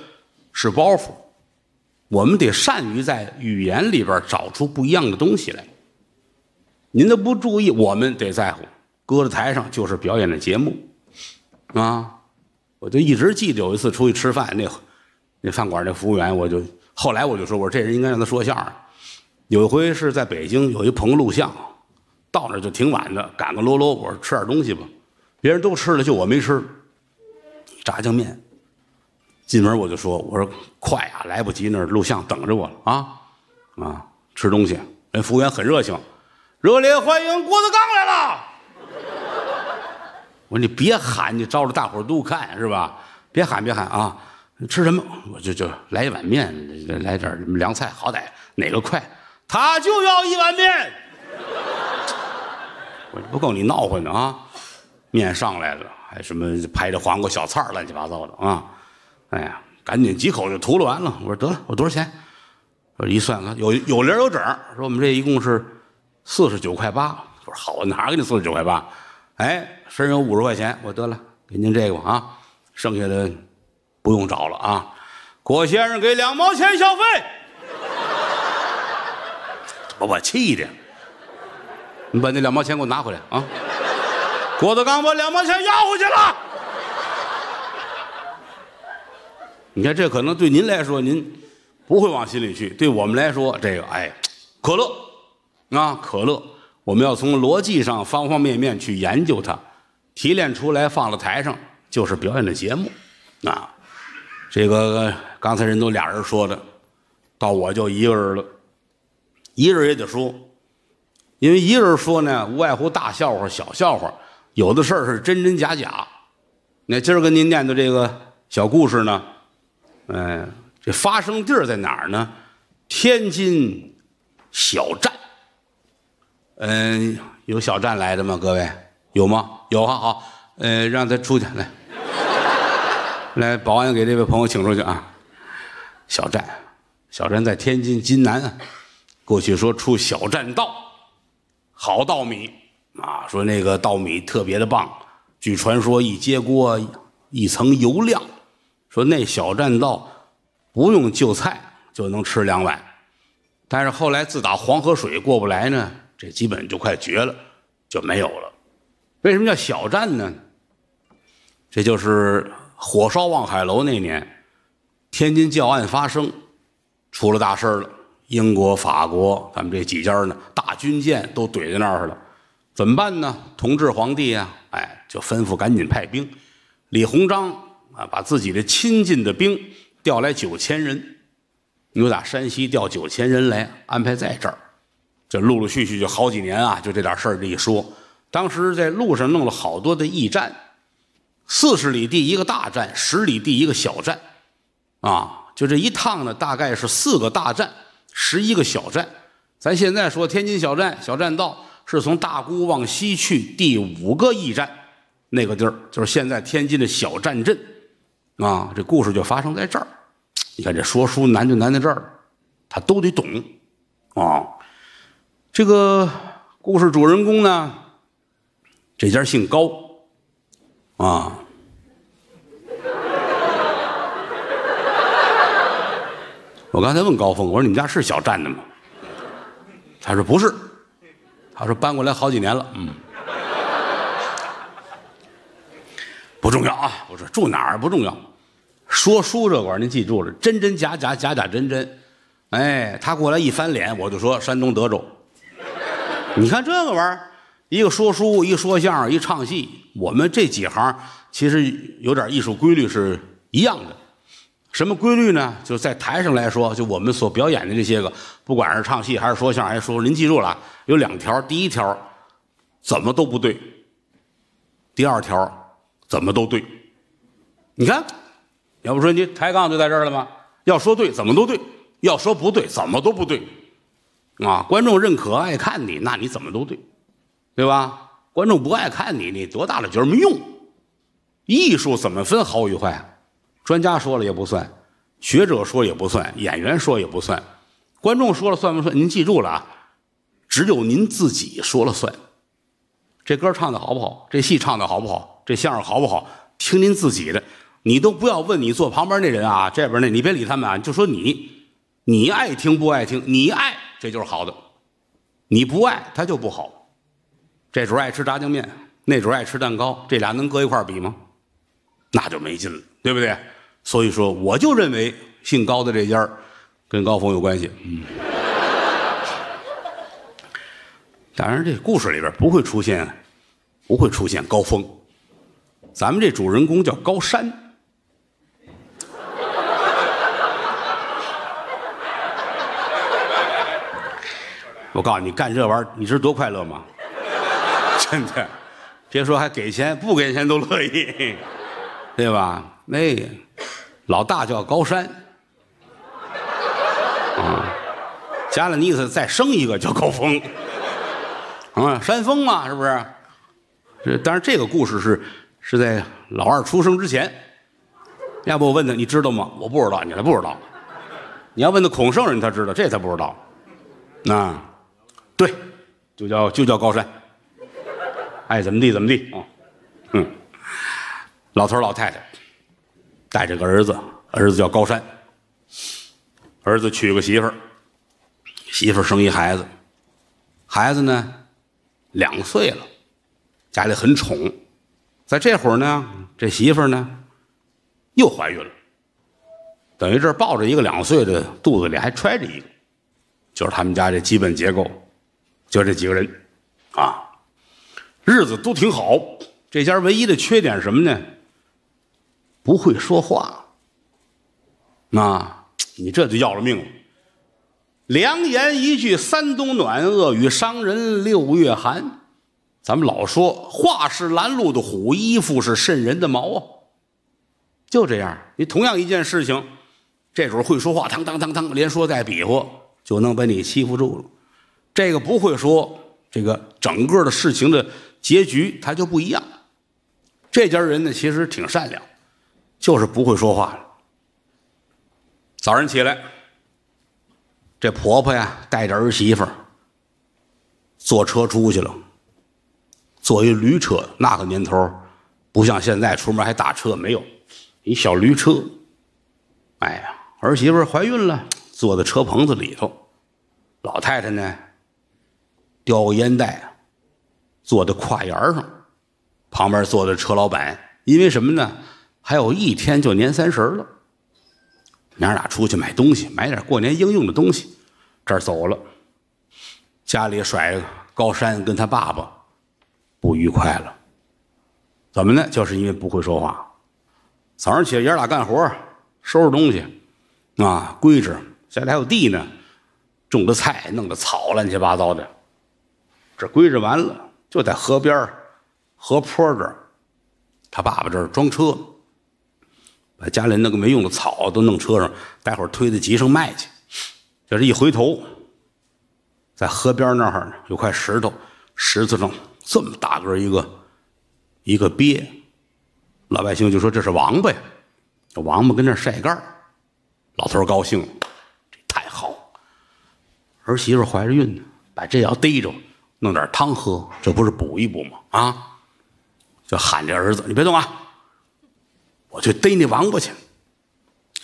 是包袱。我们得善于在语言里边找出不一样的东西来。您的不注意，我们得在乎。搁在台上就是表演的节目，啊，我就一直记得有一次出去吃饭那。那饭馆那服务员，我就后来我就说，我说这人应该让他说相声。有一回是在北京，有一朋友录像，到那就挺晚的，赶个喽啰，我说吃点东西吧。别人都吃了，就我没吃，炸酱面。进门我就说，我说快啊，来不及，那录像等着我了啊啊！吃东西，人服务员很热情，热烈欢迎郭德纲来了。我说你别喊，你招着大伙儿都看是吧？别喊别喊啊！吃什么？我就就来一碗面，来点凉菜，好歹哪个快？他就要一碗面。我说不够你闹混的啊！面上来了，还什么拍着黄瓜小菜乱七八糟的啊！哎呀，赶紧几口就吐了完了。我说得了，我多少钱？我一算，有有零有整，说我们这一共是四十九块八。我说好，哪给你四十九块八？哎，身上有五十块钱，我得了，给您这个啊，剩下的。不用找了啊！郭先生给两毛钱小费，把我气的！你把那两毛钱给我拿回来啊！郭德纲把两毛钱要回去了。你看，这可能对您来说，您不会往心里去；对我们来说，这个哎，可乐啊，可乐，我们要从逻辑上方方面面去研究它，提炼出来放到台上就是表演的节目啊。这个刚才人都俩人说的，到我就一个人了，一人也得说，因为一个人说呢，无外乎大笑话、小笑话，有的事儿是真真假假。那今儿跟您念的这个小故事呢，嗯，这发生地儿在哪儿呢？天津小站。嗯，有小站来的吗？各位有吗？有啊，好，呃，让他出去来。来，保安给这位朋友请出去啊！小站，小站在天津津南，过去说出小站稻，好稻米啊，说那个稻米特别的棒，据传说一揭锅一层油亮，说那小站稻不用就菜就能吃两碗，但是后来自打黄河水过不来呢，这基本就快绝了，就没有了。为什么叫小战呢？这就是火烧望海楼那年，天津教案发生，出了大事了。英国、法国，咱们这几家呢，大军舰都怼在那儿了，怎么办呢？同治皇帝啊，哎，就吩咐赶紧派兵。李鸿章啊，把自己的亲近的兵调来九千人，由打山西调九千人来安排在这儿。这陆陆续续就好几年啊，就这点事儿这一说。当时在路上弄了好多的驿站，四十里地一个大站，十里地一个小站，啊，就这一趟呢，大概是四个大站。十一个小站，咱现在说天津小站，小站道是从大沽往西去第五个驿站，那个地儿就是现在天津的小站镇，啊，这故事就发生在这儿。你看这说书难就难在这儿，他都得懂，啊，这个故事主人公呢，这家姓高，啊。我刚才问高峰，我说你们家是小站的吗？他说不是，他说搬过来好几年了，嗯，不重要啊。我说住哪儿不重要，说书这玩意儿您记住了，真真假假，假假真真。哎，他过来一翻脸，我就说山东德州。你看这个玩意儿，一个说书，一说相声，一唱戏，我们这几行其实有点艺术规律是一样的。什么规律呢？就是在台上来说，就我们所表演的这些个，不管是唱戏还是说相声，还是说，您记住了，有两条。第一条，怎么都不对；第二条，怎么都对。你看，要不说你抬杠就在这儿了吗？要说对，怎么都对；要说不对，怎么都不对。啊，观众认可爱看你，那你怎么都对，对吧？观众不爱看你，你多大了角没用。艺术怎么分好与坏？专家说了也不算，学者说也不算，演员说也不算，观众说了算不算？您记住了啊，只有您自己说了算。这歌唱的好不好？这戏唱的好不好？这相声好不好？听您自己的，你都不要问你坐旁边那人啊，这边那，你别理他们啊，就说你，你爱听不爱听？你爱这就是好的，你不爱他就不好。这主爱吃炸酱面，那主爱吃蛋糕，这俩能搁一块比吗？那就没劲了，对不对？所以说，我就认为姓高的这家跟高峰有关系。嗯，当然，这故事里边不会出现，不会出现高峰。咱们这主人公叫高山。我告诉你，干这玩意儿，你知道多快乐吗？真的，别说还给钱，不给钱都乐意，对吧？那。老大叫高山，啊，加了你意思再生一个叫高峰，啊，山峰嘛，是不是？这当然，这个故事是是在老二出生之前。要不我问他，你知道吗？我不知道，你还不知道。你要问他孔圣人，他知道，这他不知道。那，对，就叫就叫高山，爱怎么地怎么地啊，嗯，老头老太太。带着个儿子，儿子叫高山。儿子娶个媳妇儿，媳妇儿生一孩子，孩子呢两岁了，家里很宠。在这会儿呢，这媳妇儿呢又怀孕了，等于这抱着一个两岁的，肚子里还揣着一个，就是他们家这基本结构，就这几个人啊，日子都挺好。这家唯一的缺点什么呢？不会说话，那你这就要了命了。良言一句三冬暖，恶语伤人六月寒。咱们老说话是拦路的虎，衣服是渗人的毛啊。就这样，你同样一件事情，这主会说话，当当当当，连说带比划，就能把你欺负住了。这个不会说，这个整个的事情的结局它就不一样。这家人呢，其实挺善良。就是不会说话。早上起来，这婆婆呀带着儿媳妇坐车出去了，坐一驴车。那个年头不像现在出门还打车，没有一小驴车。哎呀，儿媳妇怀孕了，坐在车棚子里头，老太太呢，叼个烟袋，坐在跨沿上，旁边坐的车老板。因为什么呢？还有一天就年三十了，娘俩出去买东西，买点过年应用的东西，这儿走了，家里甩高山跟他爸爸不愉快了。怎么呢？就是因为不会说话。早上起来爷俩干活，收拾东西，啊，规制。家里还有地呢，种的菜，弄的草，乱七八糟的。这归置完了，就在河边河坡这儿，他爸爸这儿装车，把家里那个没用的草都弄车上，待会儿推到集上卖去。这一回头，在河边那儿有块石头，石头上这么大个一个一个鳖，老百姓就说这是王八呀，这王八跟那晒干老头高兴。这太好儿媳妇怀着孕呢，把这要逮着，弄点汤喝，这不是补一补吗？啊，就喊这儿子：“你别动啊，我去逮那王八去。”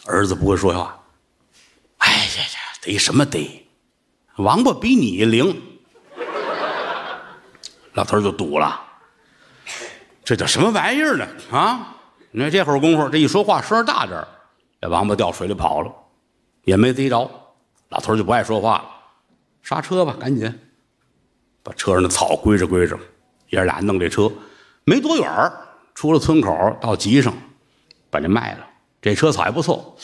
儿子不会说话。哎呀呀，逮什么逮？王八比你灵。老头就堵了。这叫什么玩意儿呢？啊，你看这会儿功夫，这一说话声大点儿，这王八掉水里跑了，也没逮着。老头就不爱说话了。刹车吧，赶紧把车上的草归置归置。爷俩弄这车，没多远儿出了村口到集上，把这卖了。这车草还不错，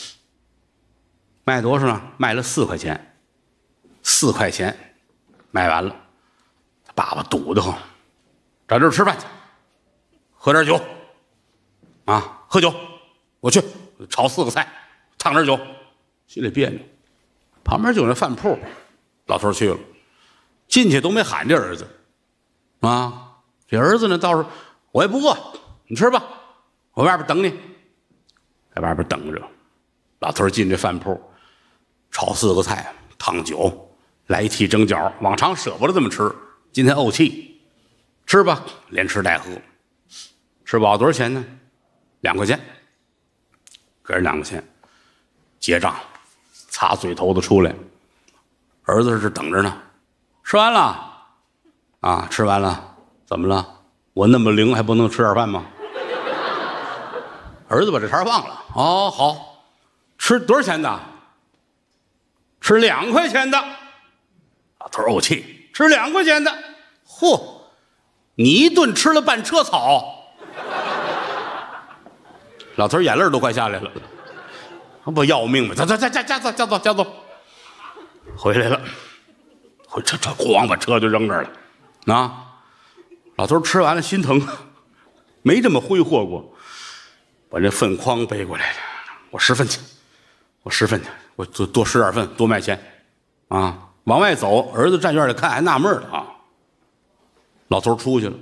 卖多少呢？卖了四块钱，四块钱卖完了。他爸爸堵得慌，找地儿吃饭去，喝点酒啊，喝酒，我去炒四个菜，烫点酒，心里别扭。旁边就有那饭铺。老头去了，进去都没喊这儿子，啊，这儿子呢倒是我也不饿，你吃吧，我外边等你，在外边等着。老头进这饭铺，炒四个菜，烫酒，来一屉蒸饺。往常舍不得这么吃，今天怄气，吃吧，连吃带喝，吃饱多少钱呢？两块钱，给人两块钱，结账，擦嘴头子出来。儿子是等着呢，吃完了，啊，吃完了，怎么了？我那么灵，还不能吃点饭吗？儿子把这茬忘了。哦，好，吃多少钱的？吃两块钱的。老头怄气，吃两块钱的。嚯，你一顿吃了半车草。老头眼泪都快下来了，不要命吗？走走走走走走走走。回来了，回这这咣把车就扔这儿了，啊！老头吃完了心疼，没这么挥霍过，把这粪筐背过来了。我拾粪去，我拾粪去，我多多拾点粪，多卖钱，啊！往外走，儿子站院里看，还纳闷呢啊。老头出去了，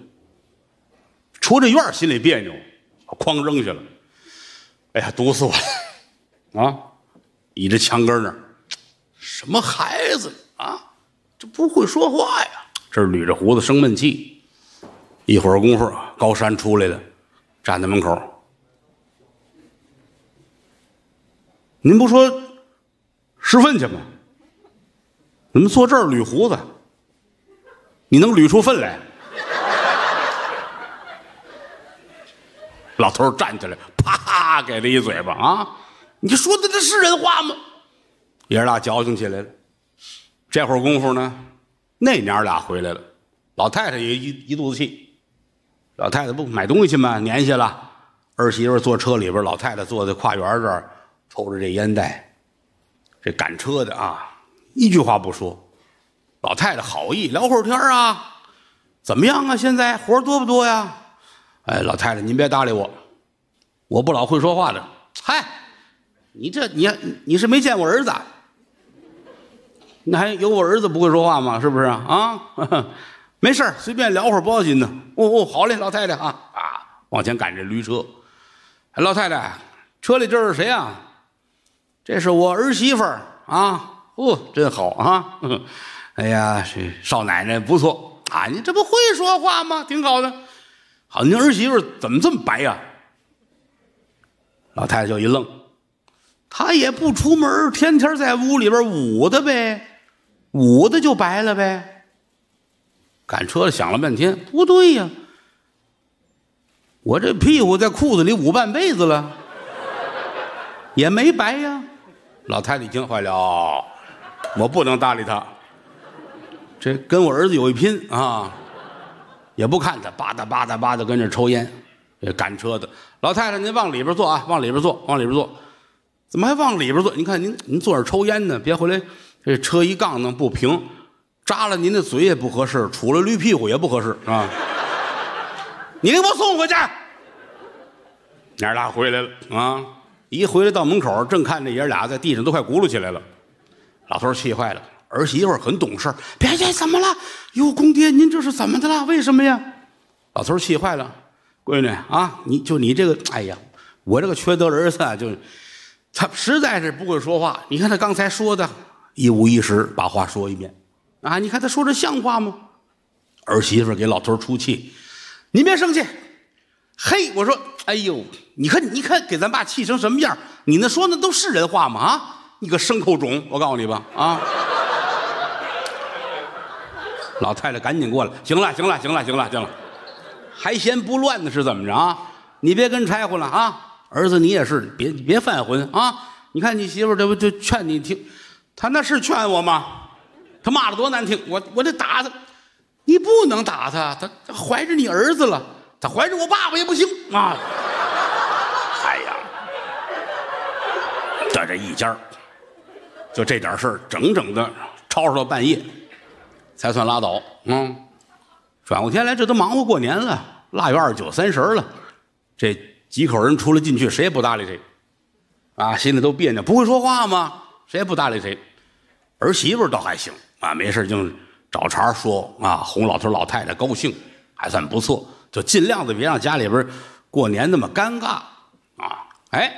出这院心里别扭，把筐扔下了。哎呀，毒死我了！啊，倚着墙根那儿。什么孩子啊，这不会说话呀！这捋着胡子生闷气。一会儿功夫，高山出来了，站在门口。您不说拾粪去吗？怎么坐这儿捋胡子？你能捋出粪来？老头站起来，啪给他一嘴巴啊！你说的这是人话吗？爷俩矫情起来了，这会儿功夫呢，那娘俩回来了，老太太也一一肚子气。老太太不买东西去吗？年下了，儿媳妇坐车里边，老太太坐在跨园这儿，抽着这烟袋。这赶车的啊，一句话不说。老太太好意聊会儿天啊，怎么样啊？现在活多不多呀？哎，老太太您别搭理我，我不老会说话的。嗨，你这你你是没见我儿子？那还有我儿子不会说话吗？是不是啊？没事随便聊会儿不要紧的。哦哦，好嘞，老太太啊啊，往前赶这驴车。老太太，车里这是谁啊？这是我儿媳妇儿啊。哦，真好啊。哎呀，这少奶奶不错啊。你这不会说话吗？挺好的。好，您儿媳妇怎么这么白呀？老太太就一愣，她也不出门，天天在屋里边捂的呗。捂的就白了呗。赶车的想了半天，不对呀，我这屁股在裤子里捂半辈子了，也没白呀。老太太一听坏了，我不能搭理他，这跟我儿子有一拼啊！也不看他，吧嗒吧嗒吧嗒跟这抽烟。这赶车的老太太，您往里边坐啊，往里边坐，往里边坐。怎么还往里边坐？您看您您坐这抽烟呢，别回来这车一杠弄不平，扎了您的嘴也不合适，杵了驴屁股也不合适啊！你给我送回去。娘俩回来了啊！一回来到门口，正看这爷俩在地上都快轱辘起来了。老头气坏了，儿媳妇很懂事，别介，怎么了？哟，公爹，您这是怎么的了？为什么呀？老头气坏了，闺女啊，你就你这个，哎呀，我这个缺德儿子啊，就他实在是不会说话。你看他刚才说的，一五一十把话说一遍啊！你看他说这像话吗？儿媳妇给老头出气，您别生气。嘿，我说，哎呦，你看，你看，给咱爸气成什么样？你那说那都是人话吗？啊，你个牲口种！我告诉你吧，啊！老太太赶紧过来，行了，行了，行了，行了，行了，还嫌不乱呢？是怎么着啊？你别跟柴火了啊！儿子，你也是，别别犯浑啊！你看你媳妇这不就劝你听，他那是劝我吗？他骂的多难听，我我得打他，你不能打他，他他怀着你儿子了。他怀着我爸爸也不行啊！哎呀，这这一家就这点事儿，整整的吵吵到半夜，才算拉倒。嗯，转过天来，这都忙活过年了，腊月二十九、三十了，这几口人出来进去，谁也不搭理谁，啊，心里都别扭。不会说话吗？谁也不搭理谁。儿媳妇倒还行啊，没事就找茬说啊，哄老头老太太高兴，还算不错。就尽量的别让家里边过年那么尴尬啊！哎，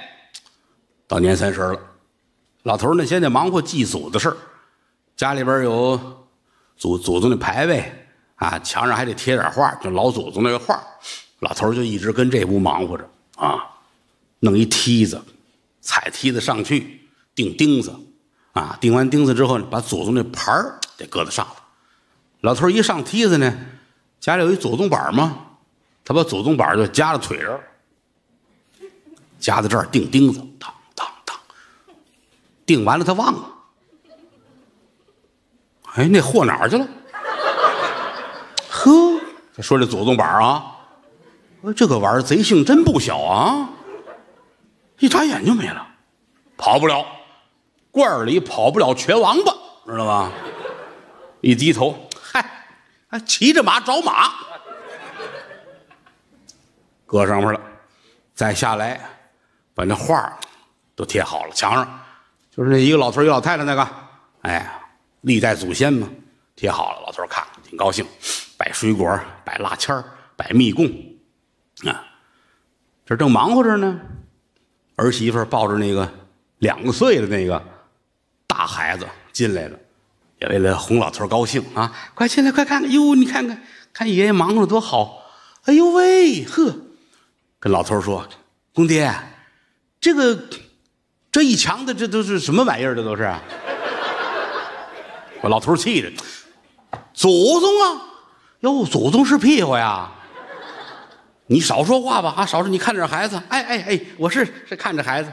到年三十了，老头呢现在忙活祭祖的事儿，家里边有祖祖宗的牌位啊，墙上还得贴点画，就老祖宗那个画。老头就一直跟这屋忙活着啊，弄一梯子，踩梯子上去，钉钉子啊，钉完钉子之后呢，把祖宗那牌儿得搁在上头。老头一上梯子呢，家里有一祖宗板吗？他把祖宗板就夹在腿上，夹在这儿钉钉子，当当当，钉完了他忘了，哎，那货哪儿去了？呵，他说这祖宗板啊，这个玩意儿贼性真不小啊！一眨眼就没了，跑不了，罐里跑不了全王八，知道吧？一低头，嗨，还骑着马找马。搁上面了，再下来，把那画都贴好了，墙上就是那一个老头一个老太太那个，哎，历代祖先嘛，贴好了。老头看挺高兴，摆水果，摆蜡签儿摆蜜供，啊，这正忙活着呢，儿媳妇抱着那个两岁的那个大孩子进来了，也为了哄老头高兴啊，快进来，快看看，哟，你看看，看爷爷忙活的多好，哎呦喂，呵。跟老头说：“公爹，这个这一墙的这都是什么玩意儿？这都是。”把老头气的，祖宗啊！哟，祖宗是屁股呀！你少说话吧啊！少说，你看着孩子。哎哎哎，我是是看着孩子。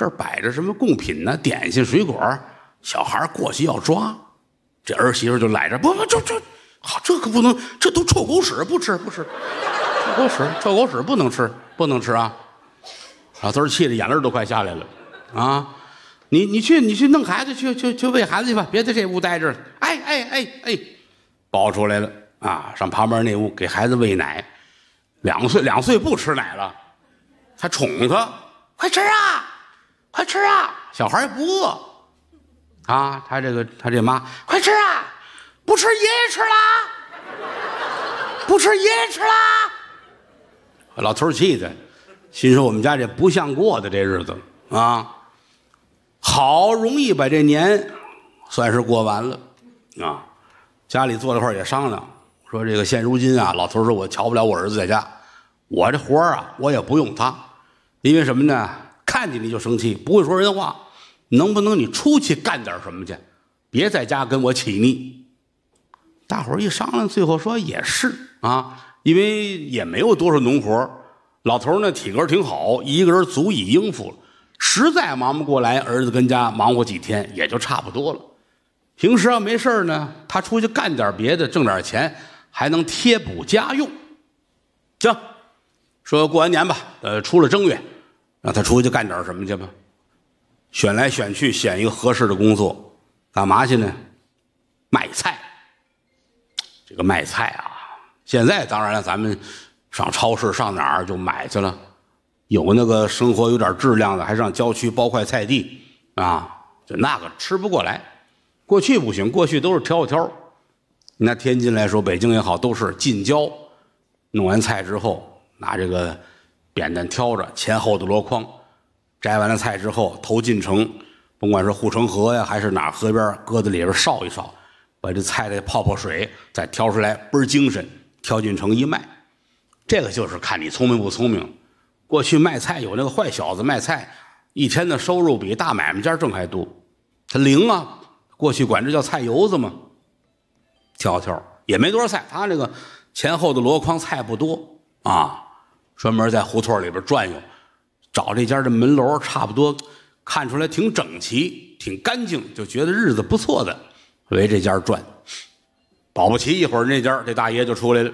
这儿摆着什么贡品呢？点心、水果。小孩过去要抓，这儿媳妇就赖着：“不不，这这好，这可不能，这都臭狗屎，不吃不吃。”臭狗屎，臭狗屎不能吃，不能吃啊！老头气的眼泪都快下来了，啊！你你去你去弄孩子去去去喂孩子去吧，别在这屋待着了。哎哎哎哎，抱出来了啊！上旁边那屋给孩子喂奶，两岁两岁不吃奶了，还宠他，快吃啊，快吃啊！小孩不饿啊，他这个他这妈快吃啊，不吃爷爷吃啦，不吃爷爷吃啦。老头气的，心说：“我们家这不像过的这日子啊，好容易把这年算是过完了啊。”家里坐了会儿也商量，说：“这个现如今啊，老头说我瞧不了我儿子在家，我这活儿啊，我也不用他，因为什么呢？看见你就生气，不会说人话，能不能你出去干点什么去？别在家跟我起腻。大伙儿一商量，最后说也是啊，因为也没有多少农活老头呢体格挺好，一个人足以应付了。实在忙不过来，儿子跟家忙活几天也就差不多了。平时要没事呢，他出去干点别的，挣点钱，还能贴补家用。行，说过完年吧，呃，出了正月，让他出去干点什么去吧。选来选去，选一个合适的工作，干嘛去呢？卖菜。这个卖菜啊，现在当然了，咱们上超市上哪儿就买去了。有那个生活有点质量的，还上郊区包块菜地啊，就那个吃不过来。过去不行，过去都是挑挑。拿天津来说，北京也好，都是近郊。弄完菜之后，拿这个扁担挑着，前后的箩筐，摘完了菜之后投进城，甭管是护城河呀，还是哪河边，搁在里边烧一烧，把这菜再泡泡水，再挑出来，倍儿精神，挑进城一卖。这个就是看你聪明不聪明。过去卖菜有那个坏小子卖菜，一天的收入比大买卖家挣还多。他灵啊，过去管这叫菜油子嘛。挑挑也没多少菜，他那个前后的箩筐菜不多啊，专门在胡同里边转悠，找这家的门楼差不多看出来挺整齐、挺干净，就觉得日子不错的，围这家转。保不齐一会儿那家这大爷就出来了，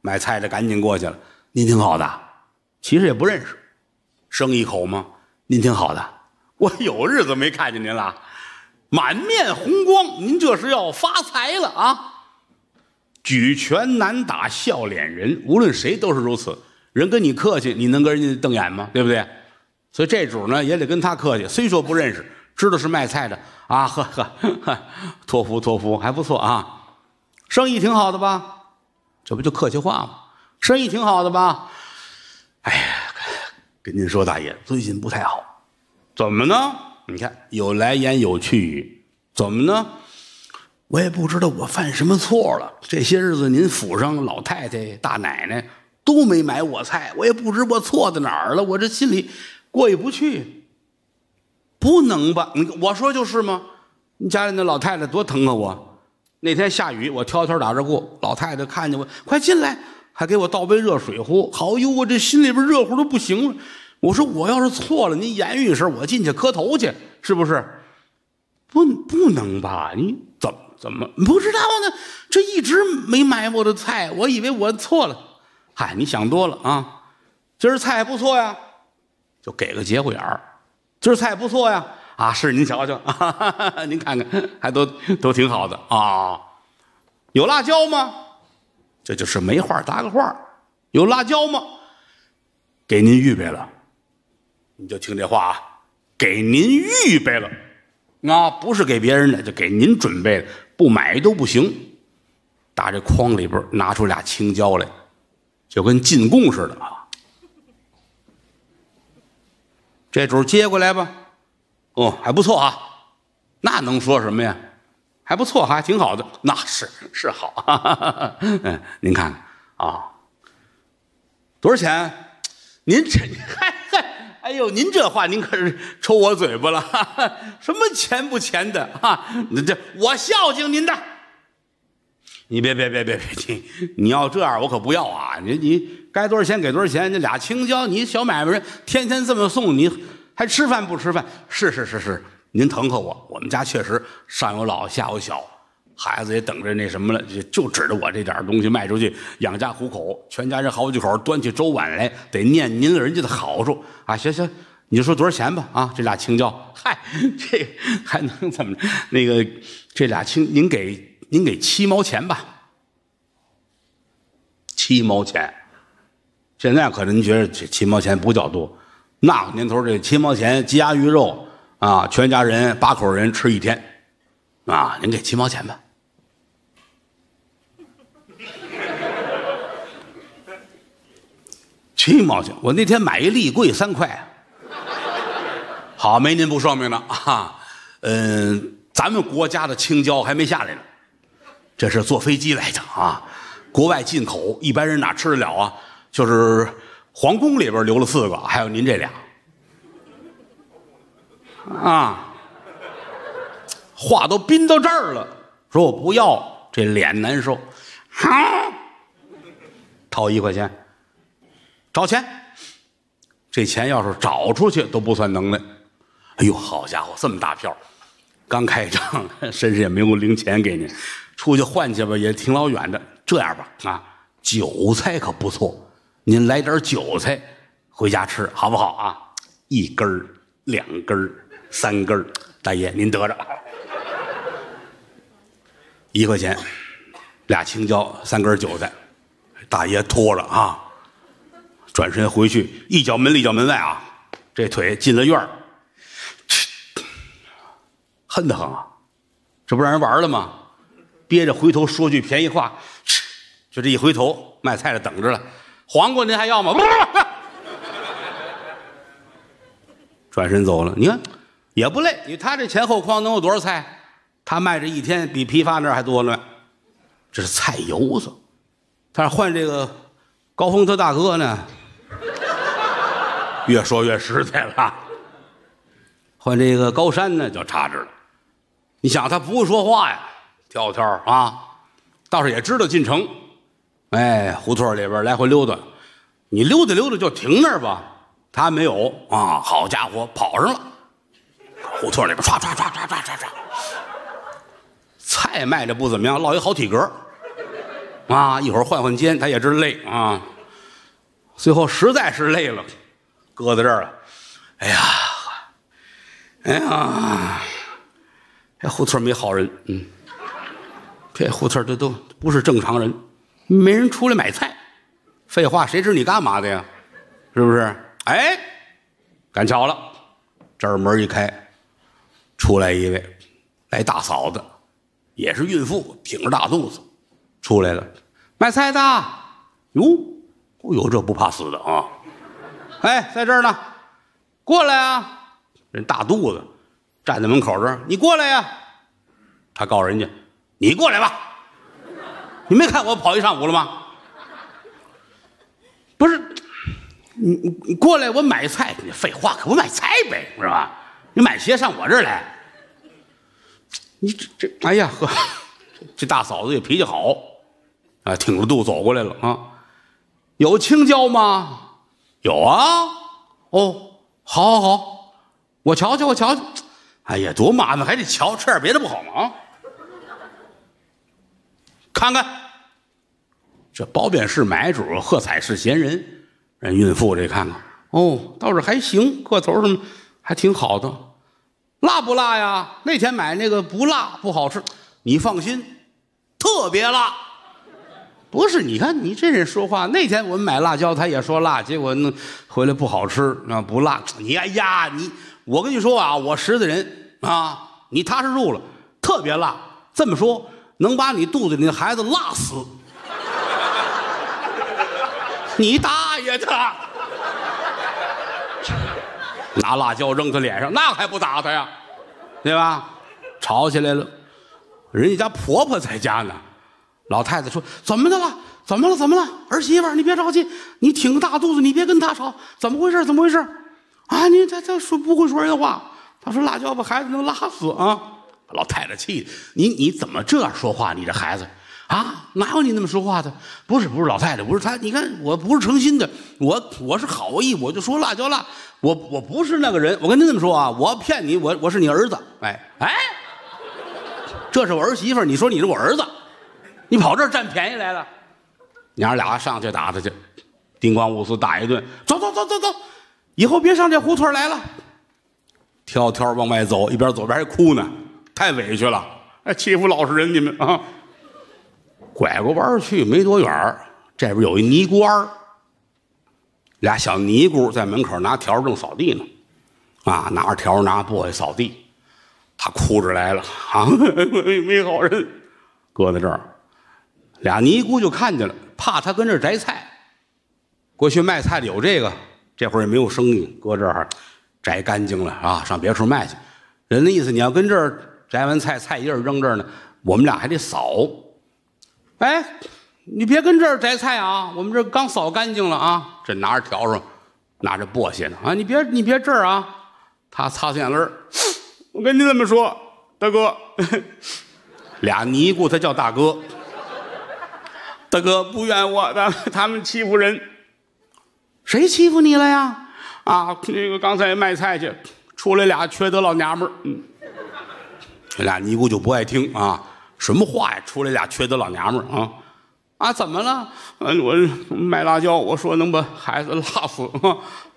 买菜的赶紧过去了。您挺好的。其实也不认识，生一口吗？您挺好的，我有日子没看见您了，满面红光，您这是要发财了啊！举拳难打笑脸人，无论谁都是如此。人跟你客气，你能跟人家瞪眼吗？对不对？所以这主呢也得跟他客气，虽说不认识，知道是卖菜的啊，呵呵呵，托福托福还不错啊，生意挺好的吧？这不就客气话吗？生意挺好的吧？哎呀，跟您说，大爷最近不太好，怎么呢？你看有来言有去语，怎么呢？我也不知道我犯什么错了。这些日子您府上老太太、大奶奶都没买我菜，我也不知我错在哪儿了，我这心里过意不去。不能吧？你我说就是吗？你家里那老太太多疼啊！我那天下雨，我悄悄打着过，老太太看见我，快进来。还给我倒杯热水壶，好哟！我这心里边热乎的不行了。我说我要是错了，您言语一声，我进去磕头去，是不是？不，不能吧？你怎么怎么不知道呢？这一直没买我的菜，我以为我错了。嗨，你想多了啊！今儿菜不错呀，就给个节骨眼儿。今儿菜不错呀，啊，是您瞧瞧，哈哈哈您看看，还都都挺好的啊。有辣椒吗？这就是没话搭个话有辣椒吗？给您预备了，你就听这话啊，给您预备了，啊，不是给别人的，就给您准备的，不买都不行。打这筐里边拿出俩青椒来，就跟进贡似的啊。这主接过来吧，哦，还不错啊，那能说什么呀？还不错，还挺好的，那是是好。嗯，您看啊，多少钱？您这嗨嗨，哎呦，您这话您可是抽我嘴巴了。什么钱不钱的啊？这我孝敬您的。你别别别别别，你你要这样我可不要啊！你你该多少钱给多少钱。这俩青椒，你小买卖人天天这么送，你还吃饭不吃饭？是是是是。您疼和我，我们家确实上有老下有小，孩子也等着那什么了，就就指着我这点东西卖出去养家糊口，全家人好几口端起粥碗来，得念您人家的好处啊！行行，你就说多少钱吧啊！这俩青椒，嗨，这还能怎么？那个这俩青，您给您给七毛钱吧，七毛钱。现在可能您觉得这七毛钱不叫多，那个年头这七毛钱鸡鸭鱼肉。啊，全家人八口人吃一天，啊，您给七毛钱吧。七毛钱，我那天买一立柜三块。好，没您不说明的啊。嗯，咱们国家的青椒还没下来呢，这是坐飞机来的啊，国外进口，一般人哪吃得了啊？就是皇宫里边留了四个，还有您这俩。啊，话都宾到这儿了，说我不要，这脸难受，好，掏一块钱，找钱，这钱要是找出去都不算能耐。哎呦，好家伙，这么大票，刚开张，身上也没有零钱给您，出去换去吧，也挺老远的。这样吧，啊，韭菜可不错，您来点韭菜回家吃好不好啊？一根儿、两根儿、三根儿，大爷您得着，一块钱，俩青椒，三根韭菜，大爷脱了啊，转身回去，一脚门里一脚门外啊，这腿进了院儿 恨得很啊，这不让人玩了吗？憋着回头说句便宜话，就这一回头，卖菜的等着了，黄瓜您还要吗？转身走了。你看也不累，你他这前后筐能有多少菜？他卖这一天比批发那还多呢。这是菜油子，但是换这个高峰他大哥呢，越说越实在了。换这个高山呢，就差着了。你想他不会说话呀，跳跳啊，倒是也知道进城。哎，胡同里边来回溜达，你溜达溜达就停那儿吧。他没有啊，好家伙，跑上了。胡同里边唰唰唰唰唰唰唰，菜卖的不怎么样，落一好体格啊。一会儿换换肩，他也知累啊。最后实在是累了，搁在这儿了。哎呀，哎呀，这胡同没好人，嗯，这胡同这都不是正常人，没人出来买菜。废话，谁知你干嘛的呀？是不是？哎，赶巧了，这儿门一开，出来一位，来大嫂子，也是孕妇，挺着大肚子，出来了，卖菜的，哟，有这不怕死的啊！哎，在这儿呢，过来啊！人大肚子站在门口这儿，你过来呀！他告诉人家，你过来吧，你没看我跑一上午了吗？不是。你你你过来，我买菜。你废话，可不买菜呗，是吧？你买鞋上我这儿来。你这这，哎呀呵，这大嫂子也脾气好，啊，挺着肚走过来了啊。有青椒吗？有啊。哦，好，好，好，我瞧瞧，我瞧瞧。哎呀，多麻烦，还得瞧，吃点别的不好吗？啊，看看，这褒贬是买主，喝彩是闲人。人孕妇这看看，哦，倒是还行，个头什么还挺好的，辣不辣呀？那天买那个不辣，不好吃。你放心，特别辣。不是，你看你这人说话，那天我们买辣椒，他也说辣，结果那回来不好吃，啊不辣。你哎呀，你我跟你说啊，我识的人啊，你踏实住了，特别辣。这么说，能把你肚子里的孩子辣死。你大爷的！拿辣椒扔他脸上，那还不打他呀？对吧？吵起来了，人家家婆婆在家呢。老太太说：“怎么的了？怎么了？怎么了？儿媳妇，你别着急，你挺个大肚子，你别跟他吵。怎么回事？怎么回事？啊，你他他说不会说人话。他说辣椒把孩子能辣死啊！老太太气的，你你怎么这样说话？你这孩子。”啊，哪有你那么说话的？不是，不是老太太，不是她。你看，我不是诚心的，我我是好意，我就说辣椒辣。我我不是那个人，我跟您这么说啊，我骗你，我我是你儿子。哎哎，这是我儿媳妇你说你是我儿子，你跑这儿占便宜来了。娘俩上去打他去，叮咣五四打一顿，走走走走走，以后别上这胡同来了。挑挑往外走，一边走边还哭呢，太委屈了。哎，欺负老实人你们啊！拐过弯去没多远这边有一尼姑庵俩小尼姑在门口拿笤帚正扫地呢，啊，拿着笤帚拿簸箕扫地，他哭着来了啊，没好人，搁在这儿，俩尼姑就看见了，怕他跟这儿摘菜，过去卖菜的有这个，这会儿也没有生意，搁这儿摘干净了啊，上别处卖去，人的意思你要跟这儿摘完菜，菜叶扔这儿呢，我们俩还得扫。哎，你别跟这儿摘菜啊！我们这刚扫干净了啊！这拿着笤帚，拿着簸箕呢啊！你别你别这儿啊！他擦擦眼泪 我跟你这么说，大哥，俩尼姑他叫大哥。大哥不怨我的，他们欺负人。谁欺负你了呀？啊，那个刚才卖菜去，出来俩缺德老娘们儿。嗯，这俩尼姑就不爱听啊，什么话呀？出来俩缺德老娘们儿啊！啊，怎么了？嗯，我卖辣椒，我说能把孩子辣死，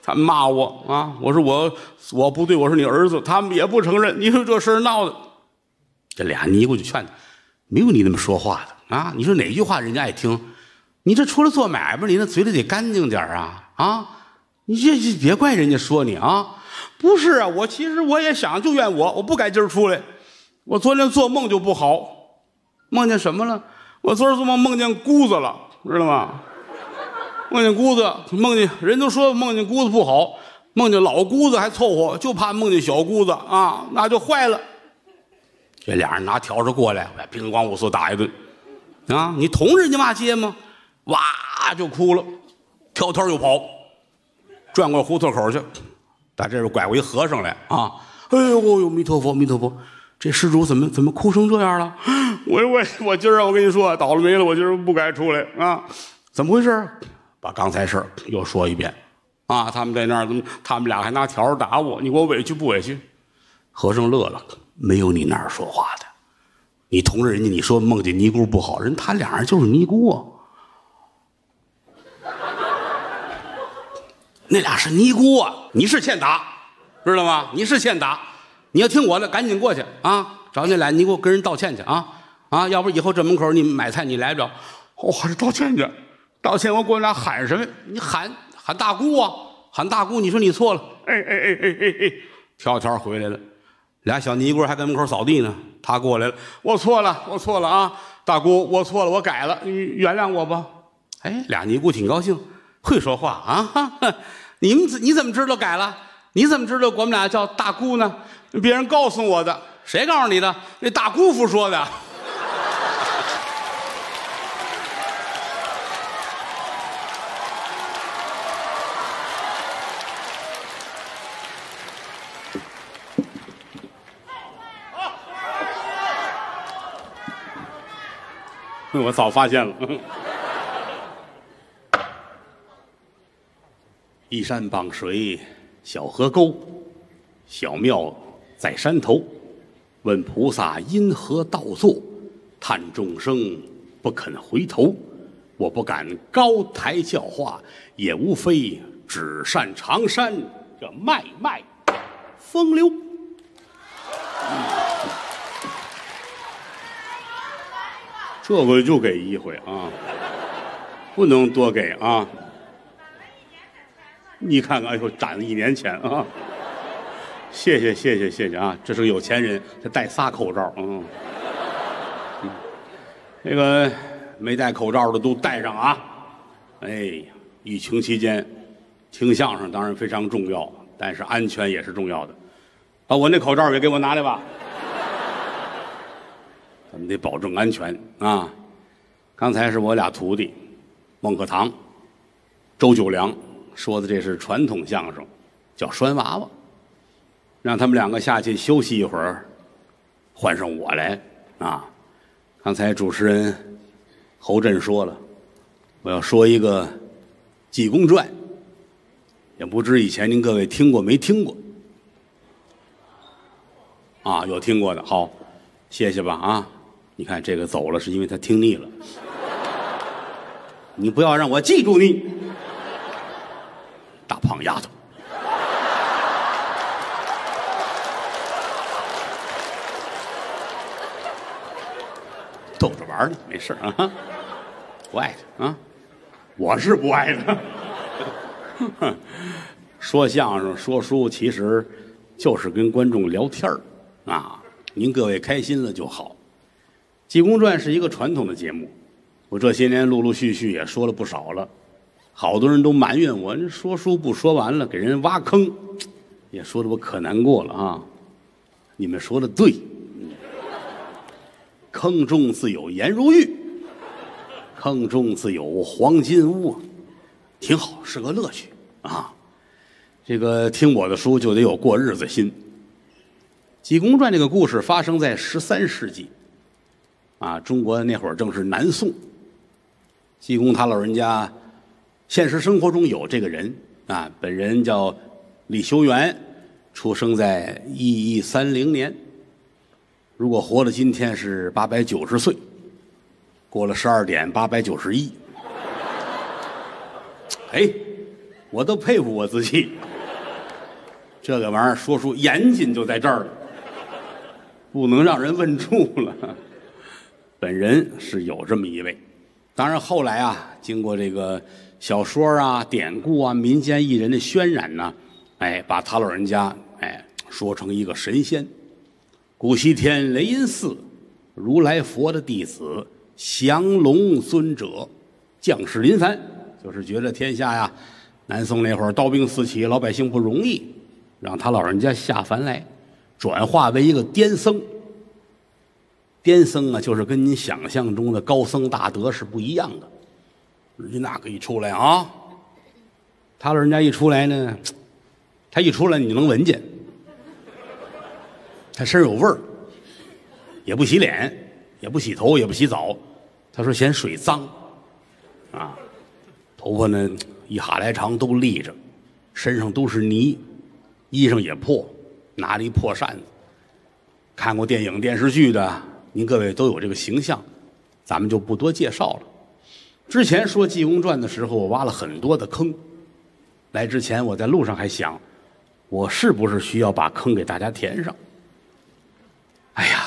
他骂我啊！我说我我不对，我是你儿子，他们也不承认。你说这事闹的，这俩尼姑就劝他，没有你那么说话的。啊，你说哪句话人家爱听？你这出来做买卖，你那嘴里得干净点啊！啊，你这这别怪人家说你啊！不是啊，我其实我也想，就怨我，我不该今儿出来。我昨天做梦就不好，梦见什么了？我昨儿做梦梦见姑子了，知道吗？梦见姑子，梦见人都说梦见姑子不好，梦见老姑子还凑合，就怕梦见小姑子啊，那就坏了。这俩人拿笤帚过来，乒咣五四打一顿。啊！你同人家骂街吗？哇就哭了，挑头就跑，转过胡同口去，打这边拐过一和尚来啊！哎呦呦，弥陀佛，弥陀佛！这施主怎么怎么哭成这样了？我我我今儿我跟你说倒了霉了，我今儿不该出来啊！怎么回事？把刚才事儿又说一遍啊！他们在那儿怎么？他们俩还拿条打我，你给我委屈不委屈？和尚乐了，没有你那儿说话的。你同着人家，你说梦见尼姑不好，人他俩人就是尼姑啊。那俩是尼姑啊，你是欠打，知道吗？你是欠打，你要听我的，赶紧过去啊，找那俩你给我跟人道歉去啊啊！要不以后这门口你买菜你来不了，我还是道歉去，道歉我过来喊什么？你喊喊大姑啊，喊大姑！你说你错了，哎哎哎哎哎哎，跳跳回来了。俩小尼姑还在门口扫地呢，他过来了，我错了，我错了啊，大姑，我错了，我改了，你原谅我吧。哎，俩尼姑挺高兴，会说话啊。你们你怎么知道改了？你怎么知道我们俩叫大姑呢？别人告诉我的，谁告诉你的？那大姑父说的。我早发现了，依山傍水，小河沟，小庙在山头。问菩萨因何倒坐？叹众生不肯回头。我不敢高台教化，也无非只善长山这脉脉风流。这回就给一回啊，不能多给啊！你看看，哎呦，攒了一年钱啊！谢谢谢谢谢谢啊！这是个有钱人，他戴仨口罩，嗯，那个没戴口罩的都戴上啊！哎呀，疫情期间听相声当然非常重要，但是安全也是重要的。把我那口罩也给我拿来吧。咱们得保证安全啊！刚才是我俩徒弟，孟鹤堂、周九良说的，这是传统相声，叫拴娃娃。让他们两个下去休息一会儿，换上我来啊！刚才主持人侯震说了，我要说一个《济公传》，也不知以前您各位听过没听过？啊，有听过的，好，谢谢吧啊！你看这个走了，是因为他听腻了。你不要让我记住你，大胖丫头。逗着玩呢，没事啊。不爱他啊，我是不爱他。说相声、说书，其实就是跟观众聊天啊。您各位开心了就好。《济公传》是一个传统的节目，我这些年陆陆续续也说了不少了，好多人都埋怨我，说书不说完了，给人挖坑，也说的我可难过了啊！你们说的对，坑中自有颜如玉，坑中自有黄金屋，挺好，是个乐趣啊！这个听我的书就得有过日子心，济公传这个故事发生在十三世纪，啊，中国那会儿正是南宋。济公他老人家，现实生活中有这个人啊，本人叫李修缘，出生在一一三零年。如果活到今天是八百九十岁，过了十二点八百九十一。哎，我都佩服我自己，这个玩意儿说书严谨就在这儿了，不能让人问住了。本人是有这么一位，当然后来啊，经过这个小说啊、典故啊、民间艺人的渲染呢，哎，把他老人家哎说成一个神仙。古西天雷音寺，如来佛的弟子，降龙尊者，降世临凡，就是觉得天下呀，南宋那会儿刀兵四起，老百姓不容易，让他老人家下凡来，转化为一个癫僧。癫僧啊，就是跟您想象中的高僧大德是不一样的。人家那个一出来啊，他老人家一出来呢，他一出来你就能闻见，他身上有味儿，也不洗脸，也不洗头，也不洗澡。他说嫌水脏，啊，头发呢一哈来长都立着，身上都是泥，衣裳也破，拿着一破扇子。看过电影电视剧的。您各位都有这个形象，咱们就不多介绍了。之前说《济公传》的时候，我挖了很多的坑。来之前，我在路上还想，我是不是需要把坑给大家填上？哎呀，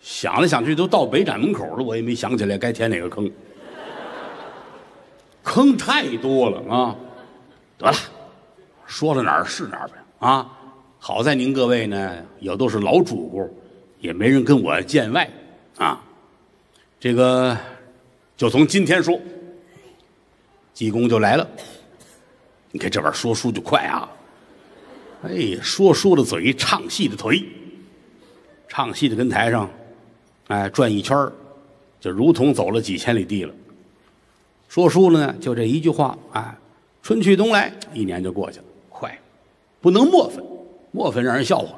想来想去，都到北展门口了，我也没想起来该填哪个坑。坑太多了啊！得了，说到哪儿是哪儿呗啊！好在您各位呢，也都是老主顾。也没人跟我见外，啊，这个就从今天说，济公就来了。你看这玩意儿说书就快啊，哎，说书的嘴，唱戏的腿，唱戏的跟台上，哎，转一圈就如同走了几千里地了。说书呢，就这一句话，哎，春去冬来，一年就过去了，快，不能墨粉，墨粉让人笑话。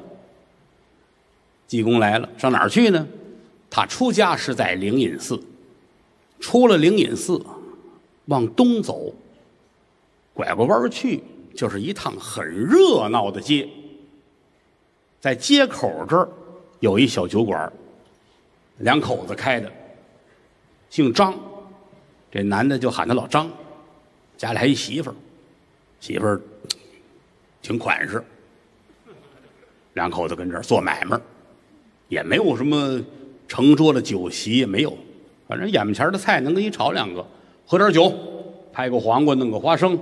济公来了，上哪儿去呢？他出家是在灵隐寺，出了灵隐寺，往东走，拐过弯去，就是一趟很热闹的街。在街口这儿有一小酒馆，两口子开的，姓张，这男的就喊他老张，家里还一媳妇儿，媳妇儿挺款式，两口子跟这儿做买卖。也没有什么成桌的酒席，也没有，反正眼前的菜能给你炒两个，喝点酒，拍个黄瓜，弄个花生，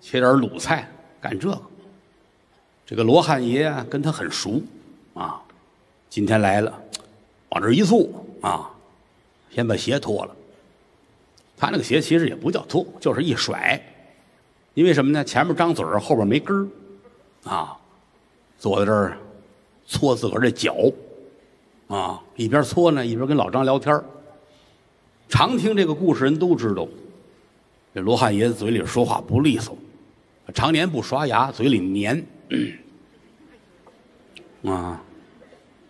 切点卤菜，干这个。这个罗汉爷，跟他很熟，啊，今天来了，往这一坐啊，先把鞋脱了。他那个鞋其实也不叫脱，就是一甩，因为什么呢？前面张嘴儿后边没根儿，啊，坐在这儿搓自个儿这脚。啊，一边搓呢，一边跟老张聊天常听这个故事人都知道，这罗汉爷嘴里说话不利索，常年不刷牙，嘴里黏。啊，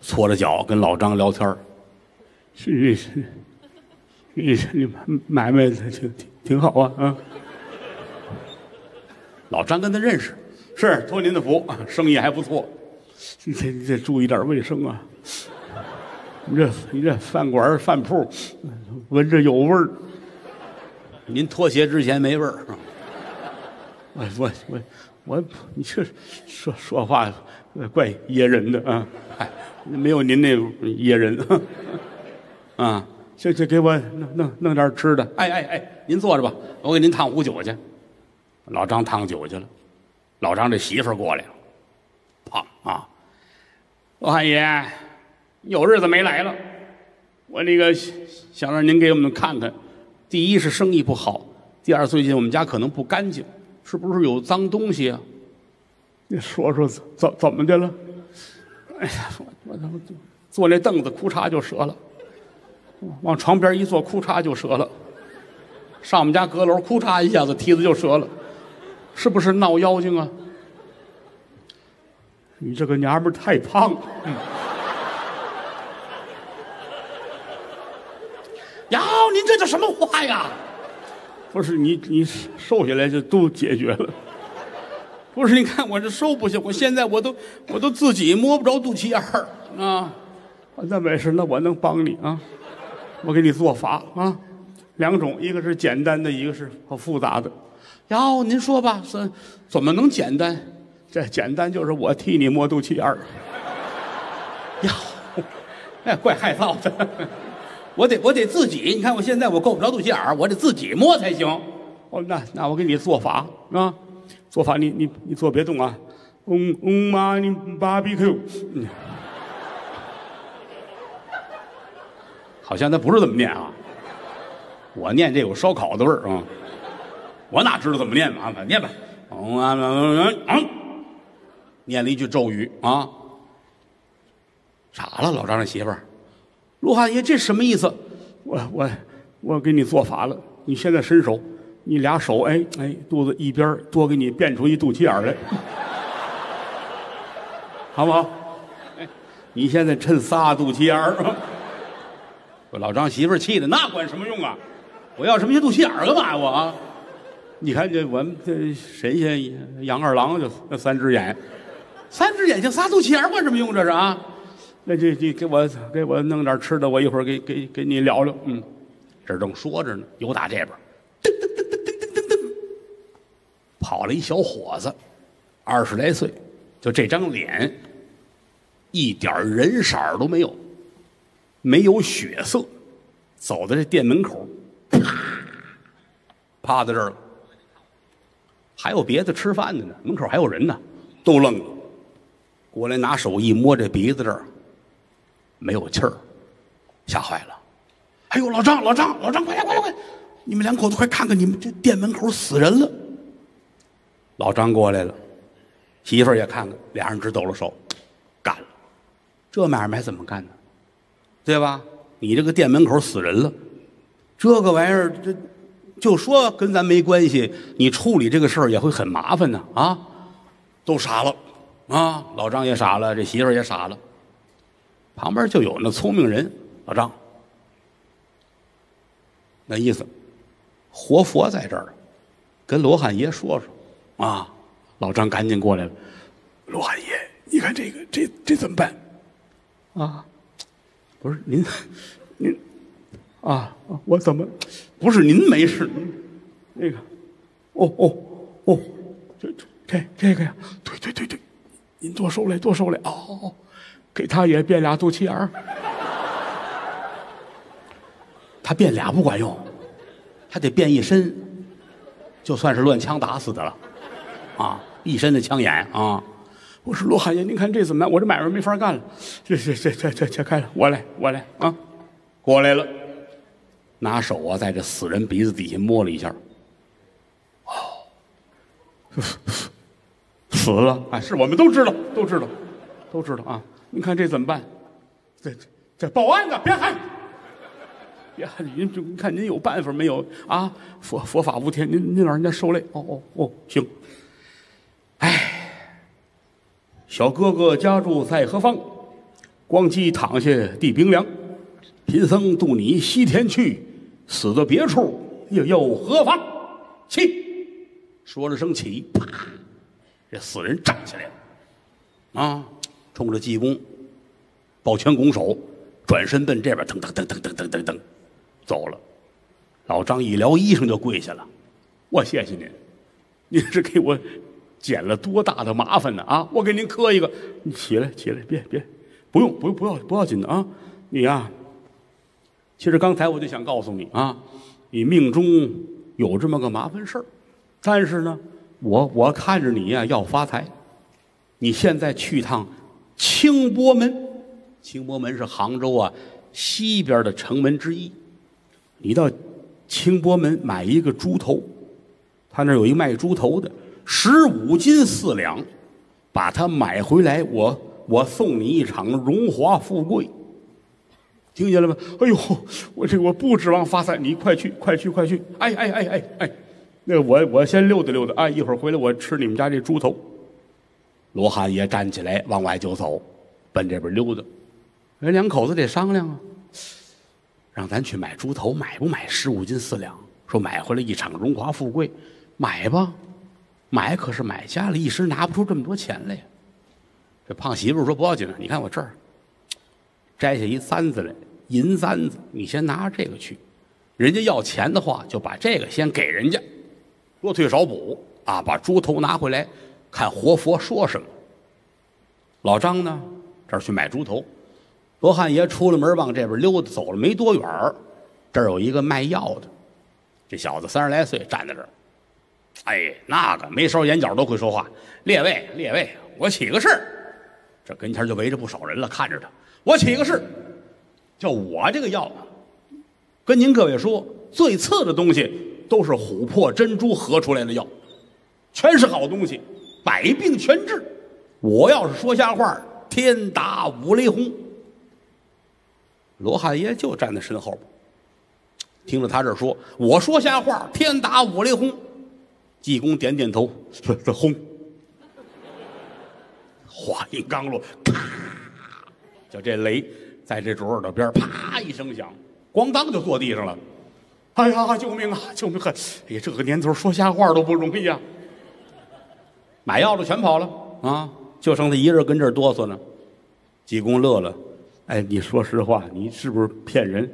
搓着脚跟老张聊天儿是是，你你买卖挺挺挺好啊啊。老张跟他认识，是托您的福，生意还不错。你得你得注意点卫生啊。你这你这饭馆饭铺，闻着有味儿。您脱鞋之前没味儿。我我我我，你这说说话怪噎人的啊！嗨，没有您那噎人 啊！这这给我弄弄弄点吃的。哎哎哎，您坐着吧，我给您烫壶酒去。老张烫酒去了。老张这媳妇过来了，胖啊，罗汉爷。有日子没来了，我那个想让您给我们看看。第一是生意不好，第二最近我们家可能不干净，是不是有脏东西啊？你说说怎怎怎么的了？哎呀，我我坐那凳子，裤衩就折了；往床边一坐，裤衩就折了；上我们家阁楼，裤衩一下子梯子就折了，是不是闹妖精啊？你这个娘们太胖了。嗯呀，您这叫什么话呀？不是你，你瘦下来就都解决了。不是，你看我这收不行，我现在我都我都自己摸不着肚脐眼儿啊。那没事，那我能帮你啊。我给你做法啊，两种，一个是简单的，一个是很复杂的。哟，您说吧，是怎么能简单？这简单就是我替你摸肚脐眼儿。哟，哎，怪害臊的。我得我得自己，你看我现在我够不着肚脐眼儿，我得自己摸才行。哦，那那我给你做法啊，做法你你你做别动啊。嗯嗯妈，你 barbecue。好像他不是这么念啊，我念这有烧烤的味儿啊，我哪知道怎么念嘛？念吧，嗯啊嗯嗯，念了一句咒语啊，傻了，老张这媳妇儿，罗汉爷这什么意思？我我我给你做法了，你现在伸手，你俩手哎哎肚子一边多给你变出一肚脐眼来，好不好？哎，你现在趁仨肚脐眼儿。我老张媳妇气的，那管什么用啊？我要什么些肚脐眼儿干嘛呀？我啊！你看这我们这神仙杨二郎就三只眼，三只眼睛仨肚脐眼管什么用？这是啊？那这这给我给我弄点吃的，我一会儿给给给你聊聊。嗯，这正说着呢，有打这边，跑了一小伙子，二十来岁，就这张脸，一点人色都没有。没有血色，走到这店门口，啪，趴在这儿了。还有别的吃饭的呢，门口还有人呢，都愣了。过来拿手一摸这鼻子这儿，没有气儿，吓坏了。哎呦，老张，老张，老张，快来，快来，快！你们两口子快看看，你们这店门口死人了。老张过来了，媳妇儿也看看，俩人直抖了手，干了。这买卖怎么干呢？对吧？你这个店门口死人了，这个玩意儿，这就说跟咱没关系，你处理这个事儿也会很麻烦呢啊！都傻了啊！老张也傻了，这媳妇儿也傻了。旁边就有那聪明人，老张，那意思，活佛在这儿，跟罗汉爷说说啊！老张赶紧过来了，罗汉爷，你看这个，这这怎么办？啊！不是您，您啊，我怎么不是您没事？您那个，哦哦哦，这这这这个呀，对对对对，您多受累多受累哦，给他也变俩肚脐眼儿，他变俩不管用，他得变一身，就算是乱枪打死的了，啊，一身的枪眼啊。我说罗汉爷，您看这怎么办？我这买卖没法干了。这这这这这这开了，我来我来啊，过来了，拿手啊在这死人鼻子底下摸了一下，哦，死了啊！是我们都知道，都知道，都知道啊！您看这怎么办？这这报案的，别喊，别喊！您您看您有办法没有啊？佛佛法无天，您您老人家受累。哦哦哦，行。哎。小哥哥家住在何方？光鸡躺下地冰凉。贫僧渡你西天去，死到别处又又何妨？起！说了声起，啪！这死人站起来了，啊，冲着济公抱拳拱手，转身奔这边，噔噔噔噔噔噔噔噔，走了。老张一撩衣裳就跪下了，我谢谢您，您是给我。捡了多大的麻烦呢啊！我给您磕一个，你起来起来，别别，不用不用不要不要紧的啊！你呀，其实刚才我就想告诉你啊，你命中有这么个麻烦事儿，但是呢，我我看着你呀要发财，你现在去趟清波门，清波门是杭州啊西边的城门之一，你到清波门买一个猪头，他那有一卖猪头的。十五斤四两，把它买回来，我我送你一场荣华富贵，听见了吗？哎呦，我这我不指望发财，你快去快去快去！哎哎哎哎哎，那我我先溜达溜达啊，一会儿回来我吃你们家这猪头。罗汉爷站起来往外就走，奔这边溜达。人两口子得商量啊，让咱去买猪头，买不买十五斤四两？说买回来一场荣华富贵，买吧，买可是买家里一时拿不出这么多钱来呀。这胖媳妇说不要紧，你看我这儿摘下一簪子来，银簪子，你先拿着这个去。人家要钱的话，就把这个先给人家，多退少补啊！把猪头拿回来，看活佛说什么。老张呢，这儿去买猪头。罗汉爷出了门，往这边溜达，走了没多远儿这儿有一个卖药的，这小子三十来岁，站在这儿。哎，那个眉梢眼角都会说话。列位，列位，我起个誓，这跟前就围着不少人了，看着他。我起个誓，就我这个药，跟您各位说，最次的东西都是琥珀珍珠合出来的药，全是好东西，百病全治。我要是说瞎话，天打五雷轰。罗汉爷就站在身后，听着他这说，我说瞎话，天打五雷轰。济公点点头，这这轰。话音刚落，啪，就这雷在这主耳朵边啪一声响，咣当就坐地上了。哎呀，救命啊！救命！哎呀，这个年头说瞎话都不容易啊。买药的全跑了啊，就剩他一人跟这儿哆嗦呢。济公乐了，哎，你说实话，你是不是骗人？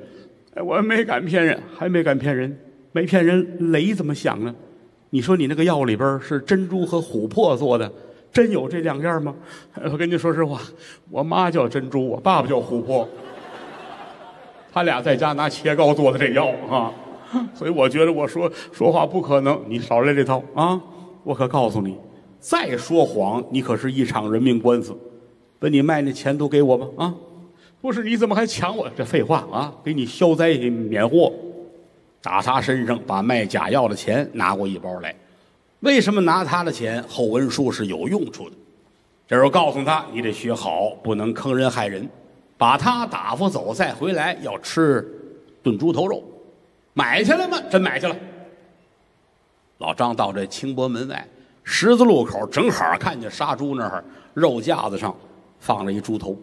哎，我没敢骗人，还没敢骗人，没骗人，雷怎么响呢？你说你那个药里边是珍珠和琥珀做的，真有这两样吗？我跟你说实话，我妈叫珍珠，我爸爸叫琥珀，他俩在家拿切糕做的这药啊，所以我觉得我说说话不可能，你少来这套啊！我可告诉你，再说谎，你可是一场人命官司。把你卖那钱都给我吧啊！不是，你怎么还抢我？这废话啊！给你消灾免祸。打他身上把卖假药的钱拿过一包来，为什么拿他的钱？后文书是有用处的。这时候告诉他，你得学好，不能坑人害人。把他打发走，再回来要吃炖猪头肉。买去了吗？真买去了。老张到这清波门外十字路口，正好看见杀猪那儿肉架子上放着一猪头。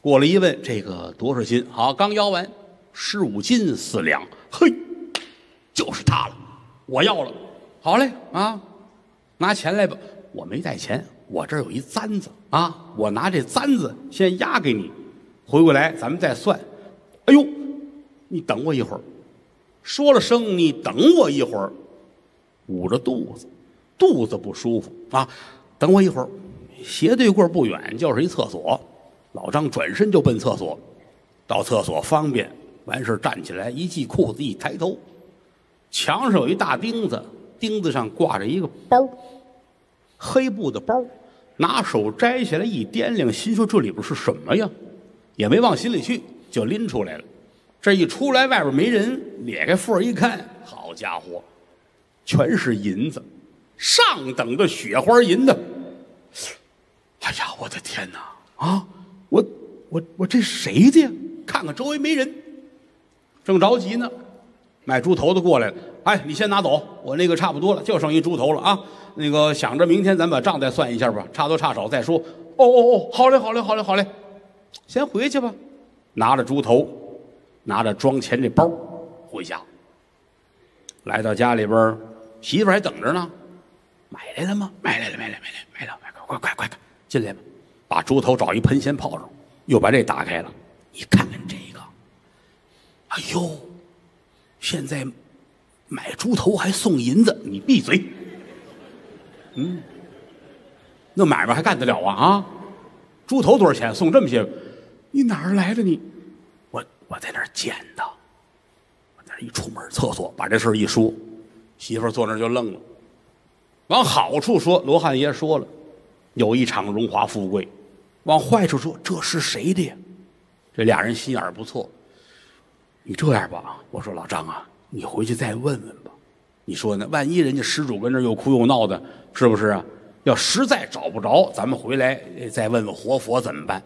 过来一问，这个多少斤？好，刚腰完，十五斤四两。嘿，就是他了，我要了。好嘞啊，拿钱来吧。我没带钱，我这儿有一簪子啊，我拿这簪子先押给你，回过来咱们再算。哎呦，你等我一会儿，说了声你等我一会儿，捂着肚子，肚子不舒服啊，等我一会儿。斜对过不远就是一厕所，老张转身就奔厕所，到厕所方便。完事站起来，一系裤子，一抬头，墙上有一大钉子，钉子上挂着一个包，黑布的包，拿手摘下来一掂量，心说这里边是什么呀？也没往心里去，就拎出来了。这一出来，外边没人，咧开缝一看，好家伙，全是银子，上等的雪花银子。哎呀，我的天哪！啊，我我我这谁的呀？看看周围没人。正着急呢，卖猪头的过来了。哎，你先拿走，我那个差不多了，就剩一猪头了啊。那个想着明天咱把账再算一下吧，差多差少再说。哦哦哦，好嘞，好嘞，好嘞，好嘞，先回去吧。拿着猪头，拿着装钱这包回家。来到家里边，媳妇还等着呢。买来了吗？买来了，买来，买来，买了，买快快快快进来吧。把猪头找一盆先泡上，又把这打开了，你看看这。哎呦，现在买猪头还送银子，你闭嘴！嗯，那买卖还干得了啊？啊，猪头多少钱？送这么些，你哪儿来的？你，我我在那儿捡的。我在一出门厕所，把这事一说，媳妇坐那就愣了。往好处说，罗汉爷说了，有一场荣华富贵；往坏处说，这是谁的呀？这俩人心眼不错。你这样吧，我说老张啊，你回去再问问吧。你说呢？万一人家施主跟这又哭又闹的，是不是啊？要实在找不着，咱们回来再问问活佛怎么办？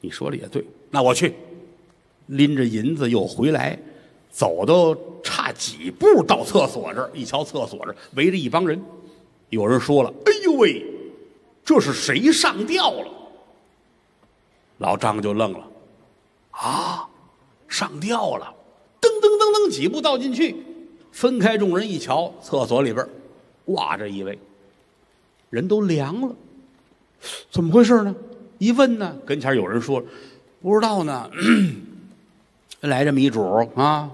你说的也对，那我去，拎着银子又回来，走都差几步到厕所这儿，一瞧厕所这儿围着一帮人，有人说了：“哎呦喂，这是谁上吊了？老张就愣了，啊，上吊了！噔噔噔噔，几步倒进去，分开众人一瞧，厕所里边挂着一位，人都凉了，怎么回事呢？一问呢，跟前有人说，不知道呢，来这么一主啊，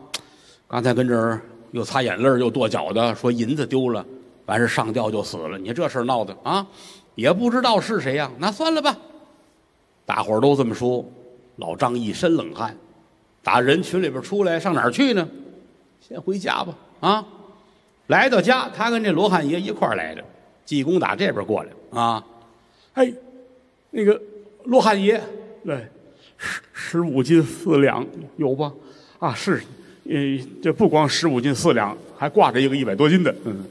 刚才跟这儿又擦眼泪又跺脚的，说银子丢了，完事上吊就死了。你这事闹的啊，也不知道是谁呀、那算了吧。大伙儿都这么说，老张一身冷汗，打人群里边出来，上哪儿去呢？先回家吧。啊，来到家，他跟这罗汉爷一块儿来的，济公打这边过来啊。哎，那个罗汉爷，对，十十五斤四两有吧？啊，是，呃，这不光十五斤四两，还挂着一个一百多斤的。嗯，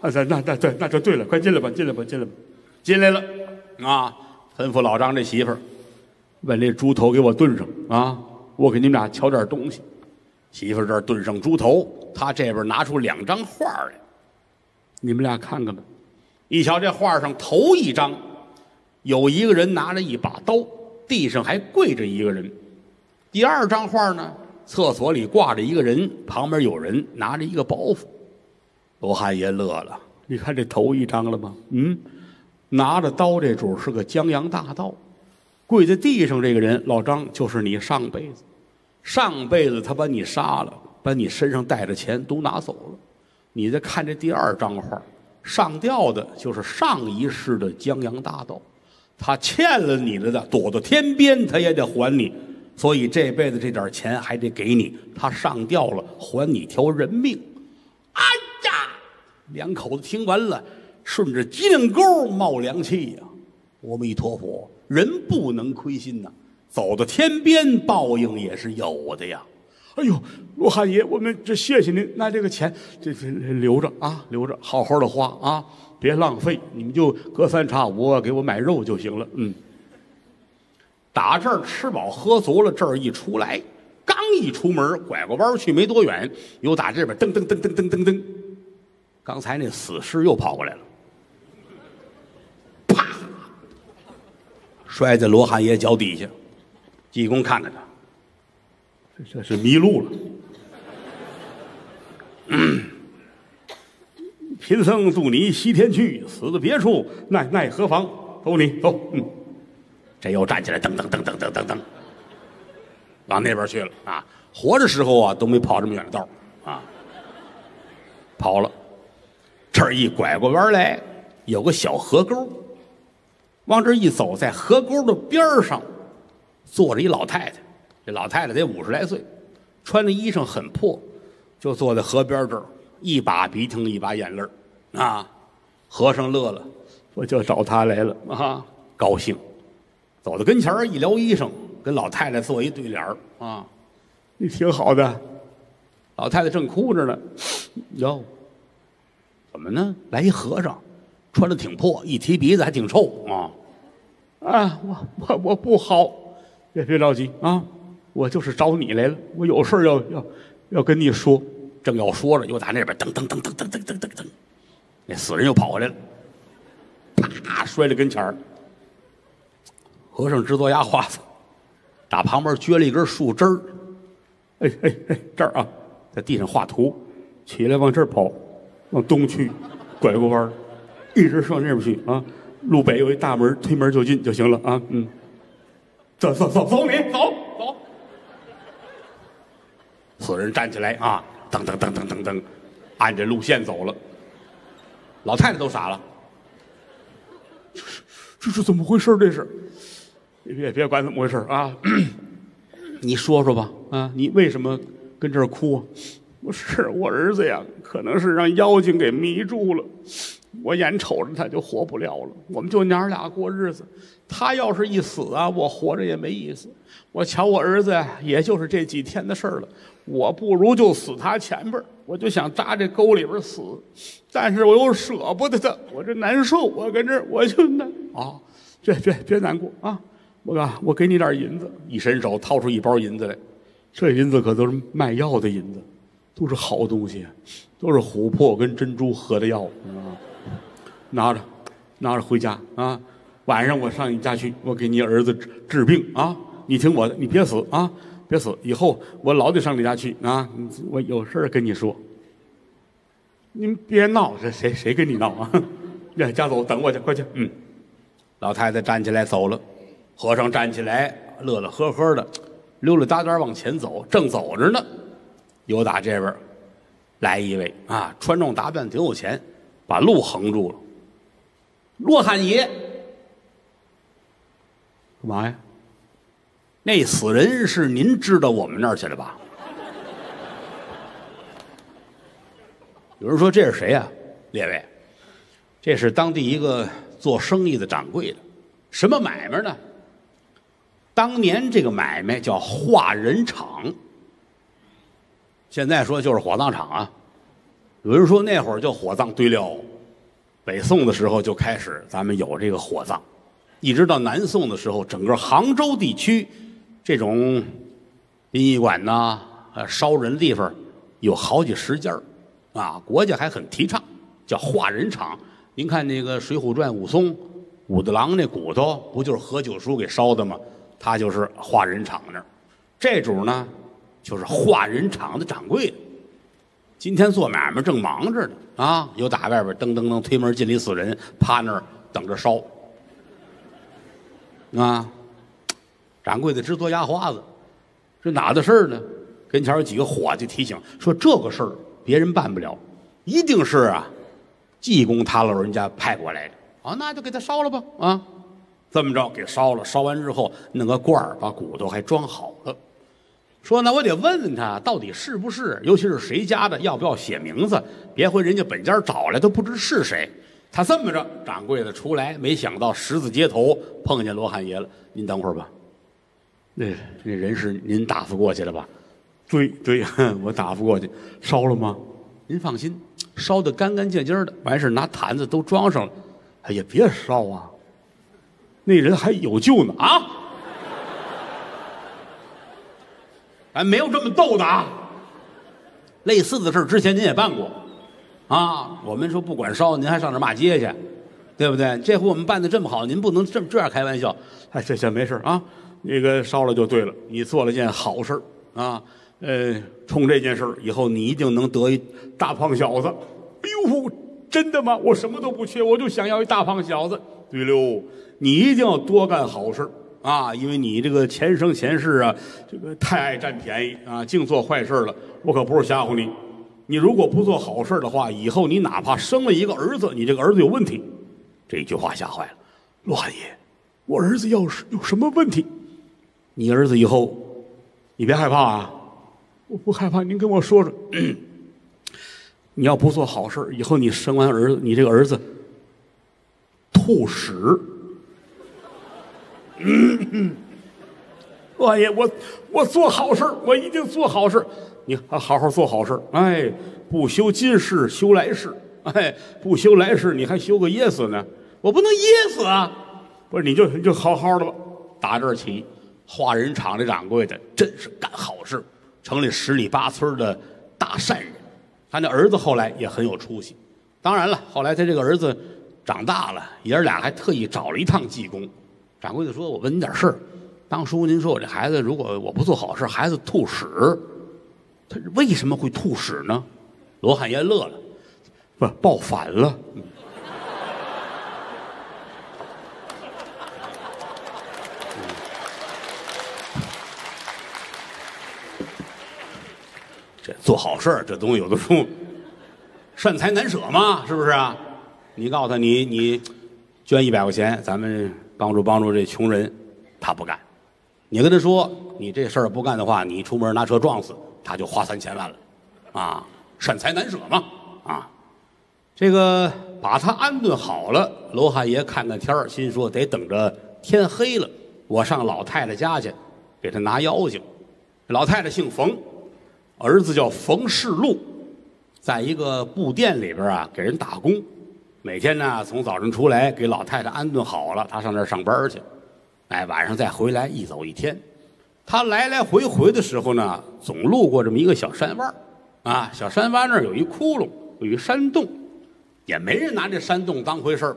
啊，那那那对，那就对了，快进来吧，进来吧，进来吧，进来了啊！吩咐老张这媳妇儿，把这猪头给我炖上啊！我给你们俩瞧点东西。媳妇这儿炖上猪头，他这边拿出两张画来，你们俩看看吧。一瞧这画上头一张，有一个人拿着一把刀，地上还跪着一个人。第二张画呢，厕所里挂着一个人，旁边有人拿着一个包袱。罗汉爷乐了，你看这头一张了吗？嗯，拿着刀这主是个江洋大盗，跪在地上这个人老张就是你上辈子，上辈子他把你杀了，把你身上带着钱都拿走了。你再看这第二张画，上吊的就是上一世的江洋大盗，他欠了你的的，躲到天边他也得还你，所以这辈子这点钱还得给你。他上吊了，还你条人命。哎呀，两口子听完了，顺着脊梁沟冒凉气呀、阿弥陀佛，人不能亏心呐、走到天边，报应也是有的呀。哎呦，罗汉爷，我们这谢谢您，那这个钱这这留着啊，留着，好好的花啊，别浪费。你们就隔三差五给我买肉就行了。嗯，打这儿吃饱喝足了，这儿一出来，刚一出门，拐过弯去没多远，又打这边噔噔噔噔噔噔噔，刚才那死尸又跑过来了，摔在罗汉爷脚底下。济公看着他，这这是迷路了。贫僧渡你西天去，死的别处，奈奈何妨？走你走，嗯，这又站起来，噔噔噔噔噔噔噔，往那边去了啊！活着时候啊，都没跑这么远的道啊，跑了。这儿一拐过弯来，有个小河沟，往这一走，在河沟的边上坐着一老太太。这老太太得五十来岁，穿的衣裳很破，就坐在河边这儿，一把鼻涕一把眼泪儿啊。和尚乐了，我就找他来了啊，高兴。走到跟前儿一撩衣裳，跟老太太做一对脸儿啊。你挺好的，老太太正哭着呢。哟，怎么呢？来一和尚，穿的挺破，一提鼻子还挺臭啊。啊，我我我不好，别别着急啊，我就是找你来了，我有事儿要要要跟你说。正要说着，又打那边噔噔噔噔噔噔噔噔噔，那死人又跑回来了，啪摔在跟前儿。和尚直嘬牙花子，打旁边撅了一根树枝儿，哎哎哎，这儿啊，在地上画图，起来往这儿跑，往东去，拐个弯儿，一直上那边去啊。路北有一大门，推门就进就行了啊。嗯，走走走走你走走。死人站起来啊，噔噔噔噔噔噔，按着路线走了。老太太都傻了，这是这是怎么回事？这是，别别别管怎么回事啊！你说说吧，啊，你为什么跟这儿哭啊？不是我儿子呀，可能是让妖精给迷住了。我眼瞅着他就活不了了，我们就娘儿俩过日子。他要是一死啊，我活着也没意思。我瞧我儿子，也就是这几天的事儿了。我不如就死他前边儿我就想扎这沟里边死，但是我又舍不得他，我这难受。我跟这我就难啊，别别别难过啊！我啊，我给你点银子。一伸手掏出一包银子来，这银子可都是卖药的银子，都是好东西，都是琥珀跟珍珠合的药啊。拿着，拿着回家啊。晚上我上你家去，我给你儿子治治病啊。你听我的，你别死啊，别死。以后我老得上你家去啊，我有事儿跟你说。您别闹，这谁谁跟你闹啊？呀，家走，等我去，快去。嗯，老太太站起来走了，和尚站起来，乐乐呵呵的，溜溜达达往前走，正走着呢，有打这边来一位啊，穿着打扮挺有钱，把路横住了。罗汉爷，干嘛呀？那死人是您知道我们那儿去了吧？有人说这是谁呀、列位，这是当地一个做生意的掌柜的，什么买卖呢？当年这个买卖叫化人厂，现在说就是火葬场啊。有人说那会儿叫火葬，堆料，北宋的时候就开始咱们有这个火葬，一直到南宋的时候，整个杭州地区这种殡仪馆呐、呃烧人地方有好几十家啊，国家还很提倡，叫化人厂。您看那个《水浒传》，武松、武大郎那骨头不就是何九叔给烧的吗？他就是化人厂那儿。这主呢，就是化人厂的掌柜的。今天做买卖正忙着呢啊，有打外边噔噔噔推门进里死人，趴那儿等着烧啊。掌柜的直做牙花子，这哪的事儿呢？跟前有几个伙计提醒说：“这个事儿别人办不了，一定是啊，济公他老人家派过来的啊，那就给他烧了吧啊。”这么着给烧了，烧完之后弄个罐儿把骨头还装好了。说那我得问问他到底是不是，尤其是谁家的，要不要写名字？别回人家本家找来都不知是谁。他这么着，掌柜的出来，没想到十字街头碰见罗汉爷了。您等会儿吧，那那人是您打发过去的吧？对对，我打发过去，烧了吗？您放心，烧的干干净净的，完事儿拿坛子都装上了。哎呀，别烧啊！那人还有救呢啊！咱没有这么逗的啊！类似的事儿之前您也办过，啊，我们说不管烧，您还上那儿骂街去，对不对？这回我们办的这么好，您不能这么这样开玩笑。哎，这行没事啊，那个烧了就对了，你做了件好事啊，呃，冲这件事儿以后你一定能得一大胖小子。哎呦，真的吗？我什么都不缺，我就想要一大胖小子。对喽，你一定要多干好事儿啊，因为你这个前生前世啊，这个太爱占便宜啊，净做坏事了。我可不是吓唬你，你如果不做好事的话，以后你哪怕生了一个儿子，你这个儿子有问题。这句话吓坏了罗汉爷，我儿子要是有什么问题，你儿子以后，你别害怕啊，我不害怕，您跟我说说。你要不做好事以后你生完儿子，你这个儿子吐屎。罗爷，我我做好事我一定做好事儿你好好做好事哎，不修今世修来世，哎，不修来世你还修个噎死呢？我不能噎死啊！不是，你就你就好好的吧。打这儿起，化人厂的掌柜的真是干好事，城里十里八村的大善人。他那儿子后来也很有出息。当然了，后来他这个儿子长大了，爷儿俩还特意找了一趟济公。掌柜的说：“我问您点事儿，当初您说我这孩子如果我不做好事，孩子吐屎，他为什么会吐屎呢？”罗汉爷乐了，不是报反了。这做好事儿，这东西有的时候善财难舍嘛，是不是啊？你告诉他你你捐一百块钱，咱们帮助帮助这穷人，他不干。你跟他说你这事儿不干的话，你出门拿车撞死，他就花三千万了，啊，善财难舍嘛，啊，这个把他安顿好了，罗汉爷看看天儿，心说得等着天黑了，我上老太太家去，给他拿妖精。老太太姓冯。儿子叫冯世禄，在一个布店里边啊给人打工，每天呢从早晨出来给老太太安顿好了，他上那儿上班去，哎，晚上再回来一走一天。他来来回回的时候呢，总路过这么一个小山湾啊，小山洼那儿有一窟窿，有一山洞，也没人拿这山洞当回事儿。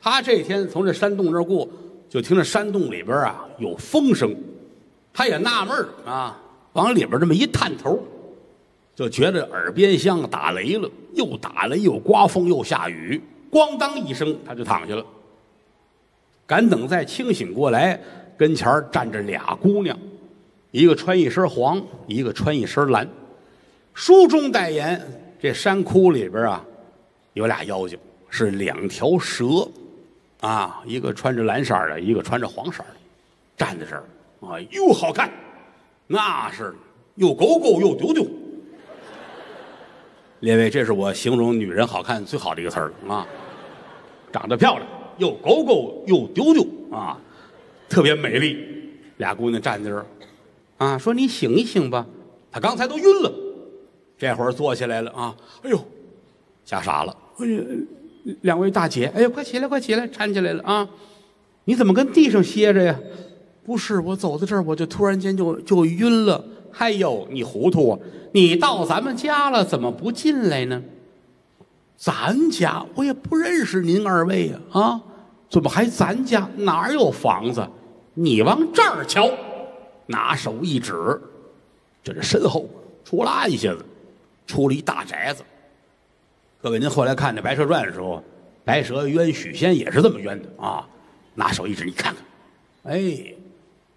他这天从这山洞这儿过，就听着山洞里边啊有风声，他也纳闷啊，往里边这么一探头，就觉得耳边像打雷了，又打雷又刮风又下雨，咣当一声他就躺下了。赶等再清醒过来，跟前站着俩姑娘，一个穿一身黄，一个穿一身蓝。书中代言，这山窟里边啊，有俩妖精，是两条蛇，啊，一个穿着蓝色的，一个穿着黄色的，站在这儿，啊，又，好看，那是又狗狗又丢丢。列位，这是我形容女人好看最好的一个词儿了啊，长得漂亮，又狗狗又丢丢啊，特别美丽。俩姑娘站在这儿，啊，说你醒一醒吧，她刚才都晕了。这会儿坐起来了啊！哎呦，吓傻了！哎呀，两位大姐，哎呀，快起来，快起来，搀起来了啊！你怎么跟地上歇着呀？不是，我走到这儿，我就突然间就就晕了。哎呦，你糊涂啊！你到咱们家了，怎么不进来呢？咱家我也不认识您二位呀！啊，怎么还咱家？哪儿有房子？你往这儿瞧，拿手一指，就这身后，出啦一下子。出了一大宅子。各位，您后来看那《白蛇传》的时候，白蛇冤许仙也是这么冤的啊！拿手一指，你看看，哎，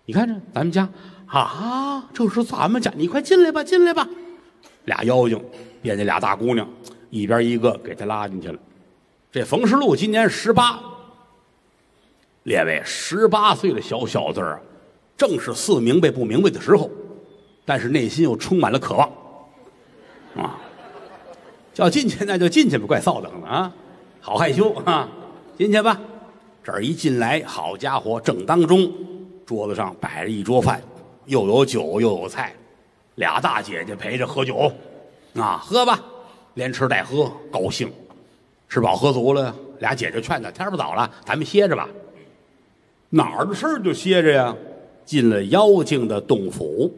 你看这咱们家啊，这是咱们家，你快进来吧，进来吧。俩妖精变那俩大姑娘，一边一个给他拉进去了。这冯世禄今年十八，列位，十八岁的小小子啊，正是似明白不明白的时候，但是内心又充满了渴望。啊，叫进去那就进去吧，怪臊的啊，好害羞啊，进去吧。这儿一进来，好家伙，正当中，桌子上摆着一桌饭，又有酒又有菜，俩大姐姐陪着喝酒，啊，喝吧，连吃带喝，高兴，吃饱喝足了，俩姐姐劝他，天不早了，咱们歇着吧。哪儿的事儿就歇着呀？进了妖精的洞府，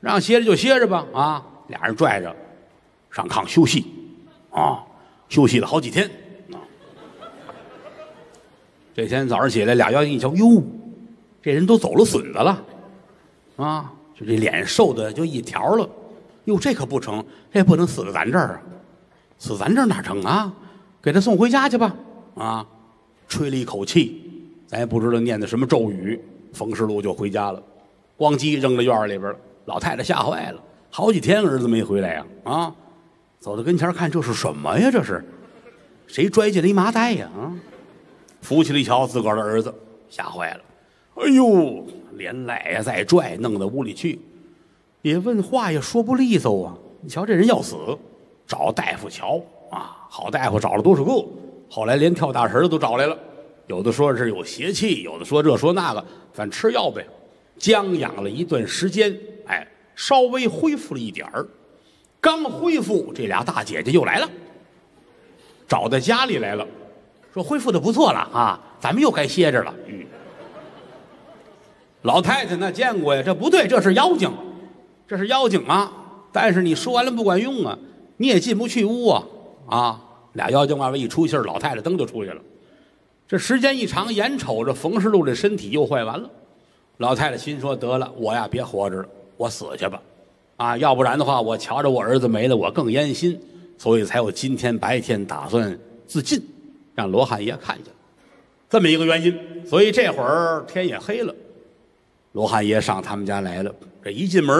让歇着就歇着吧，啊，俩人拽着。上炕休息，啊，休息了好几天，这天早上起来，俩妖精一瞧，哟，这人都走了损子了，啊，就这脸瘦的就一条了，哟，这可不成，这不能死在咱这儿啊，死咱这儿哪成啊？给他送回家去吧，啊，吹了一口气，咱也不知道念的什么咒语，冯世禄就回家了，咣叽扔到院里边了，老太太吓坏了，好几天儿子没回来呀，啊。走到跟前看，这是什么呀？这是谁拽进了一麻袋呀？啊！扶起来一瞧，自个儿的儿子，吓坏了。哎呦，连赖呀再拽，弄到屋里去，也问话也说不利索啊！你瞧这人要死，找大夫瞧啊！好大夫找了多少个？后来连跳大神的都找来了，有的说是有邪气，有的说这说那个，反正吃药呗。将养了一段时间，哎，稍微恢复了一点儿。刚恢复，这俩大姐姐又来了，找到家里来了，说恢复的不错了啊，咱们又该歇着了。嗯，老太太那见过呀，这不对，这是妖精，这是妖精啊！但是你说完了不管用啊，你也进不去屋啊啊！俩妖精往外一出气老太太噔就出去了。这时间一长，眼瞅着冯世禄这身体又坏完了，老太太心说得了，我呀别活着了，我死去吧。啊，要不然的话，我瞧着我儿子没了，我更烟心，所以才有今天白天打算自尽，让罗汉爷看见，这么一个原因。所以这会儿天也黑了，罗汉爷上他们家来了。这一进门，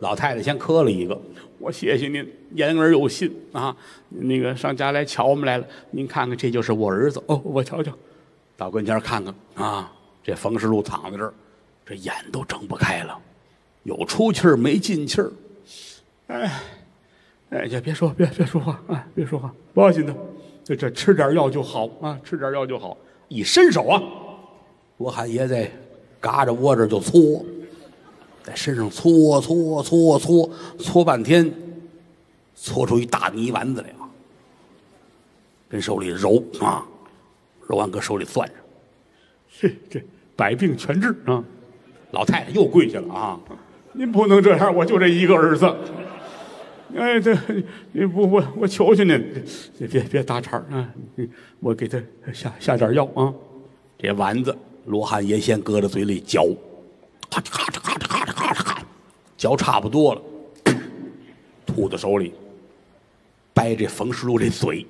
老太太先磕了一个，我谢谢您，言而有信啊。那个上家来瞧我们来了，您看看，这就是我儿子哦，我瞧瞧，到跟前看看啊，这冯世禄躺在这儿，这眼都睁不开了。有出气儿没进气儿，哎，哎，就别说，别别说话，哎，别说话，不要紧的，这这吃点药就好啊，吃点药就好。一伸手啊，罗汉爷在嘎着窝着就搓，在身上搓搓搓搓搓半天，搓出一大泥丸子来啊，跟手里揉啊，揉完搁手里攥着，这这百病全治啊！老太太又跪下了啊！您不能这样，我就这一个儿子，哎，这你不我我求求您，别别别打岔啊！你我给他下下点药啊。这丸子，罗汉爷先搁在嘴里嚼，咔嚓咔嚓咔嚓咔嚓咔嚓咔，嚼差不多了，吐到手里，掰这冯石禄这嘴，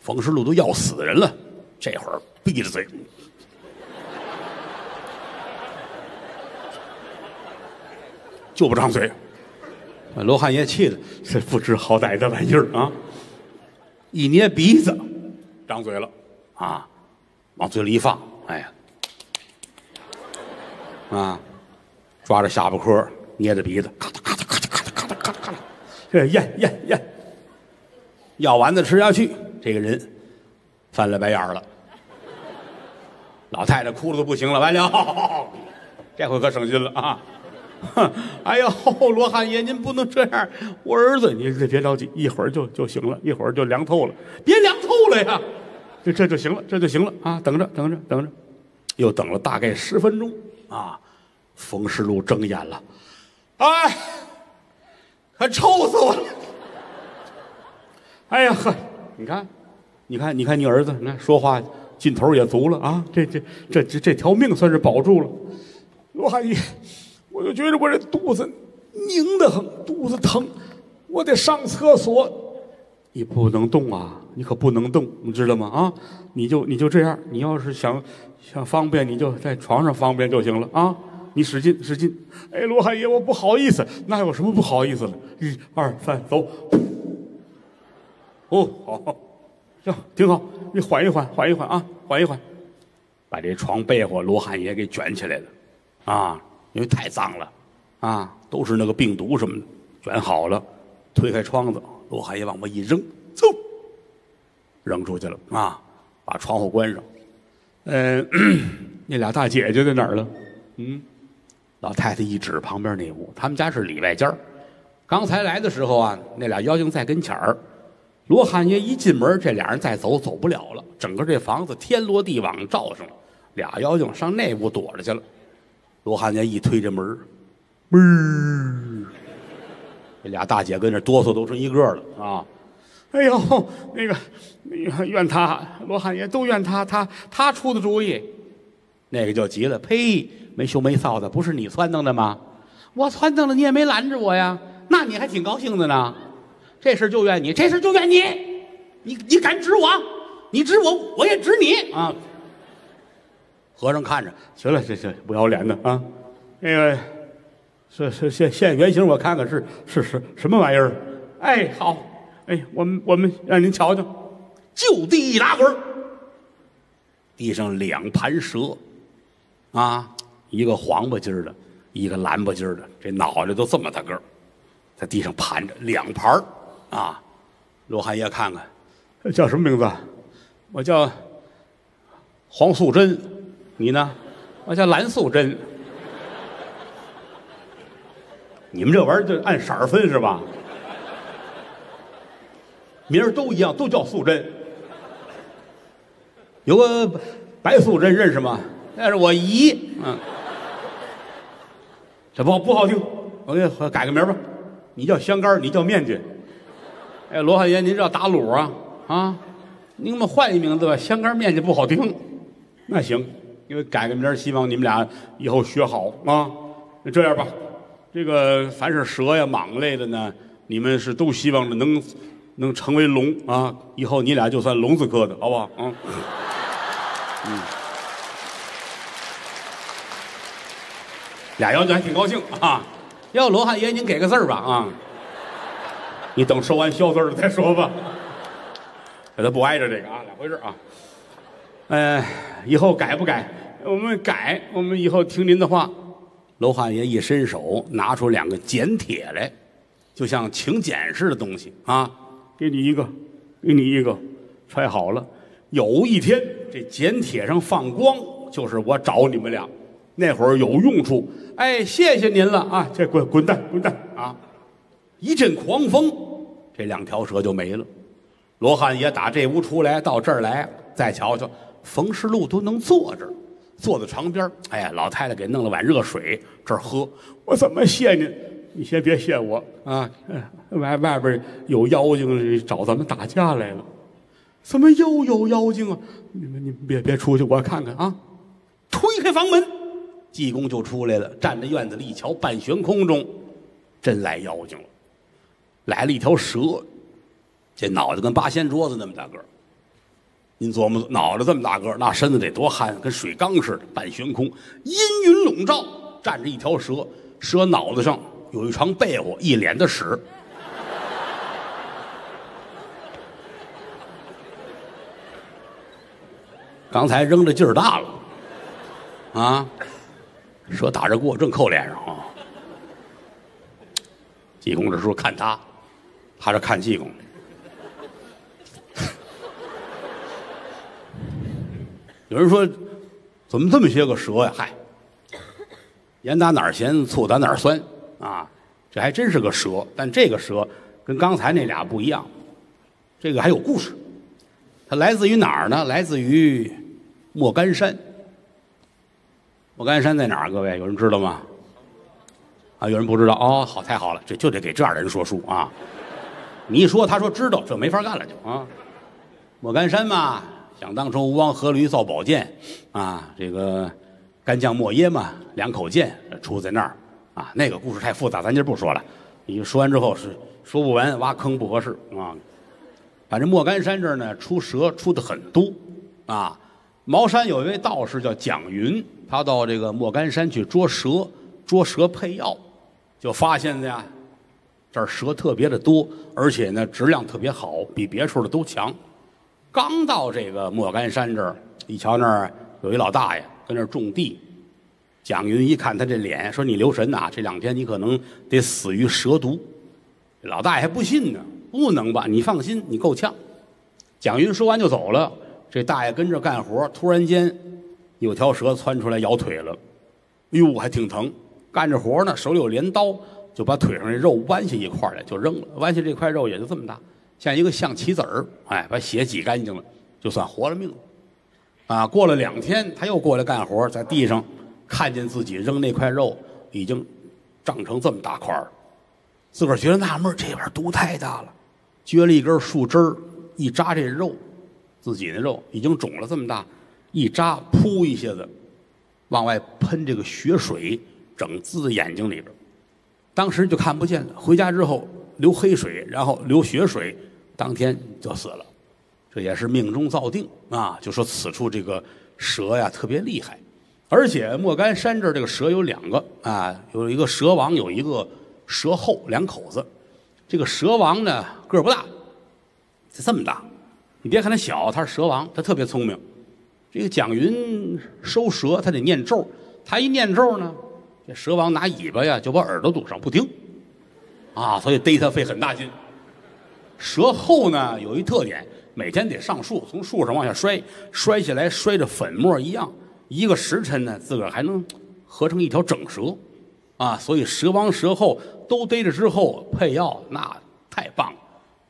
冯石禄都要死人了，这会儿闭着嘴。就不张嘴，把罗汉爷气的这不知好歹的玩意儿啊！一捏鼻子，张嘴了啊，往嘴里一放，哎呀，啊，抓着下巴颏捏着鼻子，咔嚓咔嚓咔嚓咔嚓咔嚓咔嚓咔嚓，这咽咽咽，药丸子吃下去，这个人翻了白眼儿了。老太太哭的都不行了，完了，这回可省心了啊！哼，哎呦，罗汉爷，您不能这样！我儿子，你别着急，一会儿就就行了，一会儿就凉透了，别凉透了呀，这这就行了，这就行了啊！等着，等着，等着，又等了大概十分钟啊！冯世禄睁眼了，哎，可臭死我了！哎呀呵，你看，你看，你看你儿子，你看说话劲头也足了啊！这这这这这条命算是保住了，罗汉爷。我就觉得我这肚子拧得很，肚子疼，我得上厕所。你不能动啊，你可不能动，你知道吗？啊，你就你就这样，你要是想想方便，你就在床上方便就行了啊。你使劲使劲。哎，罗汉爷，我不好意思，那有什么不好意思的？一二三，走。哦，好，行，挺好。你缓一缓，缓一缓啊，缓一缓，把这床被窝罗汉爷给卷起来了，啊。因为太脏了，啊，都是那个病毒什么的，卷好了，推开窗子，罗汉爷往外一扔，走，扔出去了啊，把窗户关上。嗯，那俩大姐姐在哪儿了？嗯，老太太一指旁边那屋，他们家是里外间刚才来的时候啊，那俩妖精在跟前儿，罗汉爷一进门，这俩人再走走不了了，整个这房子天罗地网罩上了，俩妖精上那屋躲着去了。罗汉爷一推这门门 这俩大姐跟那哆嗦都成一个了啊！哎呦，那个，那个怨他，罗汉爷都怨他，他他出的主意。那个就急了，呸！没羞没臊的，不是你撺掇的吗？我撺掇了，你也没拦着我呀，那你还挺高兴的呢。这事就怨你，这事就怨你，你你敢指我？你指我，我也指你啊！和尚看着，行了，这这不要脸的啊！那个，是是现现原形，我看看是是是什么玩意儿？哎，好，哎，我们我们让您瞧瞧，就地一打滚地上两盘蛇，啊，一个黄不筋的，一个蓝不筋的，这脑袋都这么大个在地上盘着两盘啊！罗汉爷看看，叫什么名字？我叫黄素贞。你呢？我叫蓝素贞。你们这玩意儿就按色儿分是吧？名儿都一样，都叫素贞。有个白素贞认识吗？那是我姨。嗯，这不不好听，我给你改个名吧。你叫香干你叫面筋。哎，罗汉爷，您这打卤啊？啊，您给我们换一名字吧。香干面筋不好听。那行。因为改个名希望你们俩以后学好啊。那这样吧，这个凡是蛇呀、蟒类的呢，你们是都希望能能成为龙啊。以后你俩就算龙字科的，好不好？嗯。嗯。俩妖精还挺高兴啊。要罗汉爷，您给个字儿吧啊。你等收完消字了再说吧。给他不挨着这个啊，两回事啊。哎，以后改不改？我们改，我们以后听您的话。罗汉爷一伸手，拿出两个剪铁来，就像请柬似的东西啊，给你一个，给你一个，揣好了。有一天这剪铁上放光，就是我找你们俩，那会儿有用处。哎，谢谢您了啊！这滚滚蛋滚蛋啊！一阵狂风，这两条蛇就没了。罗汉爷打这屋出来，到这儿来，再瞧瞧，冯世禄都能坐这儿。坐在床边哎呀，老太太给弄了碗热水，这儿喝。我怎么谢您？你先别谢我 啊，外外边有妖精找咱们打架来了。怎么又有妖精啊？你们你们别别出去，我看看啊！推开房门，济公就出来了，站在院子里一瞧，半悬空中，真来妖精了，来了一条蛇，这脑袋跟八仙桌子那么大个儿。您琢磨，脑袋这么大个儿，那身子得多憨，跟水缸似的，半悬空，阴云笼罩，站着一条蛇，蛇脑袋上有一床被窝，一脸的屎。刚才扔的劲儿大了，啊，蛇打着过，正扣脸上啊。济公这时候看他，他这看济公。有人说，怎么这么些个蛇呀？嗨，盐打哪儿咸，醋打哪儿酸啊？这还真是个蛇，但这个蛇跟刚才那俩不一样，这个还有故事。它来自于哪儿呢？来自于莫干山。莫干山在哪儿？各位有人知道吗？啊，有人不知道哦。好，太好了，这就得给这样的人说书啊。你一说，他说知道，这没法干了就啊。莫干山嘛，想当初吴王阖闾造宝剑啊，这个干将莫邪嘛，两口剑出在那儿啊。那个故事太复杂，咱今儿不说了。你说完之后是说不完，挖坑不合适啊。反正莫干山这儿呢，出蛇出的很多，啊，茅山有一位道士叫蒋云，他到这个莫干山去捉蛇，捉蛇配药，就发现的呀，这儿蛇特别的多，而且呢质量特别好，比别处的都强。刚到这个莫干山这儿，一瞧那儿有一老大爷跟那儿种地，蒋云一看他这脸，说你留神呐，这两天你可能得死于蛇毒。老大爷还不信呢。不能吧？你放心，你够呛。蒋云说完就走了。这大爷跟着干活，突然间有条蛇窜出来咬腿了，哟，还挺疼。干着活呢，手里有镰刀，就把腿上这肉剜下一块来，就扔了。剜下这块肉也就这么大，像一个象棋子儿。哎，把血挤干净了，就算活了命了。啊，过了两天，他又过来干活，在地上看见自己扔那块肉已经长成这么大块儿，自个儿觉得纳闷，这玩意儿毒太大了。撅了一根树枝儿，一扎这肉，自己的肉已经肿了这么大，一扎，噗一下子，往外喷这个血水，整滋在眼睛里边当时就看不见了。回家之后流黑水，然后流血水，当天就死了。这也是命中造定啊！就说此处这个蛇呀特别厉害，而且莫干山这儿这个蛇有两个啊，有一个蛇王，有一个蛇后，两口子。这个蛇王呢个儿不大，就这么大，你别看他小，他是蛇王，他特别聪明。这个蒋云收蛇，他得念咒，他一念咒呢，这蛇王拿尾巴呀就把耳朵堵上，不听，啊，所以逮他费很大劲。蛇后呢有一特点，每天得上树，从树上往下摔，摔下来摔着粉末一样，一个时辰呢自个儿还能合成一条整蛇。啊，所以蛇王蛇后都逮着之后配药，那太棒了。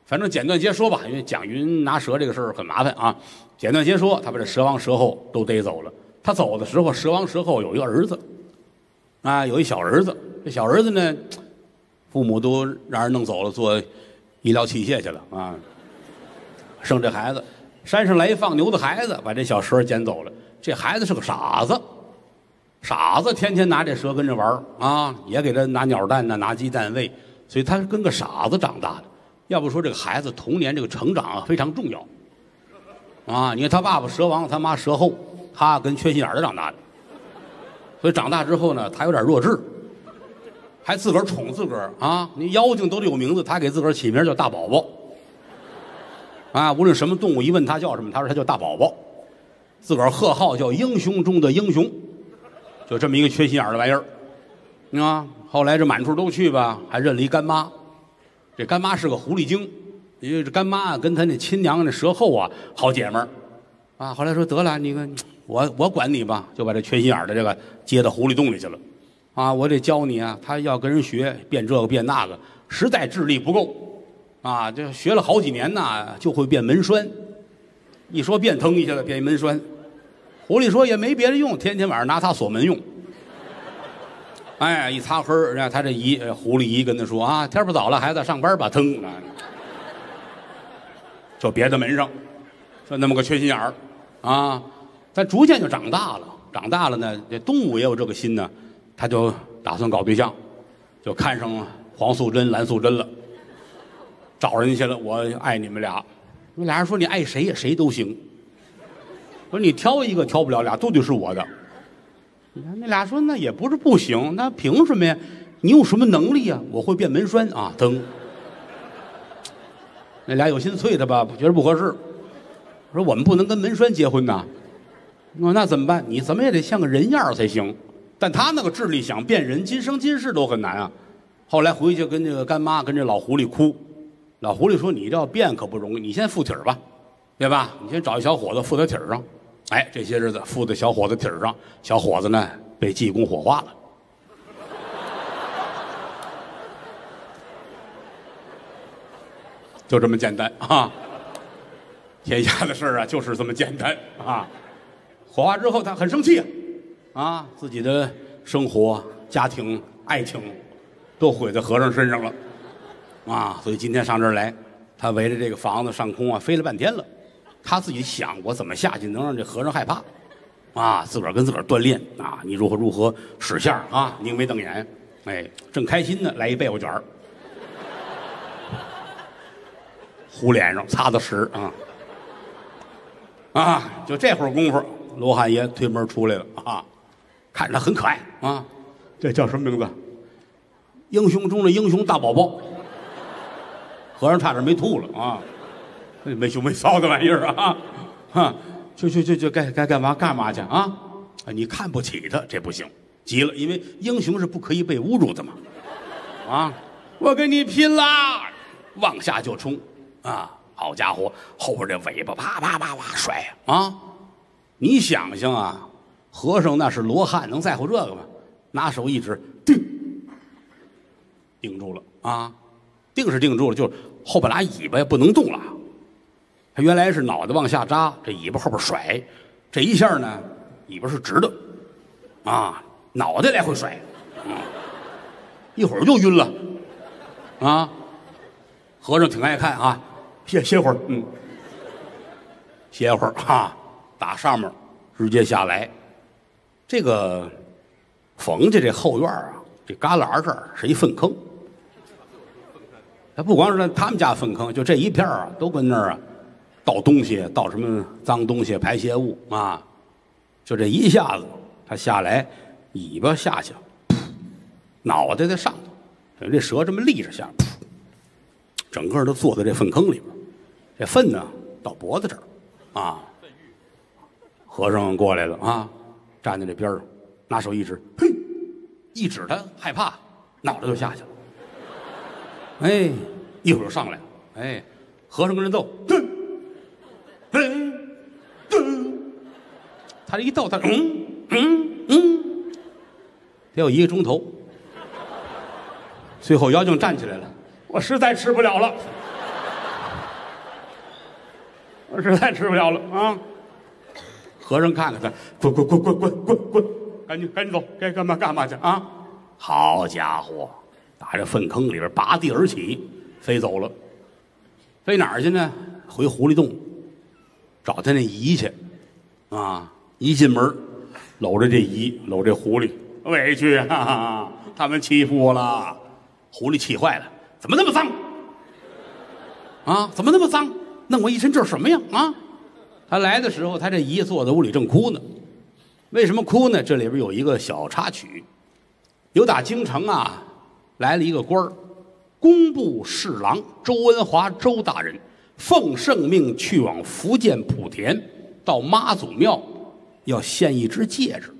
反正简短截说吧，因为蒋云拿蛇这个事儿很麻烦啊。简短截说，他把这蛇王蛇后都逮走了。他走的时候，蛇王蛇后有一个儿子，啊，有一小儿子。这小儿子呢，父母都让人弄走了，做医疗器械去了啊。生这孩子，山上来一放牛的孩子，把这小蛇捡走了。这孩子是个傻子。傻子天天拿这蛇跟着玩啊，也给他拿鸟蛋呢，拿鸡蛋喂，所以他跟个傻子长大的。要不说这个孩子童年这个成长啊非常重要，啊，你看他爸爸蛇王，他妈蛇后，他跟缺心眼的长大的，所以长大之后呢，他有点弱智，还自个儿宠自个儿啊。你妖精都得有名字，他给自个儿起名叫大宝宝，啊，无论什么动物一问他叫什么，他说他叫大宝宝，自个儿贺号叫英雄中的英雄。就这么一个缺心眼儿的玩意儿，啊！后来这满处都去吧，还认了一干妈。这干妈是个狐狸精，因为这干妈跟他那亲娘那蛇后啊好姐们儿，啊！后来说得了，你看我我管你吧，就把这缺心眼儿的这个接到狐狸洞里去了，啊！我得教你啊，他要跟人学变这个变那个，实在智力不够，啊！就学了好几年呐，就会变门栓，一说变，腾一下子变一门栓。狐狸说也没别的用，天天晚上拿它锁门用。哎，一擦黑儿，人家他这姨狐狸姨跟他说啊，天不早了，孩子上班吧，腾，就别在门上，就那么个缺心眼儿啊。但逐渐就长大了，长大了呢，这动物也有这个心呢，他就打算搞对象，就看上黄素贞、蓝素贞了，找人去了，我爱你们俩。那俩人说你爱谁呀，谁都行。我说你挑一个挑不了，俩都得是我的。你看那俩说那也不是不行，那凭什么呀？你有什么能力呀？我会变门栓啊，噔。那俩有心催他吧，觉得不合适，我说我们不能跟门栓结婚呐。我说那怎么办？你怎么也得像个人样才行。但他那个智力想变人，今生今世都很难啊。后来回去跟这个干妈跟这老狐狸哭，老狐狸说：“你这要变可不容易，你先附体儿吧，对吧？你先找一小伙子附在体儿上。”哎，这些日子附在小伙子体儿上，小伙子呢被济公火化了。就这么简单啊！天下的事儿啊，就是这么简单啊！火化之后，他很生气啊，啊，自己的生活、家庭、爱情都毁在和尚身上了啊！所以今天上这儿来，他围着这个房子上空啊飞了半天了。他自己想，我怎么下去能让这和尚害怕？啊，自个儿跟自个儿锻炼啊，你如何如何使相儿啊，拧眉瞪眼，哎，正开心呢，来一被窝卷儿，糊脸上擦擦屎啊，啊，就这会儿功夫，罗汉爷推门出来了啊，看着他很可爱啊，这叫什么名字？英雄中的英雄大宝宝，和尚差点没吐了啊。没羞没臊的玩意儿啊，哈，就就就就该该干嘛干嘛去啊！你看不起他，这不行，急了，因为英雄是不可以被侮辱的嘛，啊，我跟你拼啦，往下就冲，啊，好家伙，后边这尾巴啪啪啪啪甩啊！你想想啊，和尚那是罗汉，能在乎这个吗？拿手一指，定，定住了啊，定是定住了，就后边俩尾巴不能动了。他原来是脑袋往下扎，这尾巴后边甩，这一下呢，尾巴是直的，啊，脑袋来回甩，啊，一会儿就晕了，啊，和尚挺爱看啊，歇歇会儿，嗯，歇会儿哈，打上面直接下来，这个冯家这后院啊，这旮旯这儿是一粪坑，他不光是他们家粪坑，就这一片啊，都跟那儿啊。倒东西，倒什么脏东西、排泄物啊！就这一下子，他下来，尾巴下去，脑袋在上头，等于这蛇这么立着下，整个都坐在这粪坑里边。这粪呢，到脖子这儿，啊！和尚过来了啊，站在这边上，拿手一指，嘿，一指他害怕，脑袋就下去了。哎，一会儿上来了，哎，和尚跟人斗，噔。噔噔，他这一逗，他嗯嗯嗯，得有一个钟头，最后妖精站起来了，我实在吃不了了，我实在吃不了了啊！和尚看看他，滚滚滚滚滚滚滚，赶紧赶紧走，该干嘛干嘛去啊！好家伙，打这粪坑里边拔地而起，飞走了，飞哪儿去呢？回狐狸洞。找他那姨去，啊！一进门，搂着这姨，搂这狐狸，委屈啊！他们欺负我了，狐狸气坏了，怎么那么脏？啊，怎么那么脏？弄我一身这是什么呀？啊！他来的时候，他这姨坐在屋里正哭呢。为什么哭呢？这里边有一个小插曲，有打京城啊来了一个官儿，工部侍郎周文华周大人。奉圣命去往福建莆田，到妈祖庙要献一只戒指，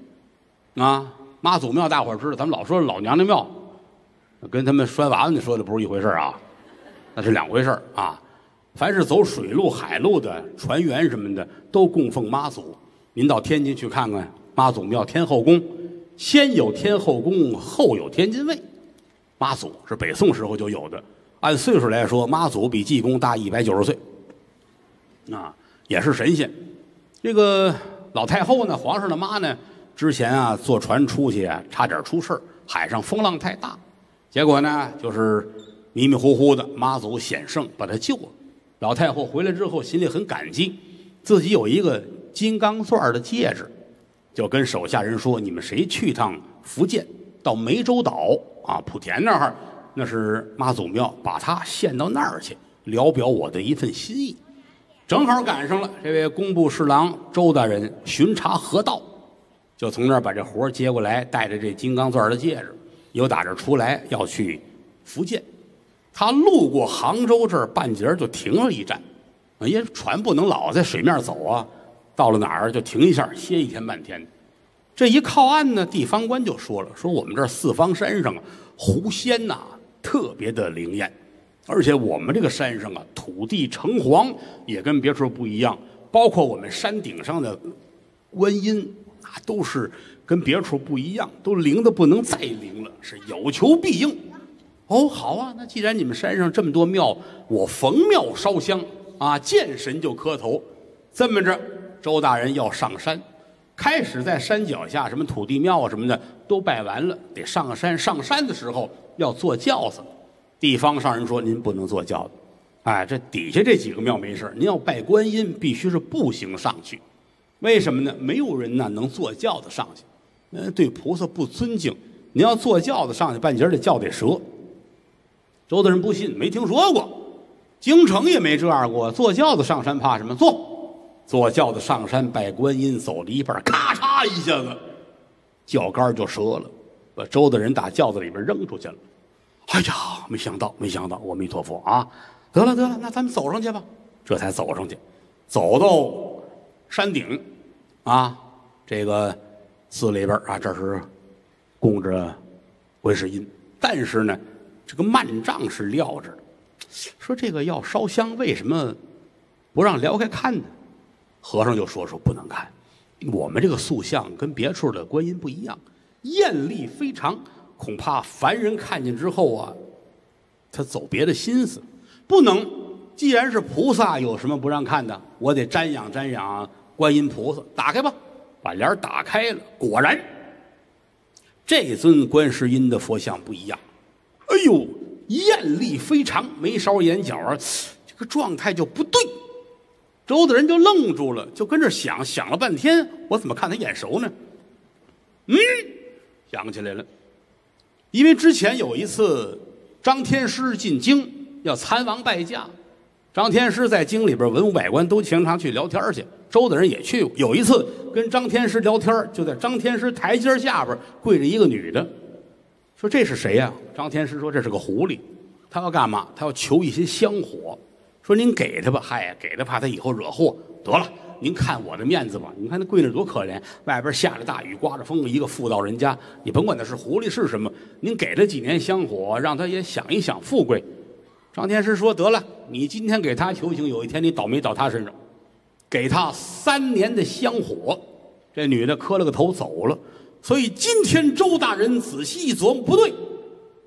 啊，妈祖庙大伙儿知道，咱们老说老娘娘庙，跟他们摔娃娃那说的不是一回事啊，那是两回事啊。凡是走水路、海路的船员什么的，都供奉妈祖。您到天津去看看妈祖庙天后宫，先有天后宫，后有天津卫。妈祖是北宋时候就有的。按岁数来说，妈祖比济公大一百九十岁，啊，也是神仙。这个老太后呢，皇上的妈呢，之前啊，坐船出去啊，差点出事海上风浪太大，结果呢，就是迷迷糊糊的，妈祖显圣把他救了。老太后回来之后，心里很感激，自己有一个金刚钻的戒指，就跟手下人说：“你们谁去趟福建，到湄洲岛啊，莆田那儿，那是妈祖庙，把它献到那儿去，聊表我的一份心意。”正好赶上了这位工部侍郎周大人巡查河道，就从那儿把这活接过来，带着这金刚钻的戒指，由打这出来要去福建。他路过杭州这儿半截就停了一站，因为船不能老在水面走啊，到了哪儿就停一下歇一天半天的。这一靠岸呢，地方官就说了：“说我们这四方山上啊，狐仙呐特别的灵验。”而且我们这个山上啊，土地城隍也跟别处不一样，包括我们山顶上的观音啊，都是跟别处不一样，都灵的不能再灵了，是有求必应。哦，好啊，那既然你们山上这么多庙，我逢庙烧香啊，见神就磕头。这么着，周大人要上山，开始在山脚下什么土地庙啊什么的都拜完了，得上山。上山的时候要坐轿子。地方上人说：“您不能坐轿子，哎，这底下这几个庙没事您要拜观音，必须是步行上去。为什么呢？没有人呢能坐轿子上去，嗯，对菩萨不尊敬。您要坐轿子上去，半截儿这轿得折。周大人不信，没听说过，京城也没这样过。坐轿子上山怕什么？坐，坐轿子上山拜观音，走了一半，咔嚓一下子，轿杆就折了，把周大人打轿子里边扔出去了。”哎呀，没想到，没想到，阿弥陀佛啊！得了，得了，那咱们走上去吧。这才走上去，走到山顶，啊，这个寺里边啊，这是供着观世音。但是呢，这个幔帐是撂着的。说这个要烧香，为什么不让撩开看呢？和尚就说说不能看，我们这个塑像跟别处的观音不一样，艳丽非常。恐怕凡人看见之后啊，他走别的心思，不能。既然是菩萨，有什么不让看的？我得瞻仰瞻仰观音菩萨。打开吧，把帘打开了。果然，这尊观世音的佛像不一样。哎呦，艳丽非常，眉梢眼角啊，这个状态就不对。周大人就愣住了，就跟这想想了半天，我怎么看他眼熟呢？嗯，想起来了。因为之前有一次，张天师进京要参王拜驾，张天师在京里边文武百官都经常去聊天去，周大人也去过。有一次跟张天师聊天，就在张天师台阶下边跪着一个女的，说这是谁呀？张天师说这是个狐狸，他要干嘛？他要求一些香火，说您给他吧，嗨，给他怕他以后惹祸，得了。您看我的面子吧，你看那跪那多可怜，外边下着大雨，刮着风，一个妇道人家，你甭管他是狐狸是什么，您给他几年香火，让他也享一享富贵。张天师说：“得了，你今天给他求情，有一天你倒霉到他身上，给他三年的香火。”这女的磕了个头走了。所以今天周大人仔细一琢磨，不对，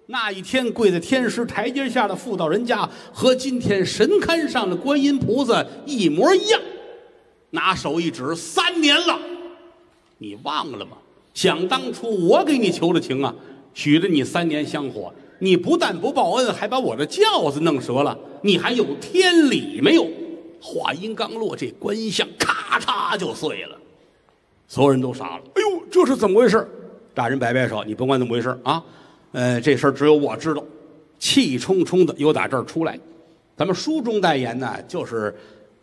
那一天跪在天师台阶下的妇道人家，和今天神龛上的观音菩萨一模一样。拿手一指，三年了，你忘了吗？想当初我给你求了情啊，许了你三年香火，你不但不报恩，还把我的轿子弄折了，你还有天理没有？话音刚落，这观音像咔嚓就碎了，所有人都傻了。哎呦，这是怎么回事？大人摆摆手，你甭管怎么回事啊，呃，这事儿只有我知道。气冲冲的又打这儿出来，咱们书中代言呢，就是。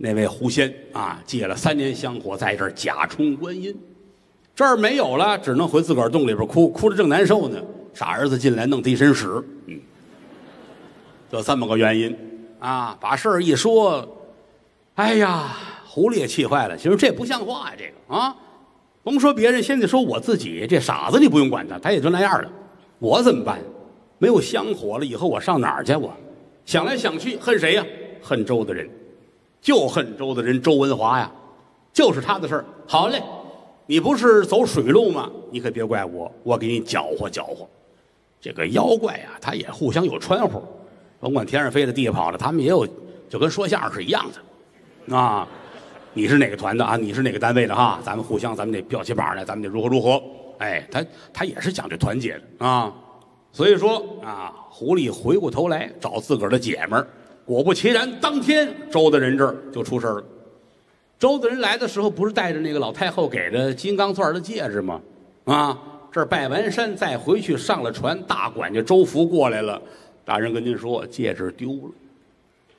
那位狐仙啊，借了三年香火，在这儿假充观音，这儿没有了，只能回自个儿洞里边哭，哭的正难受呢。傻儿子进来弄一身屎，嗯，就这么个原因啊。把事儿一说，哎呀，狐狸也气坏了。其实这不像话呀，这个啊，甭说别人，现在说我自己，这傻子你不用管他，他也就那样了。我怎么办？没有香火了，以后我上哪儿去？我想来想去，恨谁呀？恨周的人。就恨周的人周文华呀，就是他的事儿。好嘞，你不是走水路吗？你可别怪我，我给你搅和搅和。这个妖怪呀，他也互相有穿呼，甭管天上飞的、地下跑的，他们也有，就跟说相声是一样的。啊，你是哪个团的啊？你是哪个单位的哈？咱们互相，咱们得标起榜来，咱们得如何如何？哎，他他也是讲究团结的啊。所以说啊，狐狸回过头来找自个儿的姐们儿，果不其然，当天周大人这儿就出事儿了。周大人来的时候，不是带着那个老太后给的金刚钻的戒指吗？啊，这儿拜完山再回去上了船，大管家周福过来了，大人跟您说戒指丢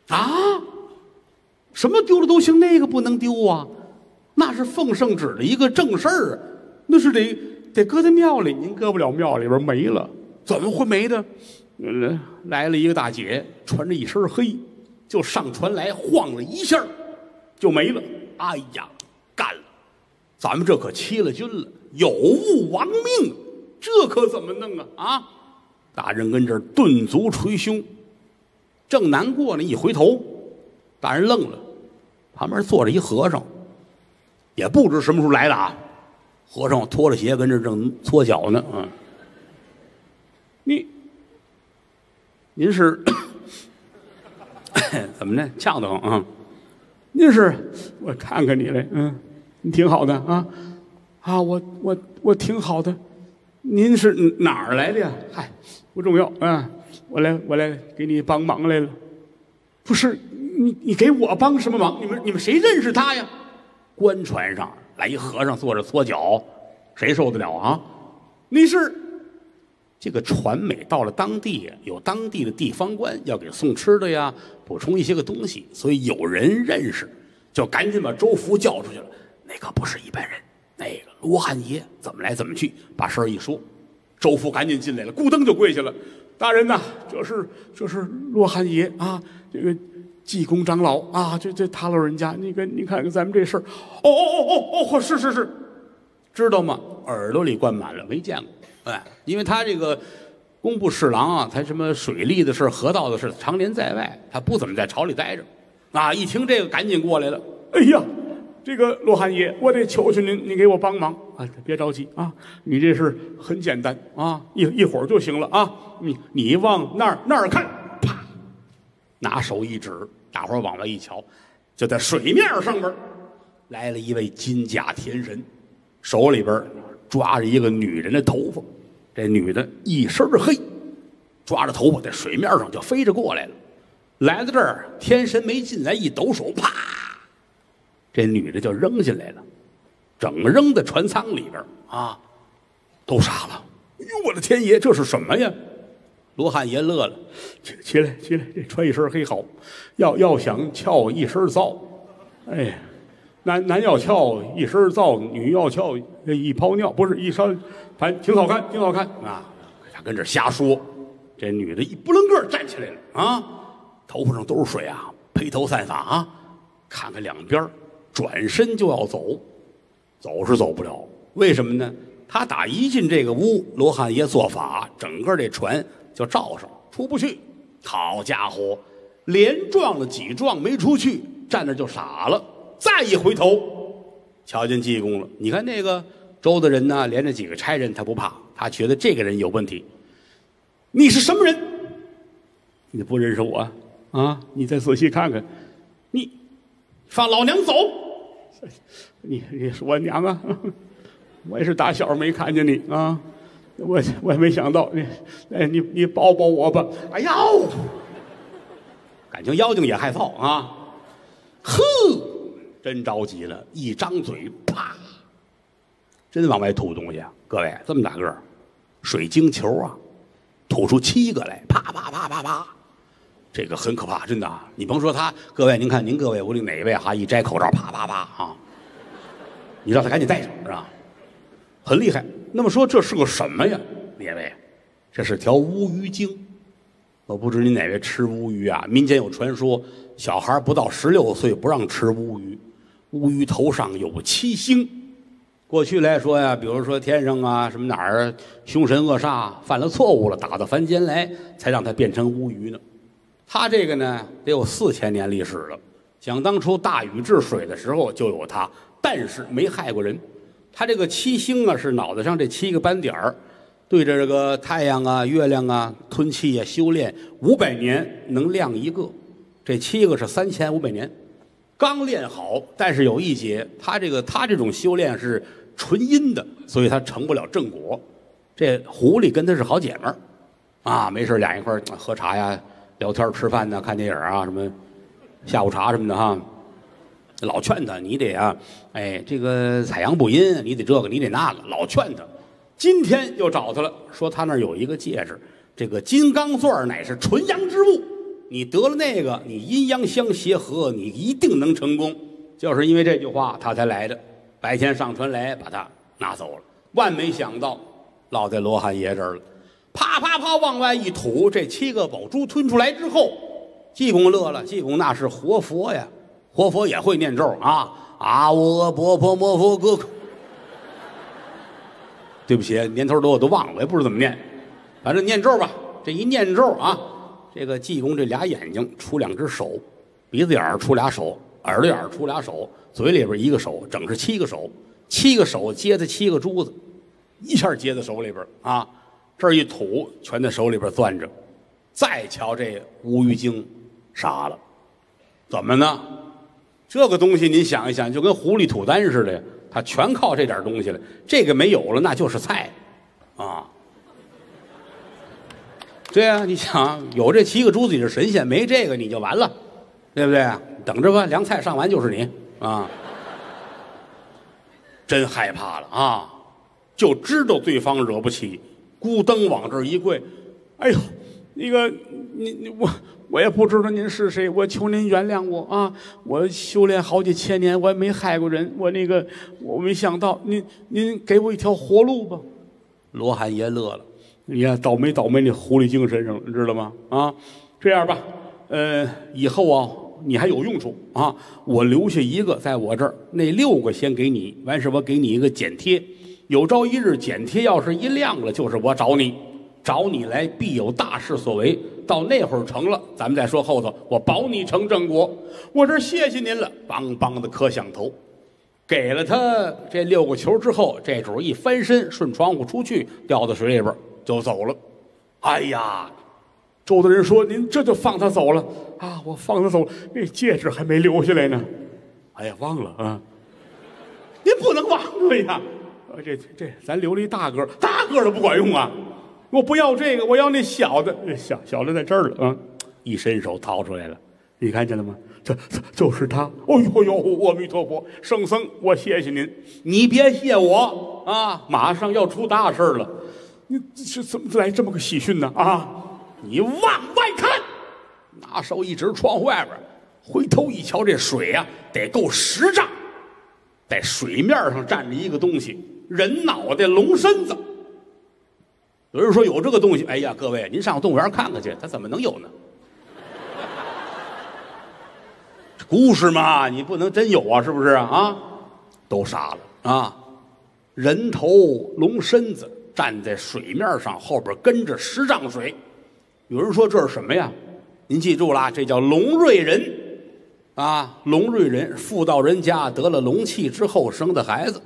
了，啊，什么丢了都行，那个不能丢啊，那是奉圣旨的一个正事儿啊，那是得得搁在庙里，您搁不了庙里边没了，怎么会没的？来了一个大姐，穿着一身黑，就上船来晃了一下，就没了。哎呀，干了！咱们这可欺了君了，有误亡命，这可怎么弄啊？啊！大人跟这儿顿足捶胸，正难过呢，一回头，大人愣了，旁边坐着一和尚，也不知什么时候来的啊。和尚脱了鞋跟这正搓脚呢，嗯。你，您是 怎么呢？呛得慌啊！您是我看看你来，嗯，你挺好的啊，啊，我我我挺好的，您是哪儿来的呀？嗨，不重要啊，我来我来给你帮忙来了。不是你你给我帮什么忙？你们你们谁认识他呀？官船上来一和尚坐着搓脚，谁受得了啊？你是这个船美到了当地，有当地的地方官要给送吃的呀，补充一些个东西，所以有人认识，就赶紧把周福叫出去了。那可不是一般人，那个罗汉爷怎么来怎么去，把事儿一说，周福赶紧进来了，咕噔就跪下了。大人呐，这是这是罗汉爷啊，这个济公长老啊，这这他老人家，那个你看看咱们这事儿，哦哦哦哦哦，是是是，知道吗？耳朵里灌满了，没见过。哎，因为他这个工部侍郎啊，他什么水利的事、河道的事，常年在外，他不怎么在朝里待着。啊，一听这个，赶紧过来了。哎呀，这个罗汉爷，我得求求您，您给我帮忙啊！别着急啊，你这事很简单啊，一一会儿就行了啊。你你往那儿那儿看，啪，拿手一指，大伙儿往外一瞧，就在水面上边来了一位金甲天神，手里边抓着一个女人的头发，这女的一身黑，抓着头发在水面上就飞着过来了。来到这儿，天神没进来，一抖手，啪，这女的就扔进来了，整扔在船舱里边啊，都傻了。哎呦，我的天爷，这是什么呀？罗汉爷乐了，起起来，起来，这穿一身黑好，要要想俏一身糟，哎，男男要俏一身皂，女要俏一泡尿，不是一身，反挺好看，挺好看啊。他跟这瞎说，这女的一不楞个站起来了啊，头发上都是水啊，披头散发啊，看看两边，转身就要走，走是走不了，为什么呢？他打一进这个屋，罗汉爷做法，整个这船就罩上，出不去。好家伙，连撞了几撞没出去，站那就傻了。再一回头，瞧见济公了。你看那个周大人呢，连着几个差人他不怕，他觉得这个人有问题。你是什么人？你不认识我啊？你再仔细看看，你放老娘走！你你是我娘啊！我也是打小没看见你啊，我我也没想到你，哎，你你抱抱我吧！哎呦，感情妖精也害臊啊！呵，真着急了，一张嘴，啪，真往外吐东西啊！各位，这么大个儿，水晶球啊，吐出七个来，啪啪啪啪啪，这个很可怕，真的啊！你甭说他，各位，您看您各位屋里哪位哈，一摘口罩，啪啪啪啊！你让他赶紧戴上，是吧？很厉害。那么说这是个什么呀？列位，这是条乌鱼精。我不知您哪位吃乌鱼啊？民间有传说，小孩不到十六岁不让吃乌鱼，乌鱼头上有七星。过去来说呀，比如说天上啊什么哪儿凶神恶煞犯了错误了，打到凡间来，才让它变成乌鱼呢。它这个呢得有四千年历史了。想当初大禹治水的时候就有它，但是没害过人。他这个七星啊，是脑袋上这七个斑点儿，对着这个太阳啊、月亮啊吞气啊，修炼五百年能亮一个，这七个是三千五百年，刚练好，但是有一节，他这个他这种修炼是纯阴的，所以他成不了正果。这狐狸跟他是好姐们儿，啊，没事俩一块儿喝茶呀、聊天、吃饭呐、看电影啊，什么下午茶什么的哈。老劝他，你得啊，哎，这个采阳补阴，你得这个，你得那个，老劝他。今天又找他了，说他那儿有一个戒指，这个金刚钻乃是纯阳之物，你得了那个，你阴阳相协和，你一定能成功。就是因为这句话，他才来的。白天上船来，把他拿走了。万没想到，落在罗汉爷这儿了。啪啪啪往外一吐，这七个宝珠吞出来之后，济公乐了。济公那是活佛呀，活佛也会念咒啊啊！我波婆摩佛哥。对不起，年头多我都忘了，我也不知道怎么念，反正念咒吧。这一念咒啊，这个济公这俩眼睛出两只手，鼻子眼儿出俩手，耳朵眼儿出俩手，嘴里边一个手，整是七个手，七个手接的七个珠子，一下接在手里边啊，这一吐，全在手里边攥着。再瞧这乌鱼精，傻了，怎么呢？这个东西您想一想，就跟狐狸吐丹似的呀，它全靠这点东西了。这个没有了，那就是菜，啊。对呀、你想有这七个珠子你是神仙，没这个你就完了，对不对？等着吧，凉菜上完就是你啊。真害怕了啊，就知道对方惹不起，咕噔往这儿一跪，哎呦，那个你你我我也不知道您是谁，我求您原谅我啊！我修炼好几千年，我也没害过人，我那个我没想到您您给我一条活路吧。罗汉爷乐了，你看倒霉倒霉那狐狸精身上了，你知道吗？啊，这样吧，呃，以后啊，你还有用处啊，我留下一个在我这儿，那六个先给你，完事我给你一个剪贴，有朝一日剪贴要是一亮了，就是我找你，找你来必有大事所为。到那会儿成了，咱们再说后头，我保你成正果。我这谢谢您了，梆梆的磕响头。给了他这六个球之后，这主一翻身，顺窗户出去，掉到水里边就走了。哎呀，周大人说：“您这就放他走了啊？我放他走，那戒指还没留下来呢。”哎呀，忘了啊！您不能忘了呀！这这，咱留了一大个，大个的不管用啊！我不要这个，我要那小的，小小的在这儿了啊！一伸手掏出来了，你看见了吗？这这就是他！哦呦呦，阿弥陀佛，圣僧，我谢谢您，你别谢我啊！马上要出大事了，你这怎么来这么个喜讯呢？啊！你往外看，拿手一指窗户外边，回头一瞧，这水呀、得够十丈，在水面上站着一个东西，人脑袋，龙身子。有人说有这个东西，哎呀，各位，您上动物园看看去，它怎么能有呢？故事嘛，你不能真有啊，是不是啊？都傻了啊！人头龙身子站在水面上，后边跟着十丈水。有人说这是什么呀？您记住了，这叫龙瑞人啊！龙瑞人妇道人家得了龙气之后生的孩子，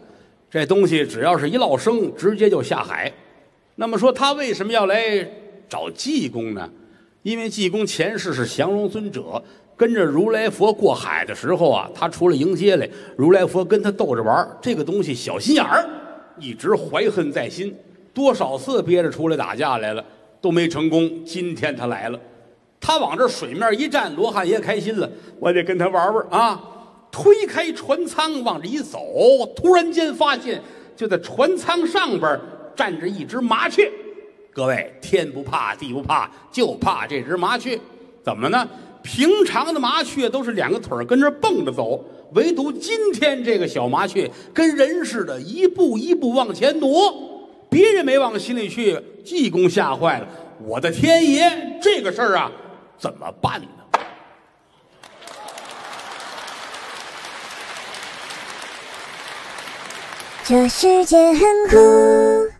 这东西只要是一落生，直接就下海。那么说他为什么要来找济公呢？因为济公前世是降龙尊者，跟着如来佛过海的时候啊，他出来迎接来，如来佛跟他逗着玩这个东西小心眼儿，一直怀恨在心，多少次憋着出来打架来了，都没成功。今天他来了，他往这水面一站，罗汉爷开心了，我得跟他玩玩啊！推开船舱往这一走，突然间发现就在船舱上边站着一只麻雀。各位，天不怕地不怕，就怕这只麻雀。怎么呢？平常的麻雀都是两个腿儿跟着蹦着走，唯独今天这个小麻雀跟人似的，一步一步往前挪。别人没往心里去，济公吓坏了。我的天爷，这个事儿啊，怎么办呢？这世界很酷。